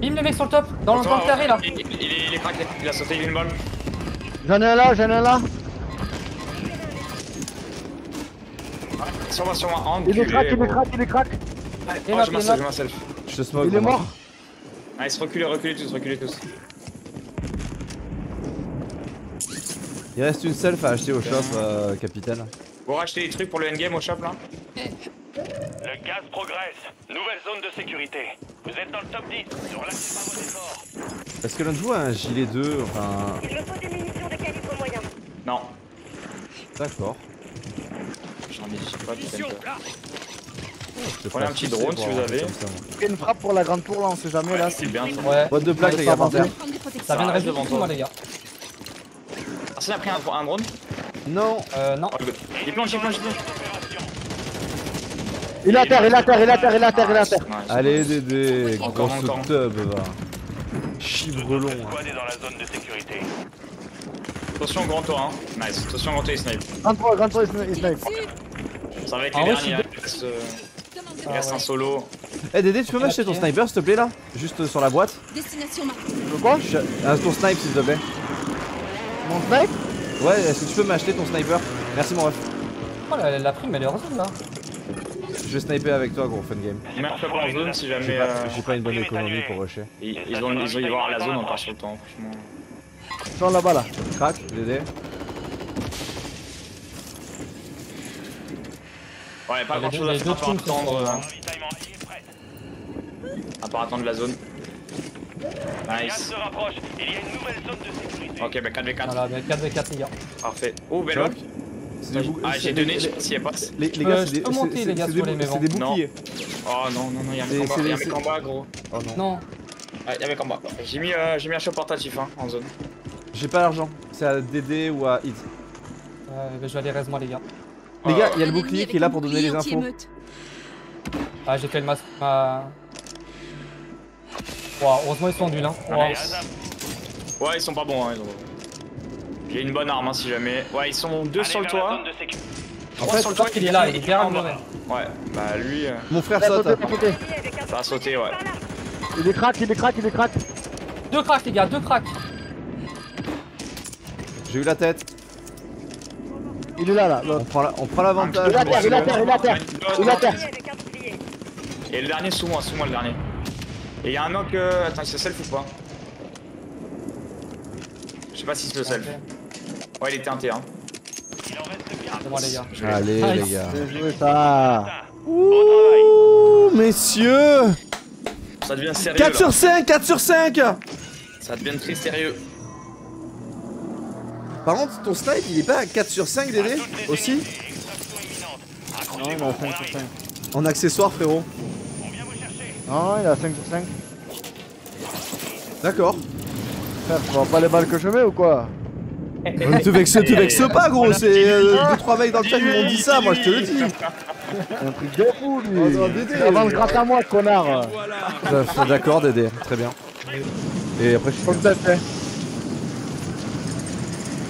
Speaker 6: Bim les mecs sur le top, dans le, le carré là.
Speaker 3: Il, il, il est, il est craqué, il a sauté une balle.
Speaker 5: J'en ai un là, j'en ai un là.
Speaker 3: Sur moi, sur moi.
Speaker 5: Il est crack, il est crack, il est crack.
Speaker 3: Oh,
Speaker 6: Et là,
Speaker 3: je
Speaker 6: là.
Speaker 3: je.
Speaker 1: Je te smoke.
Speaker 5: Il est mort.
Speaker 3: Allez, se reculez, reculez tous, reculez tous.
Speaker 1: Il reste une self à acheter au shop, euh, capitaine.
Speaker 3: Vous rachetez des trucs pour le endgame au shop là
Speaker 4: Le gaz progresse. Nouvelle zone de sécurité. Vous êtes dans le top 10. Ne relâchez pas vos efforts.
Speaker 1: Est-ce que l'on joue à un gilet 2 Enfin.
Speaker 9: Il me faut des munitions de calibre moyen.
Speaker 3: Non.
Speaker 1: D'accord.
Speaker 3: J'en ai pas de.
Speaker 1: Je te
Speaker 3: Prenez un petit drone si vous avez.
Speaker 5: a une frappe pour la grande tour là, on sait jamais là.
Speaker 3: C'est bien ça.
Speaker 6: Ouais.
Speaker 1: Boîte de plaques, les gars, par terre.
Speaker 6: Ça vient de
Speaker 3: reste
Speaker 6: rester
Speaker 3: devant
Speaker 6: moi les gars.
Speaker 3: Ah, Personne a pris un, drone
Speaker 1: Non.
Speaker 6: Euh, non.
Speaker 3: Oh. Il plonge, il plonge, il plonge.
Speaker 5: Il est à terre, il est à terre, il est à terre, il est à terre, il est à terre.
Speaker 1: Allez, Dédé.
Speaker 3: Encore.
Speaker 1: tub, va. Chibrelon.
Speaker 4: Sécurité.
Speaker 3: Attention, grand toit, hein. Nice. Attention, grand toit, il snipe.
Speaker 5: Rentre toi, rentre toi, il snipe.
Speaker 3: Ça va être
Speaker 6: Ah,
Speaker 3: les derniers. hein. Il reste, euh, un solo.
Speaker 1: Eh, Dédé, tu peux m'acheter ton sniper, s'il te plaît, là? Juste euh, sur la boîte.
Speaker 2: destination
Speaker 5: quoi?
Speaker 1: Je- Un ton snipe, s'il te plaît.
Speaker 5: Mon snipe?
Speaker 1: Ouais, est-ce que tu peux m'acheter ton sniper Merci, mon ref.
Speaker 6: Oh, la, la prime, elle est heureuse là.
Speaker 1: Je vais sniper avec toi, gros, fun game.
Speaker 3: Mets un peu en zone si
Speaker 1: J'ai
Speaker 3: jamais.
Speaker 1: pas,
Speaker 3: euh,
Speaker 1: j'ai pas une bonne économie pour rusher.
Speaker 3: Ils, ils vont, ils vont y voir la zone, on part sur le temps, franchement.
Speaker 5: Ils sont là-bas là.
Speaker 1: Crac, Dédé.
Speaker 3: Ouais, pas
Speaker 6: Les
Speaker 3: grand chose à faire
Speaker 6: deux
Speaker 3: à part attendre, euh,
Speaker 6: hein.
Speaker 3: À part attendre la zone. Nice. Ok, bah 4v4.
Speaker 6: Voilà, bah, 4v4 les gars.
Speaker 3: Parfait. Oh, belle
Speaker 1: Choc.
Speaker 3: Ah, j'ai donné,
Speaker 1: les-
Speaker 3: je sais pas s'il y a pas.
Speaker 1: Les, les
Speaker 6: Euh,
Speaker 1: gars,
Speaker 6: je
Speaker 1: c'est des, boucliers.
Speaker 3: Oh non, non, non, il y a un mec en bas, gros.
Speaker 1: Oh non.
Speaker 6: Non.
Speaker 3: Ah, il y a un mec en bas. J'ai mis, euh, j'ai mis un shop portatif hein, en zone.
Speaker 1: J'ai pas l'argent. C'est à Dédé ou à Hit.
Speaker 6: Euh, bah, je vais aller raise moi les gars.
Speaker 1: Les gars, il y a
Speaker 2: Un
Speaker 1: le bouclier
Speaker 2: ennemi
Speaker 1: qui est là pour donner les
Speaker 2: bouclier
Speaker 1: infos.
Speaker 6: Ah, j'ai fait le masque. Ma... Wow, heureusement ils sont nuls hein.
Speaker 3: Nice. Ouais, ils sont pas bons, hein, ils ont- J'ai une bonne arme hein, si jamais. Ouais, ils sont deux
Speaker 4: Allez
Speaker 3: sur le
Speaker 4: la
Speaker 3: toit. Trois sur le toit,
Speaker 6: il est là, il est derrière
Speaker 3: en
Speaker 6: le.
Speaker 3: Ouais, bah lui, euh,
Speaker 1: Mon frère saute.
Speaker 3: ça a sauté, ouais.
Speaker 5: Il est crack, il est crack, il est crack.
Speaker 6: Deux cracks les gars, deux cracks.
Speaker 1: J'ai eu la tête.
Speaker 5: Il est là là.
Speaker 1: On prend la- on prend l'avantage.
Speaker 5: Il est à terre, il est à terre, il est à terre. Il est terre.
Speaker 9: bouclier.
Speaker 3: Et le dernier sous moi, sous moi le dernier. Et il y a un knock. Euh... Attends, il se self ou pas? Je sais pas si c'est le self. Ouais, il était un T1.
Speaker 4: Il en reste bien.
Speaker 6: C'est moi les gars.
Speaker 1: Allez,
Speaker 6: Nice.
Speaker 1: les gars.
Speaker 5: Bien joué ça.
Speaker 1: Ouh, messieurs
Speaker 3: Ça devient sérieux.
Speaker 1: 4
Speaker 3: là.
Speaker 1: sur 5, 4 sur 5
Speaker 3: Ça devient très sérieux.
Speaker 1: Par contre, ton snipe, il est pas à 4 sur 5, Dédé
Speaker 4: Toutes les
Speaker 1: Aussi.
Speaker 5: Non, il a
Speaker 4: on
Speaker 5: 5 sur
Speaker 4: arrive.
Speaker 5: 5.
Speaker 1: En accessoire, frérot.
Speaker 4: On vient vous chercher.
Speaker 5: Non, il a 5 sur 5.
Speaker 1: D'accord.
Speaker 5: Frère, tu vois pas les balles que je mets ou quoi?
Speaker 1: Ne te vexe, te vexe pas, gros. C'est 2-3 mecs dans le chat qui m'ont dit ça, moi, je te le dis.
Speaker 5: C'est un truc de fou lui. Il avance grâce à moi, connard.
Speaker 1: Euh, D'accord, Dédé. Très bien. Et après, je suis.
Speaker 5: Faut que ça fait.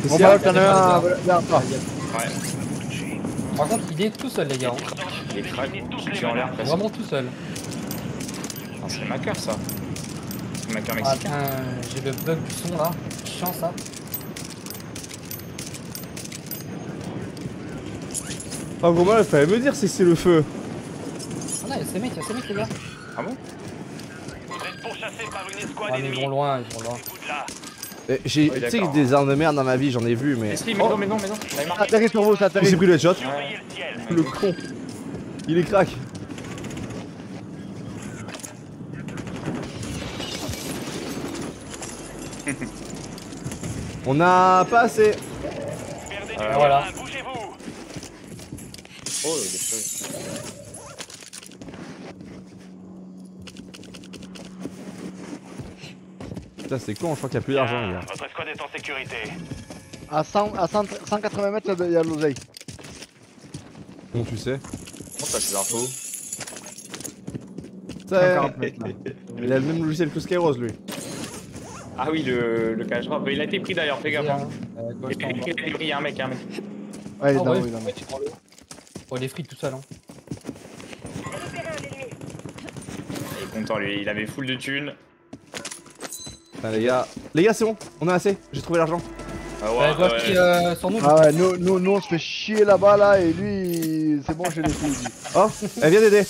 Speaker 5: Bon bah, t'en as un.
Speaker 6: Par contre, il est tout seul les gars. hein.
Speaker 3: Je suis en l'air presque.
Speaker 6: Vraiment tout seul.
Speaker 3: Ah, C'est ma cœur ça. C'est ma cœur
Speaker 6: Ah
Speaker 3: mexicain.
Speaker 6: putain, j'ai le bug du son là. Chiant ça.
Speaker 1: Ah, gros, mal, il fallait me dire si c'est le feu.
Speaker 6: Ah non, il y a ces mecs, il y a ces mecs les gars.
Speaker 3: Ah bon?
Speaker 4: Vous êtes pourchassés par une escouade
Speaker 6: Ah mais ils vont loin, ils vont loin.
Speaker 1: Eh, J'ai,
Speaker 3: Oui,
Speaker 1: tu sais, des armes de merde dans ma vie, j'en ai vu, mais.
Speaker 3: Est-ce qu'il mais non, mais non, mais non. J'avais
Speaker 5: Ça
Speaker 3: marqué.
Speaker 5: atterrit sur vous, ça
Speaker 1: pris le headshot.
Speaker 4: Le
Speaker 1: con. Il est crack. On a pas assez.
Speaker 3: Euh,
Speaker 6: voilà.
Speaker 3: Oh, des choses.
Speaker 1: Putain, c'est con, je crois qu'il y a plus d'argent, les gars.
Speaker 4: Votre escouade est en sécurité.
Speaker 5: À, 100, à 100 180 mètres, il y a l'oseille.
Speaker 1: Bon, tu sais.
Speaker 3: Comment
Speaker 1: Ça,
Speaker 5: 140 mètres là.
Speaker 1: il a le même logiciel que Skyros, lui.
Speaker 3: Ah oui, le, le cash drop. Il a été pris d'ailleurs, fais gaffe. hein. Il a été pris, il y a un mec, un mec.
Speaker 5: Ouais, il est
Speaker 6: Ah
Speaker 5: dans
Speaker 6: ouais, Oh, il est free tout seul hein.
Speaker 3: Il est content lui, il avait full de thunes.
Speaker 1: Putain, les gars. Les gars, c'est bon, on a assez. J'ai trouvé l'argent.
Speaker 3: Ah
Speaker 6: Ouais,
Speaker 3: ouais,
Speaker 6: gauche
Speaker 3: ouais.
Speaker 6: qui euh, nous.
Speaker 5: Ah ouais, nous, nous, nous on se fait chier là-bas là et lui, c'est bon, j'ai les couilles.
Speaker 1: Oh, elle vient d'aider.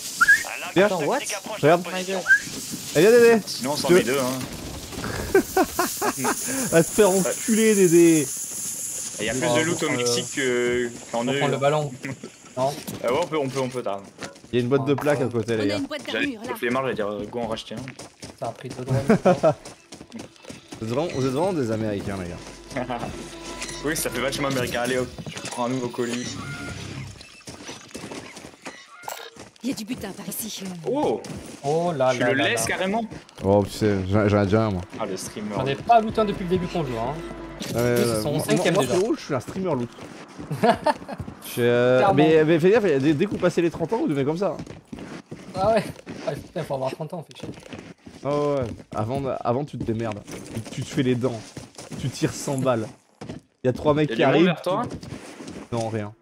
Speaker 1: Viens.
Speaker 6: What
Speaker 1: Regarde. Elle vient d'aider.
Speaker 3: Sinon on s'en met deux hein.
Speaker 1: À te faire enculer, Dédé.
Speaker 3: Et Il y a plus de loot au Mexique que- qu'en
Speaker 6: On
Speaker 3: eux.
Speaker 6: prendre le ballon. Non
Speaker 3: Ah ouais, on peut, on peut, on peut, t'as.
Speaker 1: Il y a une boîte de plaques à côté, les
Speaker 2: a
Speaker 1: gars.
Speaker 2: une boîte
Speaker 3: J'allais les marre, j'allais dire euh, go en racheter un.
Speaker 6: Ça a pris deux drones.
Speaker 1: Vous êtes vraiment, vous êtes vraiment des Américains, les gars.
Speaker 3: oui, ça fait vachement américain. Allez hop, tu prends un nouveau colis.
Speaker 2: Il y a du butin par ici.
Speaker 3: Oh
Speaker 6: Oh là
Speaker 3: Tu
Speaker 6: là
Speaker 3: le
Speaker 6: là
Speaker 3: laisses
Speaker 6: là.
Speaker 3: carrément
Speaker 1: Oh, tu sais, j'en ai déjà un moi.
Speaker 3: Ah, le streamer.
Speaker 6: J'en ai pas looté un depuis le début qu'on joue. Hein.
Speaker 1: Ouais,
Speaker 6: Ils sont
Speaker 1: moi- moi,
Speaker 6: déjà.
Speaker 1: frérot, je suis un streamer loot. Je suis, euh, mais, mais fais gaffe, dès, dès que vous passez les 30 ans, vous devenez comme ça.
Speaker 6: Ah ouais. Ah putain, faut avoir 30 ans, fait chier.
Speaker 1: Ah ouais, ouais. Avant, avant, tu te démerdes. Tu te fais les dents. Tu tires 100 balles. Il y a trois mecs
Speaker 3: Y'a
Speaker 1: qui
Speaker 3: du monde
Speaker 1: arrivent.
Speaker 3: vers toi
Speaker 1: tu- Non, rien.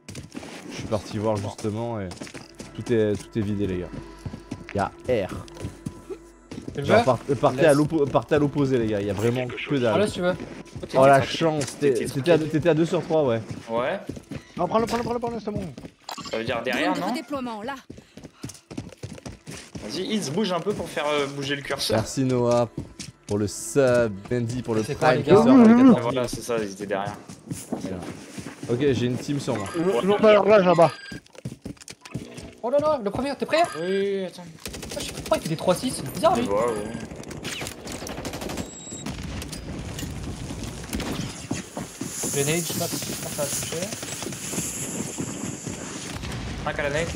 Speaker 1: Je suis parti voir justement et tout est, tout est vidé, les gars. Il y a R. Genre, partez, à l'oppo- partez à l'opposé, les gars. Il y a vraiment que
Speaker 6: Ah là,
Speaker 1: dalle.
Speaker 6: si tu veux.
Speaker 1: Oh la chance. à, t'étais à 2 sur 3, ouais.
Speaker 3: Ouais.
Speaker 5: Non, prends-le, prends-le, prends-le, prends-le, c'est bon.
Speaker 3: Ça veut dire derrière, non
Speaker 2: redéploiement, là.
Speaker 3: Vas-y, Iz, bouge un peu pour faire euh, bouger le curseur.
Speaker 1: Merci Noah pour le sub, Bendy pour le prime pour
Speaker 3: Ah,
Speaker 1: 14
Speaker 3: Voilà, c'est ça, ils étaient derrière.
Speaker 1: Ok, j'ai une team sur moi.
Speaker 5: Je monte à leur là-bas.
Speaker 6: Oh là là, le premier, t'es prêt
Speaker 3: Oui, attends.
Speaker 6: Ah, Je sais pas pourquoi il fait des 3-6, c'est bizarre
Speaker 3: Je
Speaker 6: lui.
Speaker 3: ouais.
Speaker 6: Grenade, je sais pas si ça va toucher.
Speaker 3: Un à la nette.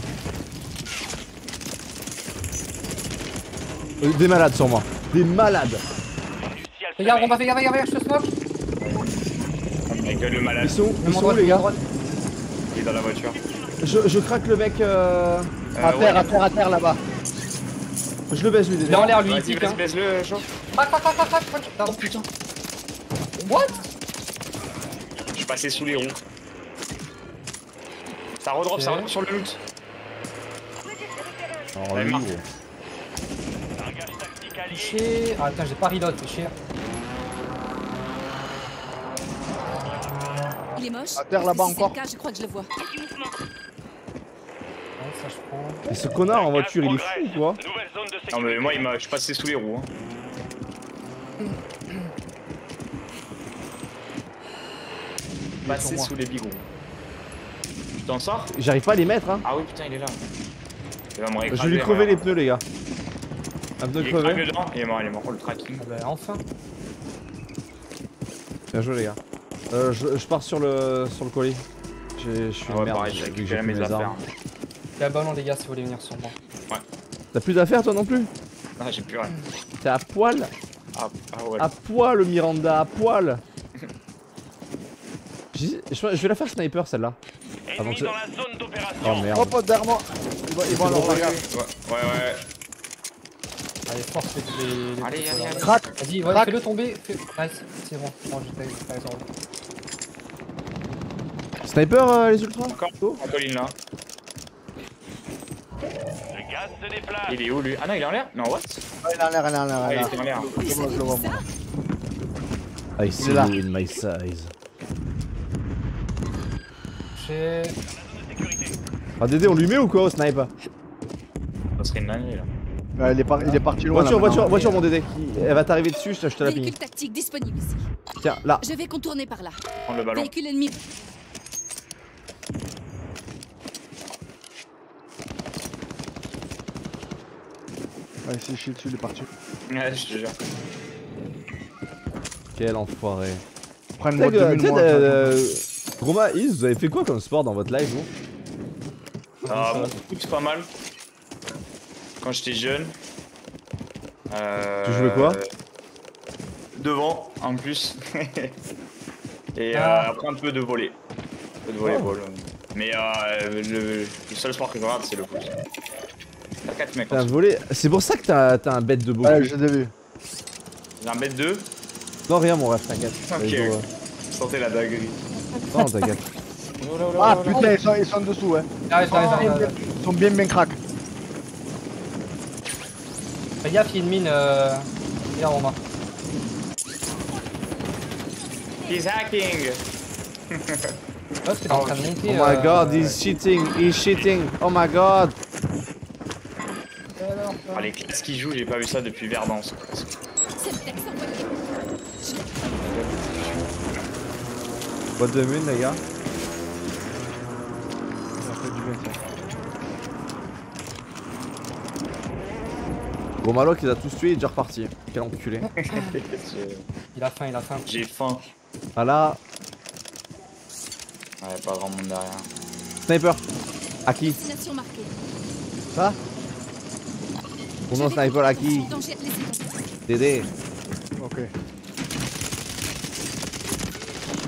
Speaker 1: Euh, Des malades sur moi. Des malades.
Speaker 4: Le semer.
Speaker 6: on va, fais gaffe, gaffe, je te smoke.
Speaker 3: Avec le
Speaker 1: Ils
Speaker 3: malade,
Speaker 1: sont, ils sont où les gars
Speaker 3: il est dans la voiture.
Speaker 1: je, je craque le mec. Euh...
Speaker 3: Euh,
Speaker 5: À
Speaker 3: ouais.
Speaker 5: terre, à terre, à terre là-bas.
Speaker 1: Je le baisse lui
Speaker 6: Il est
Speaker 1: déjà.
Speaker 6: en l'air lui, il
Speaker 3: Vas-y,
Speaker 6: pique.
Speaker 3: vas-y,
Speaker 6: Hein.
Speaker 3: baisse-le, chaud.
Speaker 6: Crac, crac, crac, crac, crac, crac.
Speaker 3: Oh putain.
Speaker 6: What?
Speaker 3: Je suis passé sous les roues. Ça redrop, ça redrop sur le loot.
Speaker 1: Oh, lui.
Speaker 6: Chier. Ah putain, j'ai pas reload, c'est chier.
Speaker 2: Il est moche.
Speaker 5: À terre, là-bas
Speaker 2: Si
Speaker 5: encore.
Speaker 2: cas, je crois que je le vois.
Speaker 6: Ouais, ça je prends.
Speaker 1: Et ce connard en voiture, il est fou ou quoi.
Speaker 3: Non, mais moi, il m'a- je suis passé sous les roues. Hein. Passé sous les bigous. T'en sors
Speaker 1: J'arrive pas à les mettre, hein.
Speaker 3: Ah oui, putain, il est là. Il va me
Speaker 1: Je vais lui crever les pneus, les gars. Un pneu
Speaker 3: Il est
Speaker 1: crevé.
Speaker 3: dedans, il est mort, il est mort. Oh, le tracking.
Speaker 6: Ah bah enfin.
Speaker 1: Bien joué, les gars. Euh, je, je pars sur le, sur le colis. J'ai- Je suis
Speaker 3: Ah ouais,
Speaker 1: merde.
Speaker 3: pareil, j'ai récupéré mes affaires.
Speaker 1: armes.
Speaker 6: A ballon les gars si vous voulez venir sur moi.
Speaker 1: T'as plus d'affaires, toi non plus
Speaker 3: Ah, j'ai plus rien.
Speaker 1: T'es à poil
Speaker 3: Ah, ah ouais.
Speaker 1: À poil, Miranda, à poil je, je vais la faire sniper celle-là. Avant que-
Speaker 4: dans la zone d'opération.
Speaker 1: Oh merde.
Speaker 5: Hop, derrière moi. Ils vont, ils vont alors, regarde.
Speaker 3: Ouais, ouais, ouais.
Speaker 6: Allez, force les. les, les
Speaker 3: Allez, allez, allez.
Speaker 5: Crac.
Speaker 6: Vas-y, ouais,
Speaker 5: Crac.
Speaker 6: fais-le tomber. Fais... Nice, c'est bon. Bon, j'ai pas raison.
Speaker 1: Sniper, euh, les ultras
Speaker 3: Encore
Speaker 1: Go.
Speaker 3: En colline là.
Speaker 4: Le gaz se déplace.
Speaker 3: Il est où lui? Ah non, il est en l'air Non, what?
Speaker 5: Ouais, Il est en l'air, il est en l'air, il est en l'air. Je le vois, je le vois, moi.
Speaker 1: I see
Speaker 5: Il est là.
Speaker 1: you in my size.
Speaker 6: J'ai.
Speaker 1: Ah Dédé, on lui met ou quoi au snipe
Speaker 3: Ça serait une dinguerie là.
Speaker 5: Ouais, il, est par- il est parti loin.
Speaker 1: Voiture,
Speaker 5: là,
Speaker 1: voiture, voiture mon Dédé. qui- Elle va t'arriver dessus, je te la
Speaker 2: Véhicule
Speaker 1: ping.
Speaker 2: tactique disponible ici.
Speaker 1: Tiens, là.
Speaker 2: Je vais contourner par là.
Speaker 3: Prends le ballon.
Speaker 2: Véhicule ennemi.
Speaker 5: Ouais, il s'est chié dessus, il est parti.
Speaker 3: Ouais, je te jure.
Speaker 1: Quel enfoiré.
Speaker 5: Prends une
Speaker 1: Tu sais euh, Roma, Is, vous avez fait quoi comme sport dans votre live vous?
Speaker 3: Ah, bon, foot, pas mal. Quand j'étais jeune. Euh,
Speaker 1: Tu jouais quoi?
Speaker 3: Devant, en plus. Et euh,
Speaker 6: Ah.
Speaker 3: après un peu de volley. Un peu de volleyball. Mais euh, le, le seul sport que je regarde, c'est le foot. T'as 4 mecs.
Speaker 1: T'as un volé. C'est pour ça que t'as un bête de beau.
Speaker 5: Ouais, je l'ai vu.
Speaker 3: J'ai un bête 2.
Speaker 1: Non, rien, mon ref, t'inquiète.
Speaker 3: Ok.
Speaker 1: Euh,
Speaker 3: Sentez la dinguerie.
Speaker 1: Non, t'inquiète.
Speaker 5: Ah putain, ils sont, ils sont dessous,
Speaker 6: j'arrive,
Speaker 5: Ils sont bien- Ils sont bien, bien crack.
Speaker 6: Fais gaffe, il y a une mine. Euh... Viens, Romain.
Speaker 3: He's hacking
Speaker 6: en train de monter.
Speaker 1: Oh my
Speaker 6: euh,
Speaker 1: god, he's cheating, he's cheating. Oh my god.
Speaker 3: Ah, les classes qui jouent, j'ai pas vu ça depuis Verdance.
Speaker 2: C'est
Speaker 1: Boîte de mine, les gars.
Speaker 5: Ça fait du bien, ça.
Speaker 1: Gros Maloc, il a tous tué, il est déjà reparti. Quel enculé.
Speaker 6: Il a faim, il a faim.
Speaker 3: J'ai faim.
Speaker 1: Ah là,
Speaker 3: Ouais, pas grand monde derrière.
Speaker 1: sniper. À qui.
Speaker 5: Ça
Speaker 1: un sniper
Speaker 2: laissez tomber.
Speaker 1: Dédé.
Speaker 5: Ok.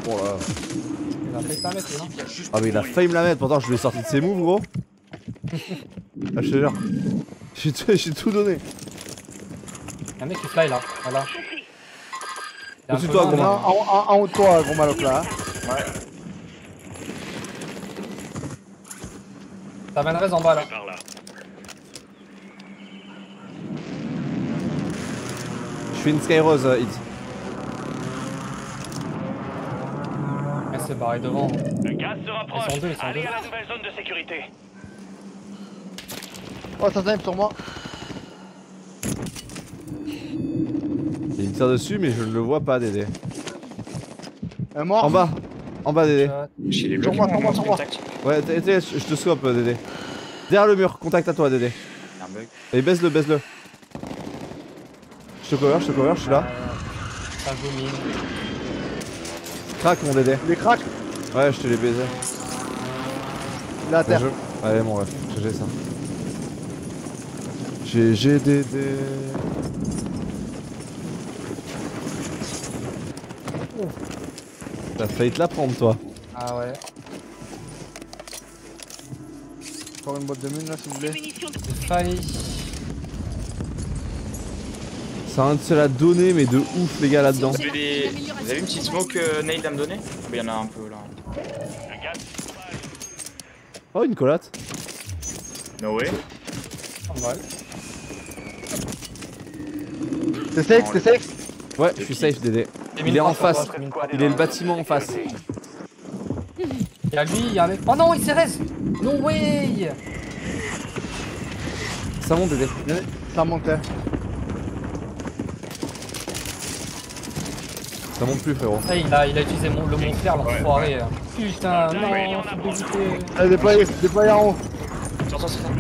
Speaker 1: Oh là.
Speaker 6: Il va peut-être la mettre, lui, non
Speaker 1: Ah mais il a failli me la mettre, pourtant je l'ai sorti de ses moves gros. Ah je te jure. J'ai tout, tout donné.
Speaker 6: A un mec qui fly là, voilà. A
Speaker 1: Au-dessus de toi, gros
Speaker 5: En, haut de toi, gros maloc là. hein.
Speaker 3: Ouais.
Speaker 6: T'as en bas là.
Speaker 1: Je fais une Skyrose euh, hit.
Speaker 6: S'est barrée devant.
Speaker 4: Le gaz se rapproche.
Speaker 6: Ils sont deux, ils sont
Speaker 4: Allez
Speaker 6: deux.
Speaker 4: à la nouvelle zone de sécurité.
Speaker 5: Oh, ça snipe sur moi.
Speaker 1: Il me tire dessus mais je ne le vois pas Dédé.
Speaker 5: Un mort.
Speaker 1: En bas. En bas Dédé.
Speaker 3: Chez les
Speaker 5: Sur moi, sur moi, sur moi.
Speaker 3: contact.
Speaker 1: Ouais, je te scope euh, Dédé. Derrière le mur, contact à toi Dédé.
Speaker 3: Un bug.
Speaker 1: Et baisse-le, baisse-le. Je te cover, je te cover, je suis là.
Speaker 6: Ça joue mine.
Speaker 1: Crac mon Dédé.
Speaker 5: Il est crack.
Speaker 1: Ouais, je te l'ai baisé.
Speaker 5: Il est à
Speaker 1: Bien
Speaker 5: terre.
Speaker 1: joué. Allez mon ref, GG ça. GG Dédé. T'as failli te la prendre toi.
Speaker 6: Ah ouais.
Speaker 5: Encore une boîte de mine là, s'il vous plaît.
Speaker 6: J'ai failli.
Speaker 1: Ça a un de se la donner mais de ouf les gars là-dedans.
Speaker 3: Vous avez, des- vous avez une petite smoke euh, Nate à me donner Il y en a un peu là.
Speaker 1: Oh une collate.
Speaker 3: No way.
Speaker 5: T'es safe, t'es safe
Speaker 1: Ouais, je suis safe Dédé. Il est en face. Il est le bâtiment en face.
Speaker 6: Il y a lui, il y a un mec. Oh non, il s'est res No way
Speaker 1: Ça monte Dédé.
Speaker 5: Ça monte, hein.
Speaker 1: Ça monte plus frérot.
Speaker 6: Ah, il, a, il a utilisé mon, le monster, l'enfoiré. Putain, non,
Speaker 4: Ouais,
Speaker 6: faut dégoûter.
Speaker 5: Allez, déployez, déployez en haut.
Speaker 3: Sur toi, sur toi.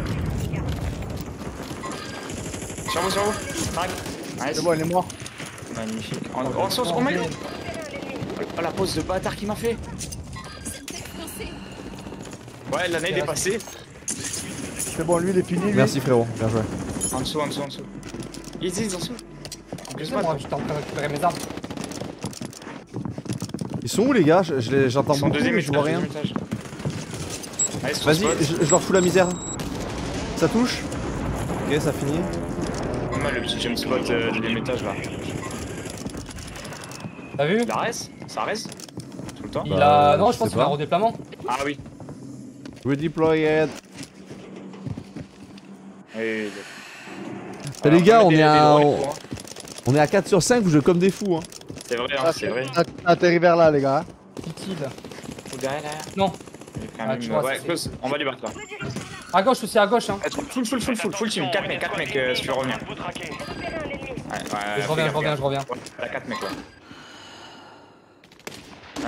Speaker 3: Sur vous, sur vous.
Speaker 5: C'est bon, il est mort.
Speaker 3: Magnifique. En, en sauce, oh my god. Oh la pose de bâtard qu'il m'a fait. Ouais, la nade est passée.
Speaker 5: C'est bon, lui, il est fini. lui.
Speaker 1: Merci frérot, bien joué.
Speaker 3: En dessous, en dessous, en dessous. Easy, en dessous. En plus,
Speaker 6: C'est moi, j'étais en train de récupérer mes armes.
Speaker 1: Ils sont où les gars Je- je les- J'entends
Speaker 3: Ils sont
Speaker 1: beaucoup
Speaker 3: deuxième
Speaker 1: mais je vois rien. Vas-y, je, je leur fous la misère. Ça touche Ok, ça finit.
Speaker 3: Pas mal le petit jump spot euh, du deuxième étage là.
Speaker 6: T'as vu
Speaker 3: Il la reste Ça reste Tout le temps
Speaker 6: Il
Speaker 1: Bah,
Speaker 6: a. Non,
Speaker 1: je
Speaker 6: je pense qu'il a un redéploiement.
Speaker 3: Ah oui.
Speaker 1: Redeployed.
Speaker 3: Alors,
Speaker 1: les gars, on est, à, on est à 4 sur 5, vous jouez comme des fous. Hein.
Speaker 3: C'est vrai, hein,
Speaker 5: Ah,
Speaker 3: c'est vrai.
Speaker 5: Att- Atterris vers là, les gars.
Speaker 6: Utile.
Speaker 3: Ou derrière, derrière.
Speaker 6: Non. Ah, vois,
Speaker 3: ouais, close. On va du battre là.
Speaker 6: À gauche aussi, à gauche, hein.
Speaker 3: Full, full, full, full, full team. 4 mecs, 4 mecs euh, si tu veux revenir.
Speaker 4: vous traquez.
Speaker 3: Ouais, ouais,
Speaker 6: Je reviens, je reviens, je reviens.
Speaker 3: T'as 4 mecs là.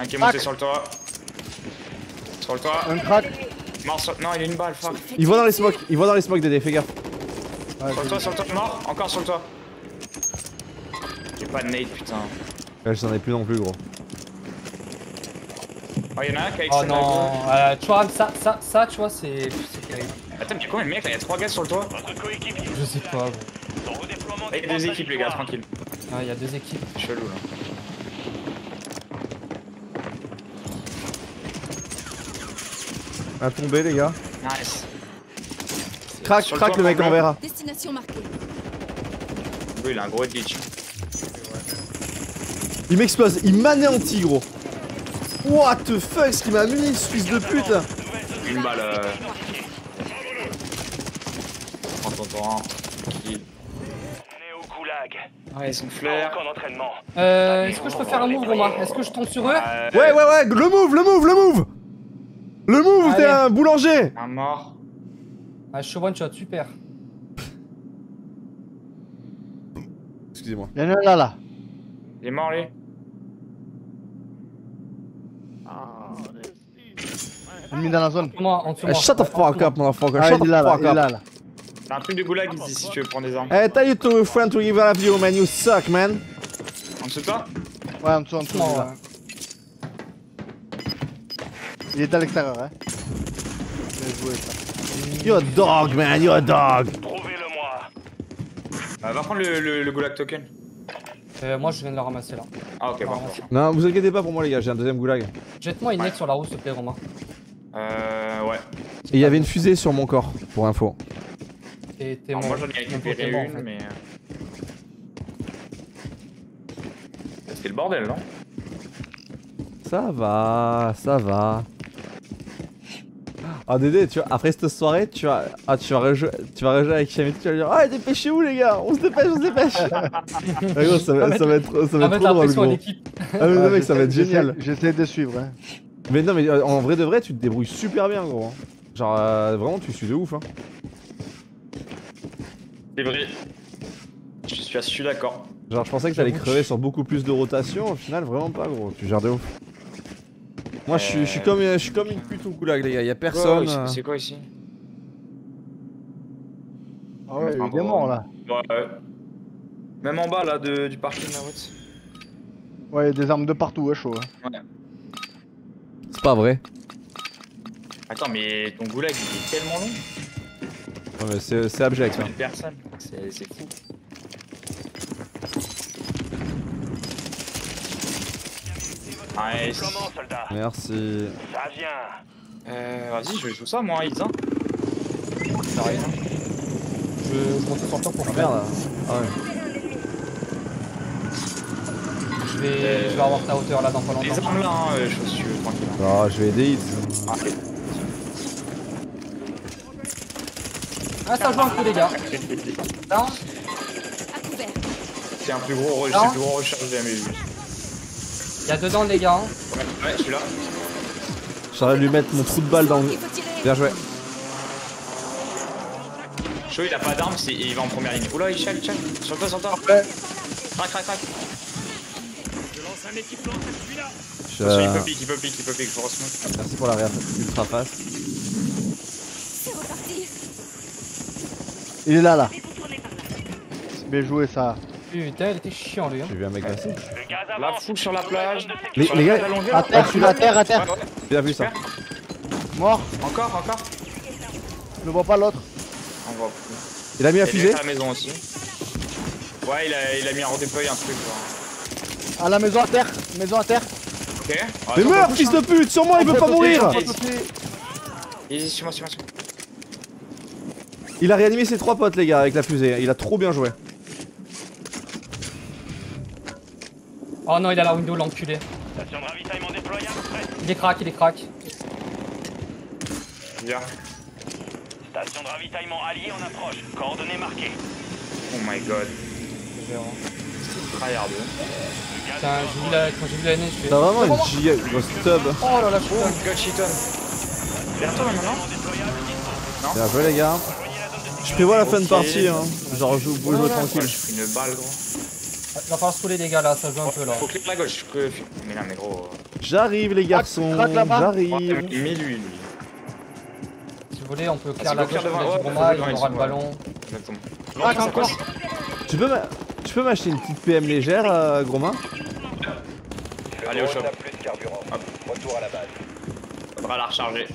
Speaker 3: Un qui est monté sur le toit. Sur le toit.
Speaker 5: Un crack.
Speaker 3: Mort sur... Non, il a une balle, fuck.
Speaker 1: Il voit dans les smokes, il voit dans les smokes, Dédé, fais gaffe.
Speaker 5: Ouais,
Speaker 3: Sur le toit, sur le toit. Mort. Encore sur le toit. J'ai pas de nade, putain.
Speaker 1: Ouais, j'en ai plus non plus, gros.
Speaker 3: Oh, y'en a un qui a
Speaker 6: Oh non, euh, tu vois, ça, ça, ça, tu vois, c'est c'est terrible.
Speaker 3: Attends, mais combien de mecs là? Y'a 3 gars sur le toit?
Speaker 4: Votre coéquipier.
Speaker 6: Je sais pas, gros.
Speaker 4: Son redéploiement
Speaker 3: Il y a
Speaker 4: dépend
Speaker 3: deux
Speaker 4: de
Speaker 3: équipes, les gars,
Speaker 4: victoire.
Speaker 3: tranquille.
Speaker 6: Ah, Il y a deux équipes.
Speaker 3: Chelou là.
Speaker 1: Un tombé, les gars.
Speaker 3: Nice.
Speaker 1: Crac,
Speaker 3: Sur le
Speaker 1: crac,
Speaker 3: toit,
Speaker 1: le mec en
Speaker 3: problème.
Speaker 1: verra.
Speaker 2: Destination marquée.
Speaker 3: Lui, il a un gros glitch.
Speaker 1: Il m'explose, il m'anéantit, gros. What the fuck, ce qu'il m'a mis, ce fils de pute.
Speaker 3: Une balle. Euh... Prends ton temps. Ouais, ils sont
Speaker 4: d'entraînement.
Speaker 6: Euh, est-ce que je peux faire un move, Romain? Est-ce que je tombe sur eux?
Speaker 1: Ouais, ouais, ouais, le move, le move, le move. Le move, t'es un boulanger.
Speaker 3: Un mort.
Speaker 6: Ah, je suis one shot, super.
Speaker 1: Excusez-moi.
Speaker 5: Il y en a un là, là.
Speaker 3: Il est mort, lui?
Speaker 5: Il est mis dans la zone.
Speaker 6: En dessous de moi, en dessous de
Speaker 1: Eh,
Speaker 6: moi.
Speaker 1: shut the fuck up, motherfucker.
Speaker 5: Ah,
Speaker 1: Shut the fuck
Speaker 5: Il est
Speaker 1: up.
Speaker 5: là, là.
Speaker 3: T'as un truc de goulag ici si tu veux prendre des armes.
Speaker 1: Hey, tell you to friend to give a view, man. You suck, man.
Speaker 3: En dessous de toi
Speaker 5: Ouais, en dessous, en dessous. il est
Speaker 6: Non,
Speaker 5: là. Il est à l'extérieur, hein. Bien joué, ça.
Speaker 1: You're a dog, man, you're a dog.
Speaker 4: Trouvez-le-moi.
Speaker 3: Euh, va prendre le, le, le Gulag Token.
Speaker 6: Euh, moi je viens de le ramasser là.
Speaker 3: Ah, ok, bon.
Speaker 1: Non, vous inquiétez pas pour moi, les gars, j'ai un deuxième goulag.
Speaker 6: Jette-moi une nette sur la roue s'il te plaît Romain.
Speaker 3: Euh, ouais.
Speaker 1: Et il y avait une fusée sur mon corps, pour info.
Speaker 6: Et t'es
Speaker 3: Alors, moi, j'en ai récupéré une,
Speaker 6: fait.
Speaker 3: mais. euh, C'était le bordel, non?
Speaker 1: Ça va, ça va. Ah Dédé, tu vois, après cette soirée, tu vas, ah, tu vas rejouer, tu vas rejouer avec Chamity, tu vas lui dire, ah dépêchez-vous les gars, on se dépêche, on se dépêche. ah, gros, ça, va, ça va être, ça va être trop drôle gros. Ah mais non, mec, ça va être génial.
Speaker 5: J'essaie de suivre. Hein.
Speaker 1: Mais non mais euh, en vrai de vrai, tu te débrouilles super bien gros. Genre euh, vraiment, tu suis de ouf. Hein.
Speaker 3: C'est vrai. Je suis, je suis d'accord.
Speaker 1: Genre je pensais que t'allais crever sur beaucoup plus de rotation, au final vraiment pas gros, tu gères de ouf. Moi je suis, je suis comme, je suis comme une pute au goulag les gars, y'a personne.
Speaker 3: ici-
Speaker 1: euh.
Speaker 3: C'est quoi ici?
Speaker 5: Ah ouais, il est
Speaker 3: bon.
Speaker 5: mort là.
Speaker 3: Ouais, ouais. Même en bas là de, du parking là, ouais.
Speaker 5: Ouais, il y a des armes de partout, ouais, chaud. hein.
Speaker 1: C'est pas vrai.
Speaker 3: Attends, mais ton goulag il est tellement long.
Speaker 1: Ouais, mais c'est abject. Hein.
Speaker 3: Une personne. C'est c'est fou. Nice.
Speaker 1: Merci.
Speaker 4: Ça vient.
Speaker 3: Euh, vas-y, je joue ça moi, hein.
Speaker 6: Ça arrive. Je, je monte sur le tour pour
Speaker 1: Ah
Speaker 6: faire.
Speaker 1: merde. Ah ouais.
Speaker 6: Je vais, je vais avoir ta hauteur là dans pas
Speaker 3: Les
Speaker 6: longtemps.
Speaker 3: armes là, hein, je suis tranquille. hein.
Speaker 1: Ah, je vais aider Hits.
Speaker 3: Ah,
Speaker 6: Ah ça joue un coup les gars.
Speaker 3: C'est un plus gros, re- plus gros recharge jamais vu.
Speaker 6: Il y a dedans les gars. hein.
Speaker 3: Ouais, je suis là.
Speaker 1: J'aurais lui mettre mon trou de balle dans le. Bien joué.
Speaker 3: Chaud, il a pas d'armes, c'est- il va en première ligne. Oula, il chale, il chale. Sur toi, sur toi.
Speaker 5: Ouais.
Speaker 3: Crac, crac, crac.
Speaker 4: Je lance un équipement, je suis là.
Speaker 1: Je-
Speaker 3: Attention, il peut pique, il peut pique, il peut pique, faut resmoke.
Speaker 1: Merci pour la réapp ultra fast.
Speaker 2: C'est reparti.
Speaker 5: Il est là, là. C'est bien joué, ça.
Speaker 6: Putain, il était chiant lui. Hein.
Speaker 1: J'ai vu un mec passer.
Speaker 3: La foule sur la plage.
Speaker 1: Les, les
Speaker 3: la
Speaker 1: gars,
Speaker 5: À terre, à terre, à terre.
Speaker 1: Bien vu ça.
Speaker 5: Mort.
Speaker 3: Encore, encore.
Speaker 5: Je ne vois pas l'autre.
Speaker 3: On voit.
Speaker 1: Il a mis la
Speaker 3: Il
Speaker 1: fusée
Speaker 3: à la maison aussi. Ouais, il a, il a mis un redéploy, un truc. genre.
Speaker 5: À la maison à terre. Maison à terre.
Speaker 3: Ok.
Speaker 1: Mais
Speaker 3: Attends,
Speaker 1: meurs, fils de pute, sur moi, il veut pas mourir
Speaker 3: Vas-y.
Speaker 1: Il a réanimé ses trois potes, les gars, avec la fusée. Il a trop bien joué.
Speaker 6: Oh non, il a la window l'enculé.
Speaker 4: Station de ravitaillement déployable.
Speaker 6: Il est crack, il est crack.
Speaker 3: Viens.
Speaker 4: Station de ravitaillement alliée en approche. Coordonnées marquées.
Speaker 3: Oh my god. Tryhard.
Speaker 4: Le gaz
Speaker 6: Putain, j'ai vu la, quand j'ai vu la fais.
Speaker 1: T'as vraiment une giga grosse tub.
Speaker 6: Oh là là,
Speaker 3: Oh,
Speaker 6: putain.
Speaker 3: god cheaton. Vers toi maintenant
Speaker 1: Bien joué, les gars. Je prévois la fin de partie, hein. Genre, je vous tranquille.
Speaker 3: je pris une balle, gros.
Speaker 6: Il va falloir se rouler les gars là, ça joue un peu là.
Speaker 3: Faut cliquer la gauche. Mais non, mais gros.
Speaker 1: J'arrive, les garçons.
Speaker 5: craque là-bas.
Speaker 1: J'arrive.
Speaker 3: Met lui, lui.
Speaker 6: Si vous voulez, on peut
Speaker 3: Ah,
Speaker 6: clair
Speaker 3: c'est
Speaker 6: la gauche, il a il aura le ballon.
Speaker 5: Ah, encore.
Speaker 1: Tu peux m'a- tu peux m'acheter une petite PM légère, euh, gros main?
Speaker 3: Allez au shop.
Speaker 4: plus de carburant. Retour à la base.
Speaker 3: Faudra la recharger.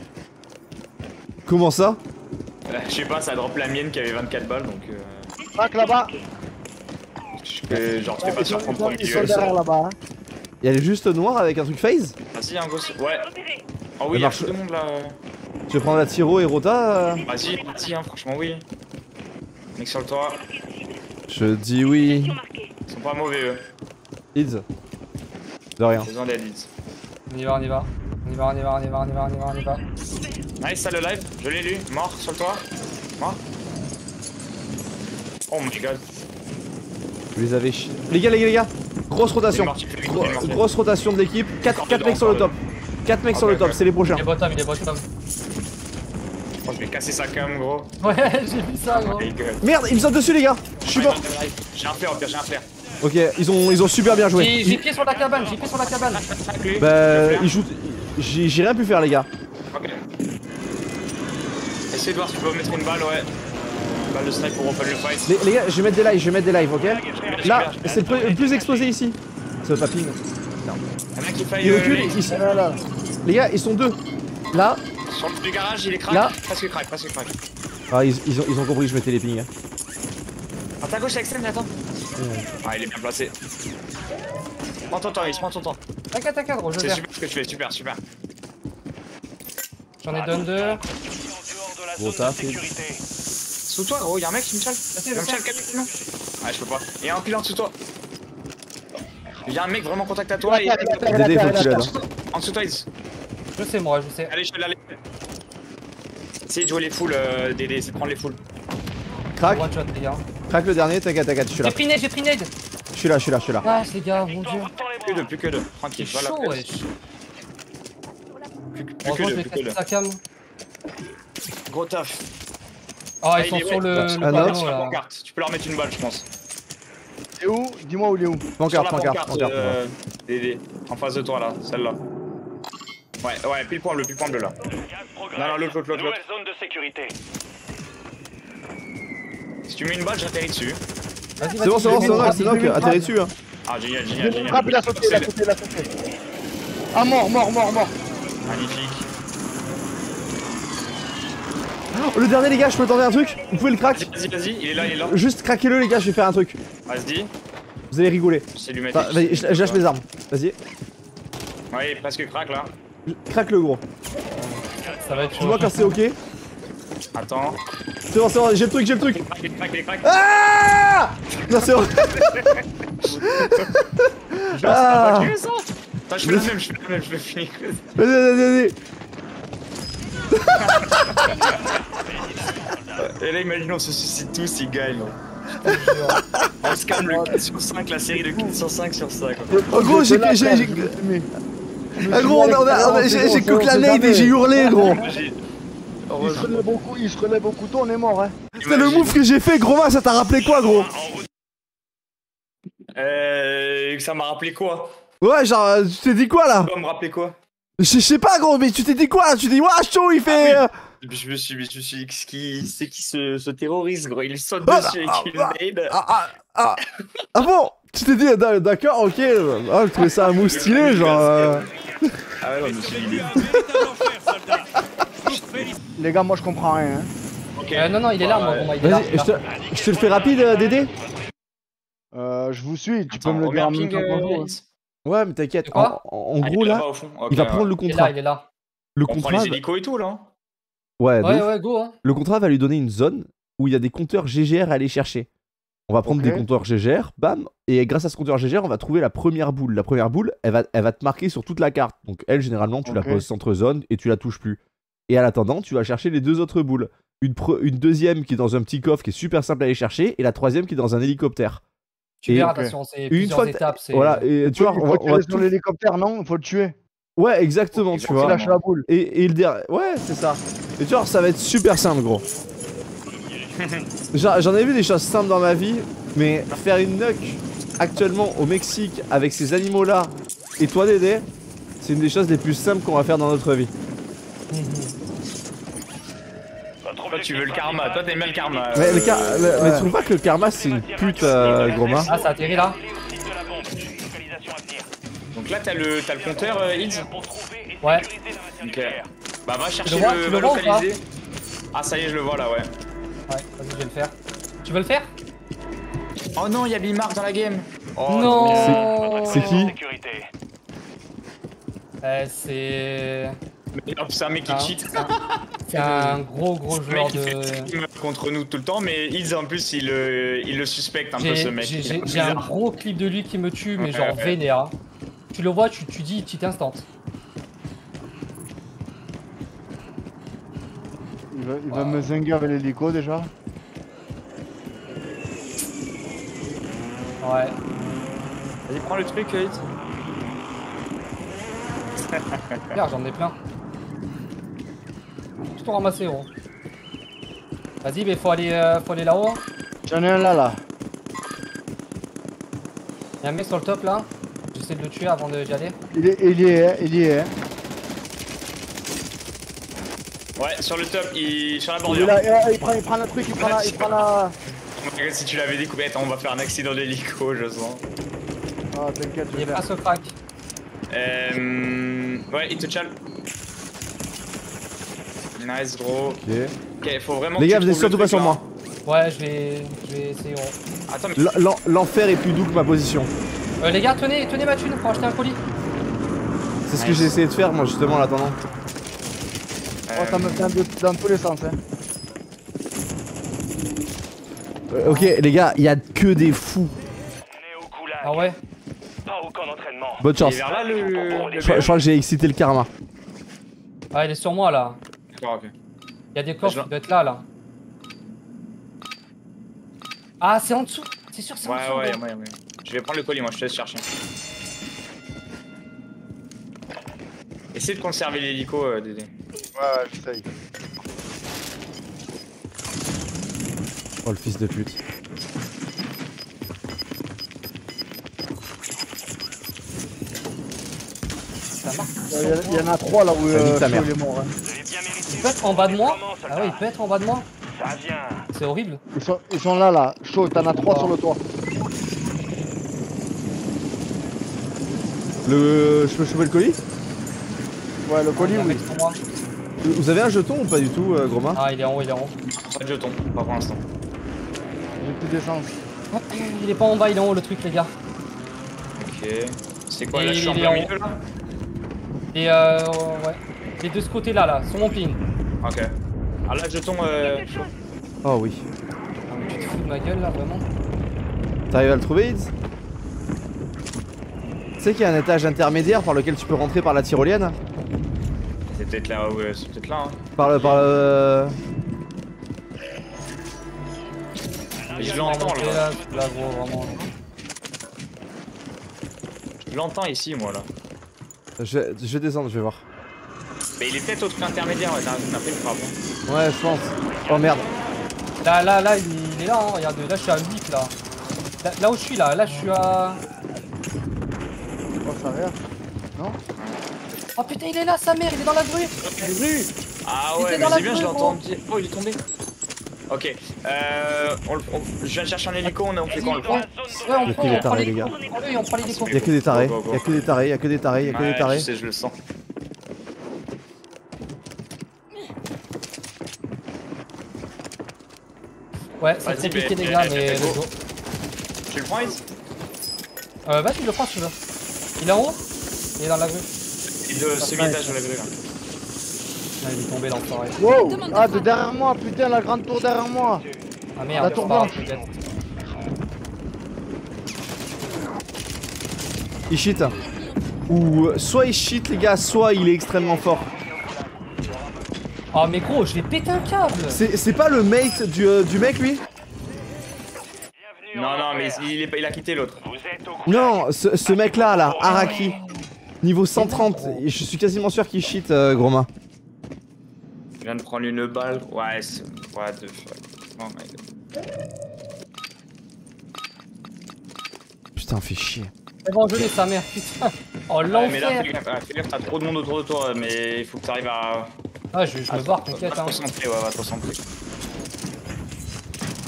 Speaker 1: Comment ça?
Speaker 3: Euh, Je sais pas, ça drop la mienne qui avait 24 balles donc. Euh,
Speaker 5: Crac là-bas.
Speaker 3: Je fais- genre, tu fais pas
Speaker 5: ils
Speaker 3: pour
Speaker 5: ils sont derrière là-bas. hein.
Speaker 1: Et est juste noire avec un truc phase
Speaker 3: Ah si, un gosse. Ouais. Oh oui, il y a
Speaker 1: marche.
Speaker 3: tout le monde là.
Speaker 1: Tu veux prendre la Tiro et Rota euh
Speaker 3: Vas-y, vas-y, hein, franchement, oui. Mec sur le toit,
Speaker 1: Je dis oui.
Speaker 3: ils sont pas mauvais eux.
Speaker 1: Ids. De rien.
Speaker 3: J'ai besoin d'aide, Leeds.
Speaker 6: On y va, on y va. On y va, on y va, on y va, on y va, on y va, on y va.
Speaker 3: Nice, ça le live, je l'ai lu. Mort sur le toit. Mort. Oh my god.
Speaker 1: Vous les avez chi... Les gars, les gars, les gars Grosse rotation. Grosse rotation de l'équipe. 4,
Speaker 3: Encore dedans,
Speaker 1: mecs sur le top. 4 mecs sur le top, c'est les prochains.
Speaker 6: Il est bottom, il est bottom.
Speaker 3: Oh, je vais casser sa cam, gros.
Speaker 6: Ouais, j'ai vu ça gros.
Speaker 3: Oh.
Speaker 1: Merde, il me saute dessus, les gars Je suis mort
Speaker 3: J'ai un pire, j'ai un flair.
Speaker 1: Ok, ils ont, ils ont super bien joué.
Speaker 6: J'ai
Speaker 1: Ils-
Speaker 6: pied sur la cabane, j'ai pied sur la cabane.
Speaker 1: Bah, ils jouent. J'ai j'ai rien pu faire, les gars.
Speaker 3: Ok. Essaye de voir si tu peux mettre une balle, ouais. Balle de snipe pour open le fight.
Speaker 1: Les, les gars, je vais mettre des lives, je vais mettre des lives, ok Là, c'est le, plus- le explosé ici. C'est pas ping.
Speaker 3: Y'en a qui faille.
Speaker 1: Il
Speaker 3: euh,
Speaker 1: recule, ils-
Speaker 5: Là, là.
Speaker 1: les gars, ils sont deux. Là,
Speaker 3: Sur le du garage, il est crack.
Speaker 1: Là.
Speaker 3: Presque crack, presque crack.
Speaker 1: Ah, ils, ils ont, ils ont compris que je mettais les pings. hein.
Speaker 3: À ta gauche, Axel, attends. Ah, il est bien placé. Prends ton temps, il se prend ton temps.
Speaker 6: T'inquiète, t'inquiète, gros, je
Speaker 3: C'est super ce que tu fais, super, super.
Speaker 6: J'en ai donné deux.
Speaker 4: En dehors de la
Speaker 1: Gros
Speaker 4: zone
Speaker 1: taf.
Speaker 3: Sous toi, gros, y'a un mec qui me chale. Il me chale, capitaine. Ah, je peux pas. Il y a un pilote en dessous de toi. Il y a un mec vraiment contact à toi. Et...
Speaker 1: Dédé, faut que tu l'aides.
Speaker 3: En dessous de toi, Iz.
Speaker 6: Je sais, moi, je sais.
Speaker 3: Allez, je vais l'aller. Essayez de jouer les foules, euh, Dédé, c'est de prendre les foules.
Speaker 1: Crac, crac le dernier, t'inquiète, t'inquiète, je suis là.
Speaker 6: J'ai pris nade, j'ai pris nade.
Speaker 1: Je suis là, je suis là, je suis là.
Speaker 6: Ah, les gars, mon dieu.
Speaker 3: Plus que deux, plus que deux.
Speaker 6: C'est
Speaker 3: Tranquille, voilà.
Speaker 6: chaud, wesh.
Speaker 3: Plus, plus que
Speaker 6: je
Speaker 3: deux,
Speaker 6: vais
Speaker 3: plus que deux. Gros taf.
Speaker 6: Ah,
Speaker 3: Ah,
Speaker 6: ils sont
Speaker 3: il est
Speaker 6: sur le,
Speaker 3: ouais.
Speaker 6: le
Speaker 1: Ah,
Speaker 6: panneau,
Speaker 3: sur la
Speaker 6: là.
Speaker 3: pancarte. Tu peux leur mettre une balle, je pense.
Speaker 5: Et où? Dis-moi où il est où
Speaker 1: Pancarte, pancarte,
Speaker 3: pancarte, euh, Dédé. En face de toi, là, celle-là. Ouais, ouais, pile point bleu, pile point bleu, là.
Speaker 4: Le.
Speaker 3: Non, non, l'autre, l'autre, l'autre,
Speaker 4: Nouvelle zone de sécurité.
Speaker 3: Si tu mets une balle, j'atterris dessus.
Speaker 6: Vas-y,
Speaker 1: C'est bon, c'est bon, c'est bon, c'est
Speaker 5: minutes,
Speaker 1: atterris dessus. Hein.
Speaker 3: Ah, génial,
Speaker 5: Il
Speaker 3: génial,
Speaker 5: est
Speaker 3: génial.
Speaker 5: frappe, il a sauté, il a sauté, il a sauté. Ah, mort, mort, mort, mort.
Speaker 3: Magnifique.
Speaker 1: Oh, le dernier, les gars, je peux tenter un truc Vous pouvez le crack
Speaker 3: Vas-y, vas-y, il est là, il est là.
Speaker 1: Juste craquez-le, les gars, je vais faire un truc.
Speaker 3: Vas-y,
Speaker 1: Vous allez rigoler.
Speaker 3: c'est lui mettre.
Speaker 1: Enfin, vas-y, je, je lâche mes armes. Vas-y,
Speaker 3: Ouais, presque crack là.
Speaker 1: craque le gros.
Speaker 6: Ça va être
Speaker 1: Tu vois quand c'est ok
Speaker 3: Attends.
Speaker 1: C'est bon, c'est bon, j'ai le truc, j'ai le truc.
Speaker 3: Il est crack, il est crack, il est crack.
Speaker 1: Ah Non, c'est bon. Ah
Speaker 3: je fais la même, je fais la même, je vais finir.
Speaker 1: Vas-y, vas-y, vas-y.
Speaker 3: Et là, imaginons, on se suicide tous, ils gagnent. On se calme le 4 sur 5, la série de 4 sur 5 sur 5.
Speaker 1: Oh, gros, j'ai. Ah, gros, j'ai cook la nade et j'ai hurlé, gros.
Speaker 5: Il se relève au cou- il se relève au couteau, on est mort, hein.
Speaker 1: C'est le move que j'ai fait, gros, ça t'a rappelé quoi, gros?
Speaker 3: Euh. Ça m'a rappelé quoi?
Speaker 1: Ouais, genre, tu t'es dit quoi là?
Speaker 3: Ça va me rappeler quoi?
Speaker 1: Je sais pas, gros, mais tu t'es dit quoi? Tu t'es dit, ouah, chaud, il fait.
Speaker 3: Ah
Speaker 1: euh,
Speaker 3: Je me suis, je me suis, je me suis dit, c'est qui, c'est qui ce, ce terroriste, gros Il saute
Speaker 1: Ah,
Speaker 3: dessus
Speaker 1: ah,
Speaker 3: avec une
Speaker 1: ah. Ah, ah, ah, ah bon? Tu t'es dit, d'a- d'accord, ok. Ah, je trouvais ça un move stylé, genre. euh,
Speaker 3: Ah ouais, non, je me suis dit.
Speaker 5: Les gars, moi je comprends rien. Hein.
Speaker 3: Ok.
Speaker 6: Euh, non, non, il est là, mon gros, il est là.
Speaker 1: Vas-y, je te, je te le fais rapide, euh, Dédé?
Speaker 5: Euh, je vous suis, tu
Speaker 3: Attends,
Speaker 5: peux me le dire hein.
Speaker 1: Ouais, mais t'inquiète. En,
Speaker 3: Ah,
Speaker 1: gros, là, il va
Speaker 3: ouais.
Speaker 1: prendre le
Speaker 6: Il est là,
Speaker 1: contrat.
Speaker 6: il est là.
Speaker 1: Le
Speaker 3: On prend
Speaker 1: contrat,
Speaker 3: les hélicos et tout, là
Speaker 1: ouais, de
Speaker 6: Ouais,
Speaker 1: ouf.
Speaker 6: ouais, go, hein.
Speaker 1: le contrat va lui donner une zone où il y a des compteurs GGR à aller chercher. On va prendre des compteurs GGR, bam, et grâce à ce compteur GGR, on va trouver la première boule. La première boule, elle va, elle va te marquer sur toute la carte. Donc elle, généralement, tu la poses centre zone et tu la touches plus. Et à l'attendant, tu vas chercher les deux autres boules. Une, pre- une deuxième qui est dans un petit coffre qui est super simple à aller chercher, et la troisième qui est dans un hélicoptère.
Speaker 6: Tu
Speaker 1: Et-
Speaker 6: verras, attention, c'est
Speaker 1: Une
Speaker 6: plusieurs
Speaker 1: fois
Speaker 6: étapes.
Speaker 1: Voilà, et tu vois,
Speaker 5: Il
Speaker 1: on va, on va tout-
Speaker 5: l'hélicoptère, non Il faut le tuer.
Speaker 1: Ouais, exactement, tu
Speaker 5: Il
Speaker 1: vois.
Speaker 5: lâche la boule.
Speaker 1: Et, et le Ouais, c'est ça. Et tu vois, ça va être super simple, gros. J'en ai vu des choses simples dans ma vie, mais faire une nuke actuellement au Mexique avec ces animaux-là et toi, Dédé, c'est une des choses les plus simples qu'on va faire dans notre vie.
Speaker 3: Toi, tu veux le karma. Toi, t'aimes bien le karma.
Speaker 1: Mais, le car- mais- mais tu trouves pas que le karma c'est une pute, euh, gros Mar
Speaker 6: Ah, ça atterrit là.
Speaker 3: Donc là, t'as le, t'as le compteur, euh, Hills
Speaker 6: Ouais.
Speaker 3: Ok. Bah, va chercher
Speaker 6: le vois,
Speaker 3: va localiser. Ah, ça y est, je le vois là, ouais.
Speaker 6: Ouais, vas-y, je vais le faire. Tu veux le faire?
Speaker 3: Oh non, il y a Bimark dans la game. Oh,
Speaker 6: Non
Speaker 1: C'est qui?
Speaker 6: Euh, C'est.
Speaker 3: Mais hop, c'est un mec qui
Speaker 6: Ah.
Speaker 3: cheat.
Speaker 6: C'est un gros gros joueur
Speaker 3: mec qui
Speaker 6: de.
Speaker 3: contre nous tout le temps, mais Hills en plus, il, le- il le suspecte un peu
Speaker 6: J'ai
Speaker 3: ce mec.
Speaker 6: j'ai-
Speaker 3: un
Speaker 6: gros clip de lui qui me tue, mais
Speaker 3: Ouais,
Speaker 6: genre
Speaker 3: ouais.
Speaker 6: vénère. Tu le vois, tu, tu dis petit instant.
Speaker 5: Il va, il va me zinguer avec l'hélico déjà.
Speaker 6: Ouais.
Speaker 3: Vas-y, prends le truc, Hills.
Speaker 6: Regarde, j'en ai plein. Tout ramassé, gros. Vas-y, mais faut aller, euh, faut aller là-haut.
Speaker 5: J'en ai un là, là.
Speaker 6: Y'a un mec sur le top là. J'essaie de le tuer avant de- d'y aller.
Speaker 5: Il, est, il y est, hein, il y est. hein.
Speaker 3: Ouais, sur le top, il... sur la
Speaker 5: Il est
Speaker 3: bordure.
Speaker 5: là, il, prend, il prend le truc, il prend la... Il prend la...
Speaker 3: Si tu l'avais découvert, attends, on va faire un accident d'hélico, je sens.
Speaker 5: Ah, t'inquiète, je
Speaker 6: Il est
Speaker 5: vais
Speaker 6: pas
Speaker 5: faire.
Speaker 6: ce crack.
Speaker 3: Euh... Ouais, il te chale. Nice, gros.
Speaker 1: Ok.
Speaker 3: Ok, faut vraiment
Speaker 1: Les gars, venez
Speaker 3: trouves
Speaker 1: surtout pas sur moi.
Speaker 6: Ouais, je vais, je vais essayer. gros.
Speaker 3: Attends, mais.
Speaker 1: L'enfer est plus doux que ma position.
Speaker 6: Euh, les gars, tenez, tenez ma thune pour acheter un colis.
Speaker 1: C'est ce que j'ai essayé de faire moi justement en attendant.
Speaker 5: Oh, ça me fait un peu dans tous les sens. Hein.
Speaker 1: Euh, ok les gars, il y a que des fous.
Speaker 4: On est au goulag,
Speaker 6: Ah ouais?
Speaker 4: Pas au camp d'entraînement.
Speaker 1: Bonne chance.
Speaker 3: là le
Speaker 1: Je, je crois que j'ai excité le karma.
Speaker 6: Ah, il est sur moi là.
Speaker 3: D'accord, ok.
Speaker 6: Il y a des coffres,
Speaker 3: Je-
Speaker 6: il doit être là là. Ah, c'est en dessous. C'est sûr, c'est en
Speaker 3: Ouais,
Speaker 6: dessous.
Speaker 3: ouais, ouais, ouais. Je vais prendre le colis, moi, je te laisse chercher. Essaye de conserver l'hélico, euh, Dédé.
Speaker 5: Ouais, ouais, j'essaye.
Speaker 1: Oh le fils de pute.
Speaker 5: Il y, en a trois là où euh,
Speaker 1: ta
Speaker 5: Chaud,
Speaker 1: mère.
Speaker 5: il est mort. hein.
Speaker 4: Vous avez bien mérité.
Speaker 6: Il peut être en bas de moi Ah ouais, il peut être en bas de moi.
Speaker 4: Ça vient.
Speaker 6: C'est horrible.
Speaker 5: Ils sont, ils sont là, là. Chaud, t'en as trois sur le toit.
Speaker 1: Le. Je peux choper le colis?
Speaker 5: Ouais, le colis, oui.
Speaker 1: Vous avez un jeton ou pas du tout, euh, gros main
Speaker 6: Ah, il est en haut, il est en haut.
Speaker 3: Pas de jeton, pas pour l'instant.
Speaker 5: J'ai plus d'essence.
Speaker 6: Oh, Il est pas en bas, il est en haut le truc, les gars.
Speaker 3: Ok. C'est quoi,
Speaker 6: Et
Speaker 3: là, je suis en
Speaker 6: il est
Speaker 3: plein
Speaker 6: en
Speaker 3: milieu, là?
Speaker 6: Et euh. Ouais. Les deux ce côté là, là, sur mon ping.
Speaker 3: Ok. Ah là, jeton, euh...
Speaker 1: Oh oui.
Speaker 6: Ah, mais tu te fous de ma gueule là, vraiment
Speaker 1: T'arrives à le trouver, Ids? Tu sais qu'il y a un étage intermédiaire par lequel tu peux rentrer par la tyrolienne?
Speaker 3: C'est peut-être là, ouais, c'est peut-être là, hein.
Speaker 1: Par le. Par le.
Speaker 3: Je l'entends, là.
Speaker 6: là. Là, gros, vraiment.
Speaker 3: Je l'entends ici, moi, là.
Speaker 1: Je, je vais descendre, je vais voir.
Speaker 3: Mais il est peut-être au truc intermédiaire, ouais, t'as fait une frappe. hein.
Speaker 1: Ouais, je pense. Oh merde.
Speaker 6: Là, là, là, il il est là, hein, regarde, là je suis à 8 là. là. Là où je suis là, là je suis à...
Speaker 5: Oh, ça rien.
Speaker 6: Oh putain, il est là, sa mère, il est dans la grue
Speaker 3: Ah
Speaker 6: Il
Speaker 3: ouais,
Speaker 6: était
Speaker 3: mais
Speaker 6: dans la
Speaker 3: c'est bien, je l'entends. Oh, il est tombé. Ok, euh, on, le- on- je viens de chercher un hélico, on, on fait quoi, on le prend
Speaker 6: Ouais, on
Speaker 1: Le
Speaker 6: prend, on prend les
Speaker 1: les gars.
Speaker 6: on prend.
Speaker 1: Y'a que des tarés, y'a que des tarés, y'a que des tarés, y'a que des
Speaker 3: Ouais,
Speaker 1: tarés.
Speaker 3: je sais, je le sens.
Speaker 6: Ouais, c'est compliqué
Speaker 3: mais-
Speaker 6: les gars,
Speaker 3: mais-
Speaker 6: let's go.
Speaker 3: Tu le prends, Is
Speaker 6: Euh, vas-y, le prends si tu veux. Il est en haut? Il est dans la grue.
Speaker 3: Il est de semi-étage de la grue, là.
Speaker 6: Ah, il est tombé l'enfoiré.
Speaker 5: Wow Ah, de derrière moi, putain, la grande tour derrière moi
Speaker 6: Ah
Speaker 5: La
Speaker 6: merde,
Speaker 5: tour
Speaker 6: pas grave,
Speaker 5: blanche.
Speaker 1: Il cheat. Ou soit il cheat, les gars, soit il est extrêmement fort.
Speaker 6: Oh mais gros, je vais péter un câble
Speaker 1: C'est c'est pas le mate du, euh, du mec, lui?
Speaker 3: Non, non, mais il, est- il a quitté l'autre.
Speaker 1: Non, ce, ce mec-là, là, Araki. Niveau 130, je suis quasiment sûr qu'il cheat, euh, gros main.
Speaker 3: Je viens de prendre une balle. Ouais, c'est. What the fuck. Oh my god.
Speaker 1: Putain, fais chier.
Speaker 6: C'est bon, je l'ai sa mère, putain Oh
Speaker 3: Ouais, mais là, fais
Speaker 6: l'enfer
Speaker 3: gaffe, ah, t'as trop de monde autour de toi, mais il faut que t'arrives à.
Speaker 6: Ah, je, je me barre, t'inquiète
Speaker 3: Va
Speaker 6: hein.
Speaker 3: te concentrer, ouais, va te concentrer.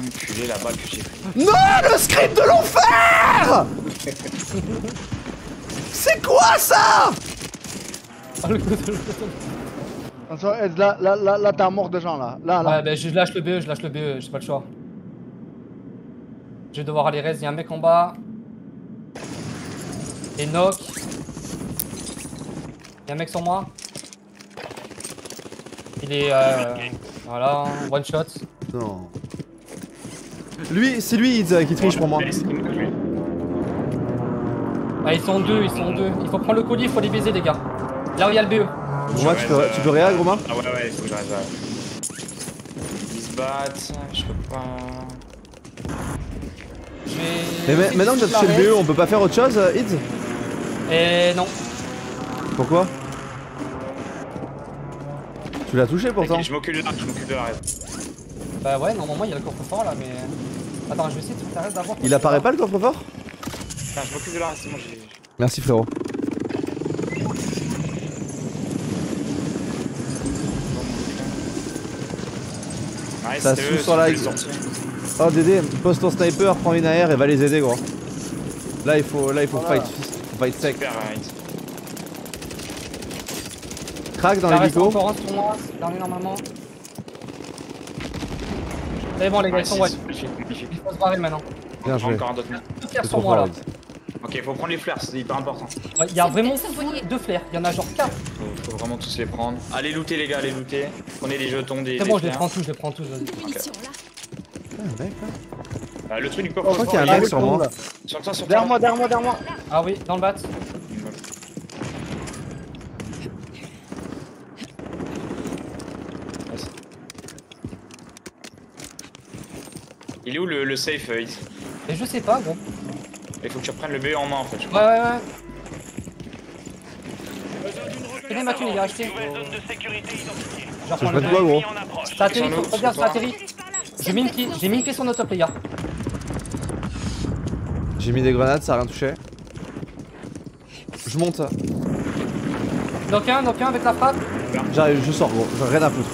Speaker 3: Enculé la balle que j'ai pris.
Speaker 1: Non, le script de l'enfer C'est quoi ça?
Speaker 6: Ah, le coup de-
Speaker 5: Attention, Ed, là, là, là, là t'as mort de gens là. Là, là.
Speaker 6: Ouais, bah je lâche le BE, je lâche le BE, j'ai pas le choix. Je vais devoir aller reste, y'a un mec en bas. Et knock. Y'a un mec sur moi. Il est euh, Voilà, one shot.
Speaker 1: Non. Lui, c'est lui Ids, qui triche pour moi.
Speaker 6: Ah, ils sont deux, ils sont deux. Il faut prendre le colis, il faut les baiser, les gars. Là où il y a le BE.
Speaker 1: Tu peux, tu peux réa,
Speaker 3: Ah ouais, ouais, il faut que j'arrive à. Ils se battent, je peux pas.
Speaker 1: Mais ma- maintenant que t'as touché le BE, on peut pas faire autre chose, euh, Ids
Speaker 6: Et non.
Speaker 1: Pourquoi? Tu l'as touché pourtant
Speaker 3: je m'occupe de l'arc, je m'occupe de l'arc.
Speaker 6: Bah ouais, normalement il y a le coffre-fort là, mais. Attends, je vais essayer de faire d'avoir.
Speaker 1: Il apparaît pas le coffre-fort?
Speaker 3: Putain, je m'occupe de l'arc, c'est bon, j'ai.
Speaker 1: Merci frérot.
Speaker 3: Ouais,
Speaker 1: Ça
Speaker 3: eux,
Speaker 1: sur la-. Oh Dédé, pose ton sniper, prends une AR et va les aider gros. Là il faut, là il faut
Speaker 5: Voilà.
Speaker 1: fight, faut fight sec. Crack dans
Speaker 6: Il en reste
Speaker 1: l'hélico.
Speaker 6: encore un sur moi, c'est dernier normalement. C'est bon les gars, ils sont
Speaker 3: magnifique.
Speaker 6: Il faut se barrer maintenant.
Speaker 1: Bien joué.
Speaker 3: Encore un d'autre.
Speaker 6: Deux flares
Speaker 1: C'est
Speaker 6: sur moi là.
Speaker 3: Ok, faut prendre les flares, c'est hyper important.
Speaker 6: Ouais, Il y a vraiment deux flares. Il y en a genre 4.
Speaker 3: Faut, faut vraiment tous les prendre. Allez looter les gars, allez looter. Prenez les jetons des.
Speaker 6: C'est
Speaker 3: des
Speaker 6: bon, je les prends tous, je les prends tous.
Speaker 2: là.
Speaker 1: Ah, mec, là.
Speaker 3: Euh, le truc du coffre.
Speaker 1: Je crois qu'il y a un mec sur moi.
Speaker 5: là.
Speaker 3: Sur toi, sur toi.
Speaker 5: Derrière moi, derrière moi, derrière moi.
Speaker 6: Ah oui, dans le bat.
Speaker 3: Il est où le, le safe euh,
Speaker 6: Et je sais pas, gros.
Speaker 3: Il faut que tu reprennes le BE en main en fait. je
Speaker 6: Ouais,
Speaker 3: crois.
Speaker 6: ouais, ouais. Tenez ma thune,
Speaker 4: de sécurité identifiée.
Speaker 6: Je reprends le
Speaker 1: vais te voir,
Speaker 6: bat.
Speaker 1: gros.
Speaker 3: Nous,
Speaker 6: faut regarde,
Speaker 3: sur
Speaker 6: ça
Speaker 3: toi.
Speaker 6: atterrit. J'ai mis une j'ai mis une pied sur notre top, les gars.
Speaker 1: J'ai mis des grenades, ça a rien touché. Je monte.
Speaker 6: Donc un, donc un avec la frappe.
Speaker 1: J'arrive, je sors gros. J'en ai rien à foutre.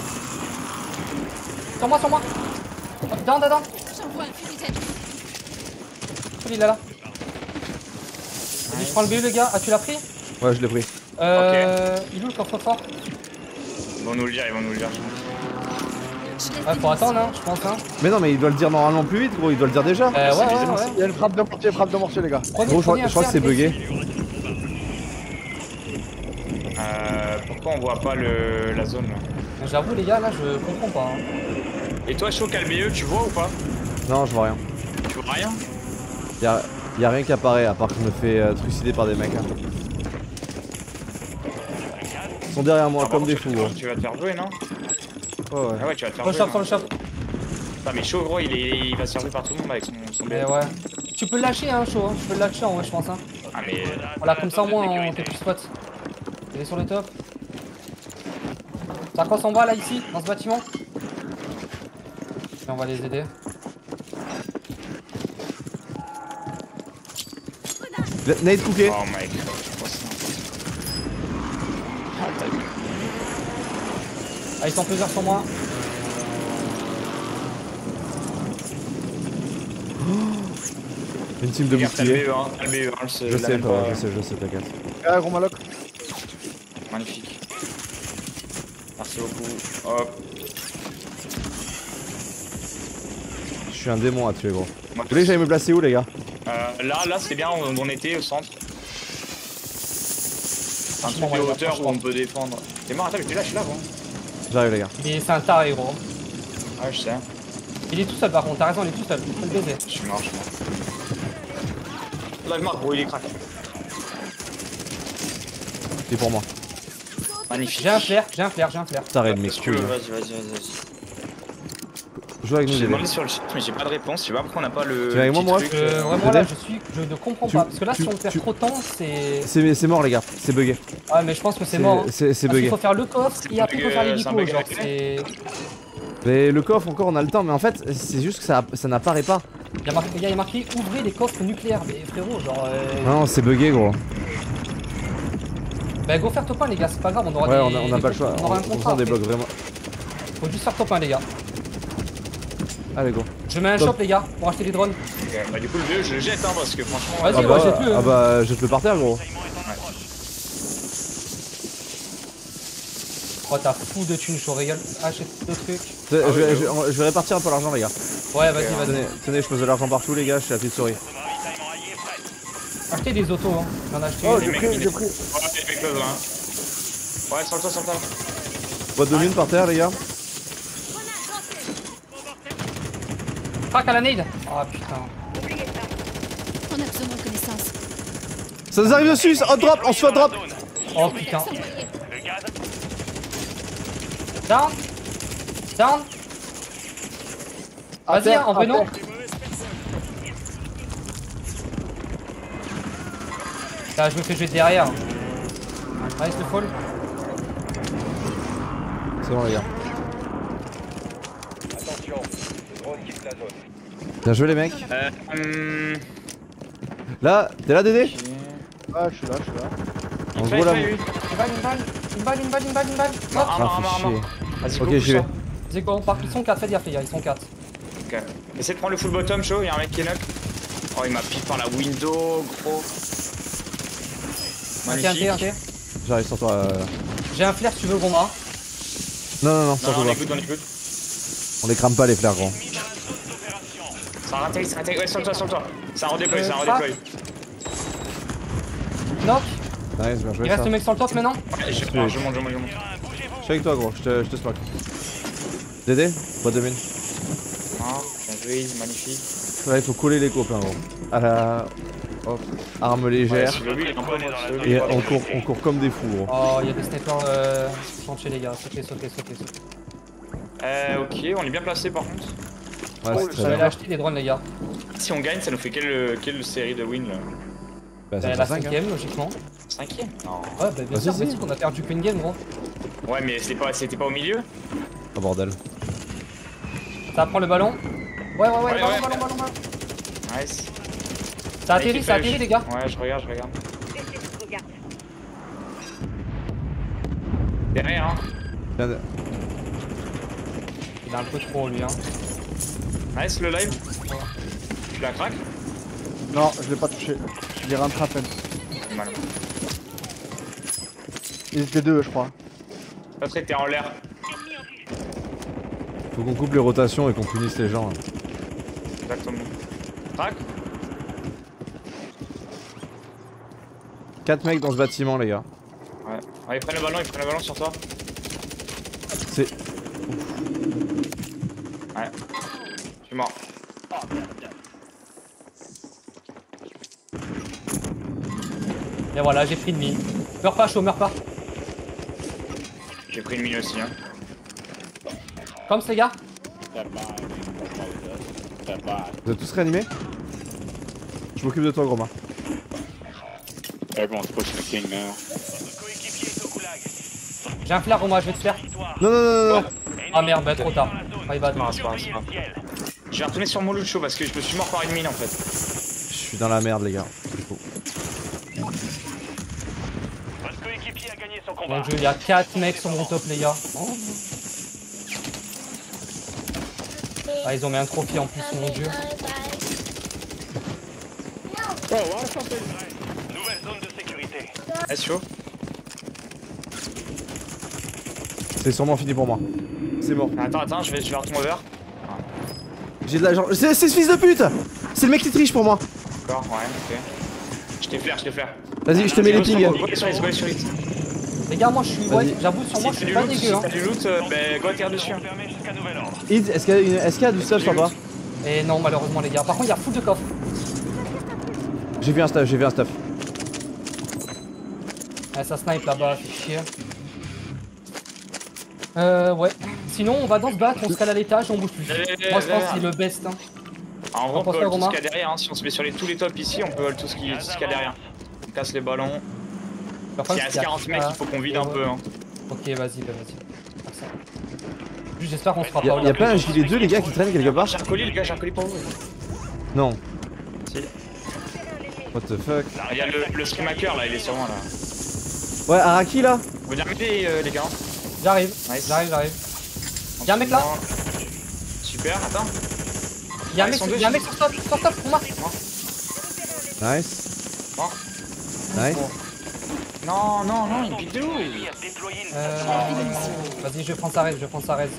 Speaker 6: Sur moi, sur moi. Down, down, down. Il est là. Vas-y, je prends le BU, les gars. Ah, tu l'as pris
Speaker 1: Ouais, je l'ai pris.
Speaker 6: Euh. Il est où le coffre-fort
Speaker 3: Ils vont nous le dire, ils vont nous le dire. je pense.
Speaker 6: Ouais,
Speaker 2: des
Speaker 6: faut attendre, hein, je pense, hein.
Speaker 1: Mais non, mais il doit le dire normalement plus vite, gros. Il doit le dire déjà.
Speaker 6: Euh, ouais, ouais, ouais.
Speaker 5: Il y a une frappe de mortier, frappe de mortier, les gars.
Speaker 6: Prenez,
Speaker 1: Gros, je crois,
Speaker 6: prenez un
Speaker 1: je crois que c'est bugué.
Speaker 3: Euh, pourquoi on voit pas le, la zone là?
Speaker 6: J'avoue, les gars, là, je comprends pas. hein.
Speaker 3: Et toi, Chaud, quel BE, tu vois ou pas?
Speaker 1: Non, je vois rien.
Speaker 3: Tu vois rien?
Speaker 1: Y'a y a rien qui apparaît à part que je me fais euh, trucider par des mecs. hein. Ils sont derrière moi
Speaker 3: Ah,
Speaker 1: comme
Speaker 3: bon,
Speaker 1: des fous, gros.
Speaker 3: Tu vas te faire jouer, non
Speaker 1: Ouais, ouais.
Speaker 3: Ah ouais, tu vas te faire
Speaker 6: Sur le
Speaker 3: jouer.
Speaker 6: shop, sur le shop.
Speaker 3: Non, mais Chaud, gros, il, est, il va se faire jouer par tout le monde avec son, son.
Speaker 6: Mais ouais. Tu peux le lâcher, hein, chaud. Hein. Tu peux le lâcher en vrai, je pense. Hein.
Speaker 3: Ah, mais.
Speaker 6: Voilà, comme ça, au moins, on fait plus spot. Il est sur le top. Ça crosse en bas, là, ici, dans ce bâtiment. Et on va les aider.
Speaker 1: Nade cooké.
Speaker 3: Oh my god, simple. Ah, t'as vu.
Speaker 6: Ah, ils sont plusieurs sur moi.
Speaker 1: Une team de.
Speaker 3: BE, hein, hein,
Speaker 1: Je sais, pas, je sais, je sais, t'inquiète.
Speaker 5: Ah, gros maloc.
Speaker 3: Magnifique. Merci beaucoup. Hop.
Speaker 1: Je suis un démon à tuer, gros.
Speaker 3: Moi,
Speaker 1: Vous voulez que j'aille me placer où, les gars?
Speaker 3: Là, là, c'est bien, on, on était au centre. Un
Speaker 6: Franchement,
Speaker 3: truc de
Speaker 6: ouais,
Speaker 3: hauteur où on peut défendre. T'es mort, attends, mais t'es là, je suis là, gros.
Speaker 1: J'arrive, les gars.
Speaker 6: Il est- C'est un taré, gros.
Speaker 3: Ouais, je sais.
Speaker 6: Il est tout seul, par contre. T'as raison, il est tout seul. Faut le baiser.
Speaker 3: Je suis mort, je suis mort. Là, je marque, gros, il est crack.
Speaker 1: C'est pour moi.
Speaker 3: Magnifique.
Speaker 6: J'ai un flair, j'ai un flair, j'ai un flair.
Speaker 1: T'arrêtes de
Speaker 3: que-
Speaker 1: couilles.
Speaker 3: Vas-y, vas-y, vas-y.
Speaker 1: Avec nous,
Speaker 3: J'ai
Speaker 1: les
Speaker 3: demandé sur le chat, mais j'ai pas de réponse. Je sais pas pourquoi on n'a pas le.
Speaker 1: Tu viens avec moi, moi
Speaker 6: Euh,
Speaker 3: euh,
Speaker 6: là,
Speaker 1: Peut-être.
Speaker 6: je suis. Je ne comprends
Speaker 1: Tu-
Speaker 6: pas. Parce que là,
Speaker 1: tu-
Speaker 6: si on perd
Speaker 1: tu-
Speaker 6: trop de temps, c'est.
Speaker 1: C'est mort, les gars. C'est bugué.
Speaker 6: Ouais, mais je pense que c'est mort.
Speaker 1: C'est bugué.
Speaker 6: faut faire le coffre et après il faut faire
Speaker 3: euh, c'est un bug
Speaker 6: Genre, c'est.
Speaker 1: Mais le coffre, encore, on a le temps. Mais en fait, c'est juste que ça, ça n'apparaît pas.
Speaker 6: Il y a marqué, il y a marqué ouvrez les coffres nucléaires. Mais frérot, genre. Euh...
Speaker 1: Non, c'est bugué, gros.
Speaker 6: Bah, go faire top 1, les gars, c'est pas grave, on aura
Speaker 1: Ouais,
Speaker 6: des.
Speaker 1: on a, on a
Speaker 6: des
Speaker 1: pas le choix.
Speaker 6: On aura un
Speaker 1: On, on
Speaker 6: contrat. après.
Speaker 1: vraiment.
Speaker 6: Faut juste faire top 1, les gars.
Speaker 1: Allez, go.
Speaker 6: Je mets un
Speaker 1: Top.
Speaker 6: shop, les gars, pour acheter des drones.
Speaker 3: Bah, du coup, le je le jette, hein, parce que franchement.
Speaker 6: Vas-y,
Speaker 1: Ah
Speaker 6: ouais,
Speaker 1: bah,
Speaker 6: jette-le,
Speaker 1: ah bah, jette le par terre, gros.
Speaker 6: Oh, t'as fou de thunes, je rigole. Achète deux trucs.
Speaker 1: Je,
Speaker 3: Ah
Speaker 1: je vais-
Speaker 3: oui,
Speaker 1: je, je vais répartir un peu l'argent, les gars.
Speaker 6: Ouais, vas-y, vas-y.
Speaker 1: Tenez, tenez, je pose de l'argent partout, les gars. Je suis la petite souris.
Speaker 6: Achetez des autos, hein. J'en ai acheté
Speaker 5: Oh, j'ai pris, j'ai pris.
Speaker 3: Ouais, hein. Sur le toit, sur le toit.
Speaker 1: Boîte de mine par terre, les gars.
Speaker 6: Crac à la nade Ah putain.
Speaker 2: On a besoin de connaissances.
Speaker 1: Ça nous arrive dessus, hot drop, on se fait drop.
Speaker 6: Oh putain. Down Down Vas-y, hein, en
Speaker 5: à
Speaker 6: vrai, non
Speaker 5: terre.
Speaker 6: Ah, je me fais jouer de derrière. Nice le fall.
Speaker 1: C'est bon, les gars.
Speaker 4: Attention, le drone quitte la zone.
Speaker 1: Bien joué, les mecs.
Speaker 3: Euh, hum,
Speaker 1: Là, t'es là, Dédé?
Speaker 5: Ah, je suis là, je suis là.
Speaker 1: En gros, là.
Speaker 6: Une balle, une balle, une balle, une balle, une balle, une balle.
Speaker 3: Non,
Speaker 6: Hop.
Speaker 3: ah, non, non.
Speaker 1: chier.
Speaker 3: Vas-y,
Speaker 1: Ok, j'y vais.
Speaker 6: C'est quoi on part Ils sont 4, faites gaffe les gars, ils sont 4.
Speaker 3: ça. Ok. Essaye de prendre le full bottom, show. Y'a un mec qui est knock. Oh, il m'a piqué par la window, gros.
Speaker 6: Un T, un T, un
Speaker 3: Magnifique.
Speaker 6: T.
Speaker 1: J'arrive sur toi. euh,
Speaker 6: J'ai un flair si tu veux, Goma.
Speaker 1: Non, non, non,
Speaker 3: Non, non, on écoute. On
Speaker 1: les crame pas les flares, gros.
Speaker 3: Ça a raté, ça a raté. Ouais, sur le toit, sur le toit. Ça redéploie,
Speaker 6: Euh,
Speaker 3: ça
Speaker 6: pas.
Speaker 3: redéploie.
Speaker 6: Knock.
Speaker 1: Nice, bien joué
Speaker 6: Il reste le mec sur le top maintenant.
Speaker 3: Ouais, je, monte, je monte, je monte.
Speaker 1: Je suis avec toi, gros, je te, je te smoke. Dédé, boîte de mine.
Speaker 3: Ah, bien joué, magnifique.
Speaker 1: Là, il faut coller les copains, gros. À la. Hop, arme légère. Et on court, on court comme des fous, gros.
Speaker 6: Oh, il y a des snipers euh, planchés, les gars. Sautez, sautez, sautez, sautez.
Speaker 3: Euh, ok, on est bien placé par contre.
Speaker 1: Ouais,
Speaker 6: J'avais acheté des drones, les gars.
Speaker 3: Si on gagne, ça nous fait quelle, quelle série de wins là
Speaker 1: Bah,
Speaker 6: Euh,
Speaker 1: c'est
Speaker 6: la
Speaker 1: 5
Speaker 6: cinquième, logiquement.
Speaker 3: Cinquième Non.
Speaker 6: Ouais, bah bien
Speaker 1: Bah,
Speaker 6: sûr,
Speaker 1: si,
Speaker 6: mais
Speaker 1: si.
Speaker 6: si, on a perdu qu'une game, gros.
Speaker 3: Ouais, mais c'était pas, c'était pas au milieu
Speaker 1: Oh bordel.
Speaker 6: Ça prend le ballon. Ouais, ouais, ouais,
Speaker 3: Ouais,
Speaker 6: ballon,
Speaker 3: ouais.
Speaker 6: ballon, ballon, ballon.
Speaker 3: Nice.
Speaker 6: Ça atterrit, ça atterrit, les gars.
Speaker 3: Ouais, je regarde, je regarde. Derrière, hein.
Speaker 6: Il a un peu trop, lui, hein.
Speaker 3: Nice le live. Tu la craques
Speaker 5: Non, je l'ai pas touché. Je l'ai rentré à peine.
Speaker 3: Mal.
Speaker 5: Ils étaient deux, je crois.
Speaker 3: Patrick, t'es en l'air.
Speaker 1: Faut qu'on coupe les rotations et qu'on punisse les gens. hein.
Speaker 3: Exactement. Crac
Speaker 1: 4 mecs dans ce bâtiment, les gars.
Speaker 3: Ouais. Ouais, ils prennent le ballon, ils prennent le ballon sur toi.
Speaker 1: C'est.
Speaker 3: Suis mort.
Speaker 6: Et voilà, j'ai pris une mine. Meurs pas, chaud, meurs pas.
Speaker 3: J'ai pris une mine aussi, hein.
Speaker 6: Comme ces gars.
Speaker 1: Vous êtes tous réanimés? Je m'occupe de toi, gros main.
Speaker 10: Everyone's pushing the king now.
Speaker 6: J'ai un flair, moi, je vais te faire.
Speaker 1: Non, non, non, non.
Speaker 6: Ah merde, bah trop tard. My bad.
Speaker 3: Non, c'est pas c'est. Je vais retourner sur mon loot show parce que je me suis mort par une mine en fait.
Speaker 1: Je suis dans la merde, les gars.
Speaker 4: Votre coéquipier a gagné son
Speaker 6: Mon
Speaker 4: combat.
Speaker 6: dieu, il y a 4 mecs sur mon top, les gars. Oh. Ah, ils ont mis un trophy en plus, mon dieu.
Speaker 4: Nouvelle zone de sécurité.
Speaker 3: Est-ce chaud
Speaker 1: C'est sûrement fini pour moi. C'est mort.
Speaker 3: Attends, attends, je vais, je vais retomber over.
Speaker 1: J'ai de l'argent. C'est c'est ce fils de pute C'est le mec qui triche pour moi.
Speaker 3: D'accord, ouais, ok. Je t'ai flair, je t'ai flair.
Speaker 1: Vas-y, je te mets les pings.
Speaker 3: Go sur it, go sur it.
Speaker 6: Les gars, moi je suis. Ouais, j'avoue, sur moi je suis pas dégueu.
Speaker 3: si
Speaker 6: Hein.
Speaker 3: t'as du loot, euh, bah go atterrir dessus. hein.
Speaker 1: Est-ce qu'il y, a du stuff sur toi
Speaker 6: Et non, malheureusement, les gars. Par contre, il y a full de coffres.
Speaker 1: J'ai vu un stuff, j'ai vu un stuff.
Speaker 6: Ah, ça snipe là-bas, c'est chier. Euh, ouais. Sinon, on va dans ce battre, on se à l'étage et on bouge plus.
Speaker 3: Euh,
Speaker 6: Moi je pense que c'est le best. Hein.
Speaker 3: En gros, on peut tout ce qu'il y a derrière. Hein. Si on se met sur les, tous les tops ici, on peut hold tout ce qu'il y a derrière. On casse les ballons. S'il reste
Speaker 6: il y a-
Speaker 3: 40 mecs, il faut qu'on vide un peu. Hein.
Speaker 6: Ok, vas-y, bah, vas-y. Juste, J'espère qu'on se fera
Speaker 1: Y'a
Speaker 6: pas
Speaker 1: y a pas un gilet 2, les gars, qui traîne quelque part
Speaker 3: J'ai un colis, les gars, j'ai un colis pour vous.
Speaker 1: Non.
Speaker 3: Si.
Speaker 1: What the fuck
Speaker 3: Il y a le, le stream hacker là, il est sur moi là.
Speaker 1: Ouais, Araki là
Speaker 3: Vous venez m'aider, euh, les gars
Speaker 6: J'arrive,
Speaker 3: Nice.
Speaker 6: j'arrive, j'arrive. Y'a un mec là
Speaker 3: Super, attends.
Speaker 6: Y'a un
Speaker 3: ils
Speaker 6: mec, sur- mec sur top, sur top, pour moi.
Speaker 1: Nice.
Speaker 3: Oh.
Speaker 1: Nice.
Speaker 3: Non, non, non, il pique de où il-
Speaker 6: Euh, vas-y, je vais prendre sa raise, je vais prendre sa raise.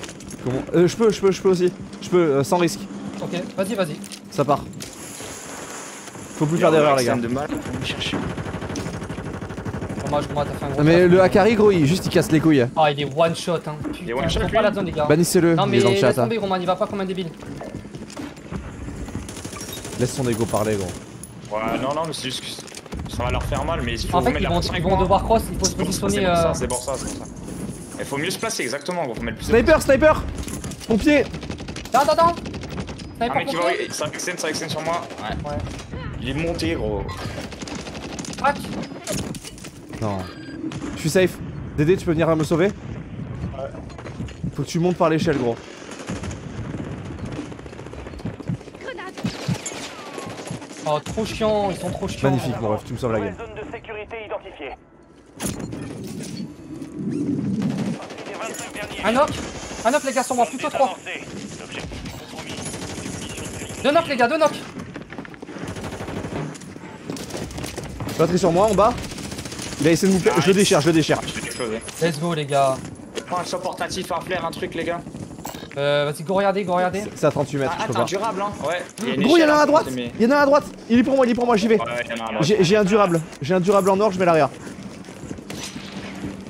Speaker 1: Comment euh, Je peux, je peux, je peux aussi. Je peux, euh, sans risque.
Speaker 6: Ok, vas-y, vas-y.
Speaker 1: Ça part. Faut plus faire d'erreur, les gars.
Speaker 3: de mal pour me chercher.
Speaker 6: Bon, moi, je moi, t'as fait un gros.
Speaker 1: Non, mais le Akari, gros, il, juste il casse les couilles.
Speaker 6: Ah, il est one shot, hein.
Speaker 3: Il est
Speaker 6: Putain,
Speaker 3: one shot,
Speaker 6: pas la zone, les gars.
Speaker 1: Bannissez-le,
Speaker 6: Non,
Speaker 1: il
Speaker 6: mais
Speaker 1: est dans le
Speaker 6: laisse
Speaker 1: hein.
Speaker 6: tomber, Romain, il va pas comme un débile.
Speaker 1: Laisse son ego parler, gros.
Speaker 3: Ouais, non, non, mais c'est juste que ça va leur faire mal, mais il faut
Speaker 6: En fait,
Speaker 3: mettre
Speaker 6: ils
Speaker 3: la
Speaker 6: vont, ils
Speaker 3: avec
Speaker 6: vont devoir cross, il faut se positionner.
Speaker 3: c'est pour ça,
Speaker 6: euh,
Speaker 3: c'est pour ça, c'est pour ça. Il faut mieux se placer, exactement, gros, faut mettre plus de
Speaker 1: Sniper, sniper Pompier
Speaker 6: Attends, attends
Speaker 3: Un
Speaker 6: Sniper
Speaker 3: mec qui va,
Speaker 6: pompier
Speaker 3: ça extend, ça extend sur moi. Ouais.
Speaker 6: Ouais.
Speaker 3: Il est monté, gros.
Speaker 6: Crac
Speaker 1: Non. Je suis safe. Dédé, tu peux venir me sauver Ouais. Faut que tu montes par l'échelle, gros.
Speaker 6: Oh, trop chiant, ils sont trop chiants.
Speaker 1: Magnifique, mon ref, tu me sauves la
Speaker 4: Nouvelle
Speaker 1: game.
Speaker 4: zone de sécurité identifiée. Les 25 derniers.
Speaker 6: Un knock Un knock, les gars, sur moi, plutôt 3.
Speaker 4: Avancé. L'objectif compromis.
Speaker 6: Deux knock, les gars, deux knock
Speaker 1: Batterie sur moi, en bas. Il a essayé de nous plaire. Je le déchire, je le déchire.
Speaker 6: Let's go les gars.
Speaker 3: Prends un portatif, un flair, un truc, les gars.
Speaker 6: Euh, vas-y, go regarder, go regarder.
Speaker 1: C'est à 38 mètres,
Speaker 3: Ah,
Speaker 1: je peux
Speaker 3: attends,
Speaker 1: pas.
Speaker 3: durable, hein. Ouais.
Speaker 1: Gros, il y en a un à droite
Speaker 3: mais-
Speaker 1: Il y en a un à droite Il est pour moi, il est pour moi, j'y vais. J'ai un durable. J'ai un durable en or, je mets l'arrière.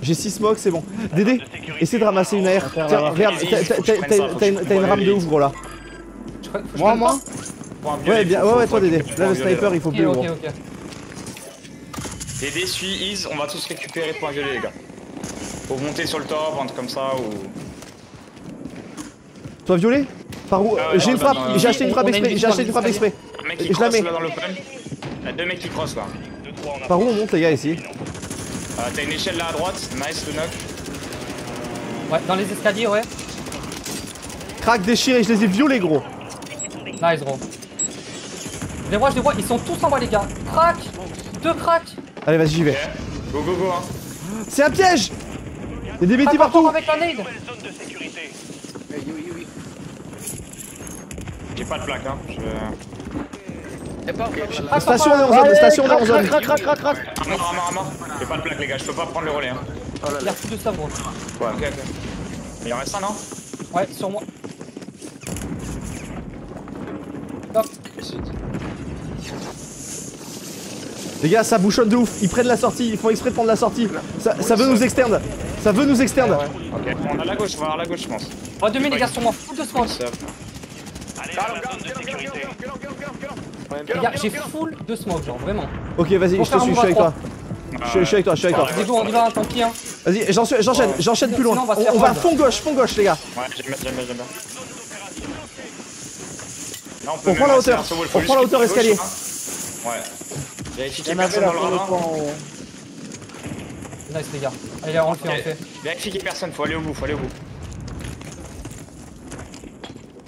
Speaker 1: J'ai 6 smokes, c'est bon. Dédé, essaie de ramasser une AR. Tiens, regarde, t'as- une rame de ouf, gros là.
Speaker 5: Moi, moi
Speaker 1: Ouais, bien, ouais, ouais, toi Dédé. Là, le sniper, il faut plus,
Speaker 6: ok,
Speaker 1: gros.
Speaker 3: Dédé, suis Ease, on va tous récupérer pour un violet, les gars. Faut monter sur le top, un truc comme ça, ou.
Speaker 1: Toi, violet Par où
Speaker 3: Ah ouais,
Speaker 1: J'ai une
Speaker 3: non,
Speaker 1: frappe, j'ai acheté une frappe exprès, j'ai acheté une frappe exprès.
Speaker 3: Un mec qui
Speaker 1: Je la mets.
Speaker 3: là dans l'open. Il y a deux mecs qui crossent là.
Speaker 1: Par où on monte, les gars, ici
Speaker 3: Euh, T'as une échelle là à droite, nice le knock.
Speaker 6: Ouais, dans les escaliers, ouais.
Speaker 1: Crac déchiré, je les ai violés, gros.
Speaker 6: Nice, gros. Je les vois, je les vois, ils sont tous en bas, les gars. Crack Deux cracks
Speaker 1: Allez, vas-y, j'y vais.
Speaker 3: Go go go hein.
Speaker 1: C'est un piège Il y a des bêtis
Speaker 6: Pas
Speaker 1: partout
Speaker 6: avec la nade
Speaker 4: sécurité.
Speaker 3: J'ai pas de plaque hein. Je...
Speaker 6: Crack,
Speaker 1: Station, on est en zone, station, on est en zone.
Speaker 5: crac, crac, crac, crac.
Speaker 3: À mort, à mort, à mort. J'ai pas de plaque les gars, je peux pas prendre le relais hein.
Speaker 6: Il a foutu de ça, gros.
Speaker 3: Ouais, ok, ok. Il en reste un non?
Speaker 6: Ouais, sur moi. Hop.
Speaker 1: Les gars, ça bouchonne de ouf. Ils prennent la sortie, ils font exprès de prendre la sortie. Ça, ça veut nous externe. Ça veut nous externe.
Speaker 3: Ok, on a la gauche, on va avoir la gauche je pense.
Speaker 6: Oh, 2000, les gars, sur moi. Full de smoke.
Speaker 4: Allez la zone de sécurité.
Speaker 6: Les gars, j'ai full de smoke, genre, vraiment.
Speaker 1: Ok, vas-y, je te suis, je suis avec
Speaker 6: à
Speaker 1: toi. Je suis- je suis avec toi, je suis avec toi.
Speaker 6: Vas-y, on y va, tant pis, hein.
Speaker 1: Vas-y, j'en suis- j'enchaîne, j'enchaîne plus loin.
Speaker 6: On va
Speaker 1: On, on fond gauche, fond gauche, les gars.
Speaker 3: Ouais, j'aime bien, j'aime bien,
Speaker 1: On prend la hauteur, on prend la hauteur escalier.
Speaker 3: hein. Ouais.
Speaker 5: En avait
Speaker 3: personne
Speaker 5: là
Speaker 3: dans le ravin.
Speaker 6: Nice, les gars. Allez, on le fait, on le fait.
Speaker 3: Y ait personne, faut aller au bout, faut aller au bout.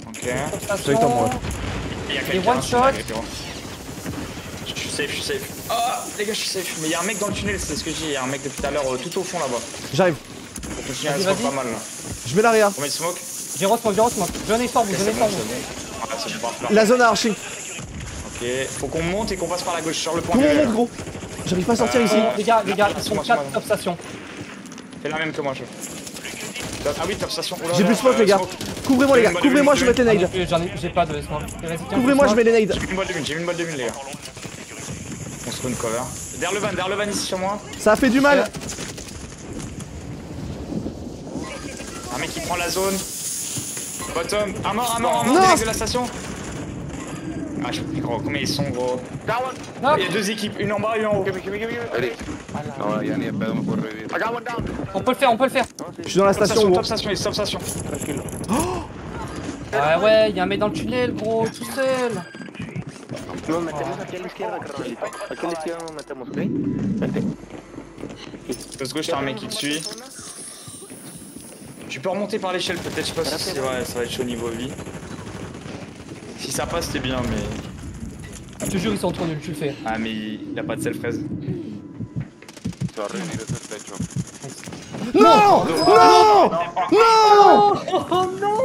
Speaker 3: Ok.
Speaker 1: suis avec toi, moi.
Speaker 3: Il y a quelqu'un,
Speaker 6: one shot.
Speaker 3: Je suis safe, je suis safe. Ah, les gars, je suis safe. Mais il y a un mec dans le tunnel, c'est ce que je dis. Il y a un mec depuis tout à l'heure, euh, tout au fond là-bas.
Speaker 1: J'arrive.
Speaker 3: Faut continuer à
Speaker 6: vas-y.
Speaker 3: pas mal là.
Speaker 1: Je mets l'arrière.
Speaker 3: On met le smoke?
Speaker 6: J'ai smoke, j'ai smoke. Venez sur vous,
Speaker 3: Ok,
Speaker 6: venez
Speaker 3: c'est
Speaker 6: sur
Speaker 3: bon,
Speaker 6: vous.
Speaker 3: c'est bon, parfait.
Speaker 1: La zone à archer.
Speaker 3: Ok, faut qu'on monte et qu'on passe par la gauche sur le point
Speaker 1: Comment on monte, gros J'arrive pas à sortir ici.
Speaker 6: Les gars, les gars,
Speaker 3: Là,
Speaker 6: ils sont
Speaker 3: moi,
Speaker 6: 4
Speaker 3: moi.
Speaker 6: top station.
Speaker 3: Fais la même que moi, je. Ah oui, top station. Oula,
Speaker 1: J'ai plus de smoke,
Speaker 3: euh,
Speaker 1: les gars. Couvrez-moi, les gars.
Speaker 3: Une
Speaker 1: Couvrez-moi, je mets les nades.
Speaker 6: plus, j'en ai, j'ai pas de smoke.
Speaker 1: Couvrez-moi, je mets les nades.
Speaker 3: J'ai mis une balle de mine, j'ai mis une balle de mine, les gars. On se run cover. Derrière le van, derrière le van ici sur moi.
Speaker 1: Ça a fait du mal.
Speaker 3: Un mec qui prend la zone. Bottom. Un mort, un mort, un mort, de la station. Ah, je peux plus gros. Combien ils sont gros. Il y a deux équipes, une en bas et une en haut.
Speaker 6: On peut le faire, on peut le faire.
Speaker 1: Je suis dans la
Speaker 3: Top
Speaker 1: station,
Speaker 3: station,
Speaker 1: gros.
Speaker 3: top station, top station.
Speaker 6: Ouais, ouais, y'a un mec dans le tunnel, gros, tout seul.
Speaker 3: Poste gauche, t'as un mec qui te suit. Tu peux remonter par l'échelle peut-être, je sais pas si c'est ça va être chaud niveau vie. Si ça passe, c'est bien, mais.
Speaker 6: Je te jure, ils sont trop nuls, tu le fais.
Speaker 3: Ah, mais il a pas de self-fraise.
Speaker 1: Non Non Non
Speaker 6: Oh non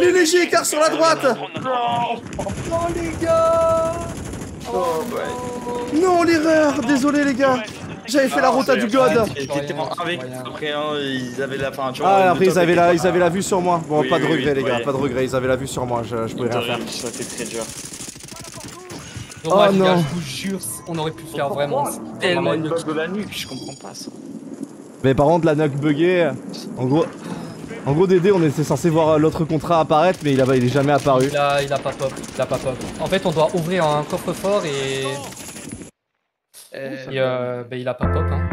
Speaker 1: Les légers écarts sur la droite
Speaker 6: Oh les gars
Speaker 1: Non, l'erreur Désolé, les gars J'avais fait la rota du god
Speaker 3: T'étais en 1 avec après un, ils avaient la fin, tu vois.
Speaker 1: Ah, après, ils avaient, la,
Speaker 3: pas-
Speaker 1: ils avaient la vue sur moi. Bon, pas de regret, les gars, pas de regret. Ils avaient la vue sur moi, je, je pouvais rien faire.
Speaker 3: Ça a été très dur.
Speaker 6: Dommage,
Speaker 1: Oh
Speaker 6: gars,
Speaker 1: non.
Speaker 6: je vous jure, on aurait pu le faire vraiment. C'est tellement
Speaker 3: une bug de la nuque, je comprends pas ça.
Speaker 1: Mais par contre, la knock buggée, en gros. En gros, Dédé, on était censé voir l'autre contrat apparaître, mais il, a, il est jamais apparu.
Speaker 6: Il a, il a pas pop, il a pas pop. En fait, on doit ouvrir un coffre-fort et. Et euh, bah, il a pas pop, hein.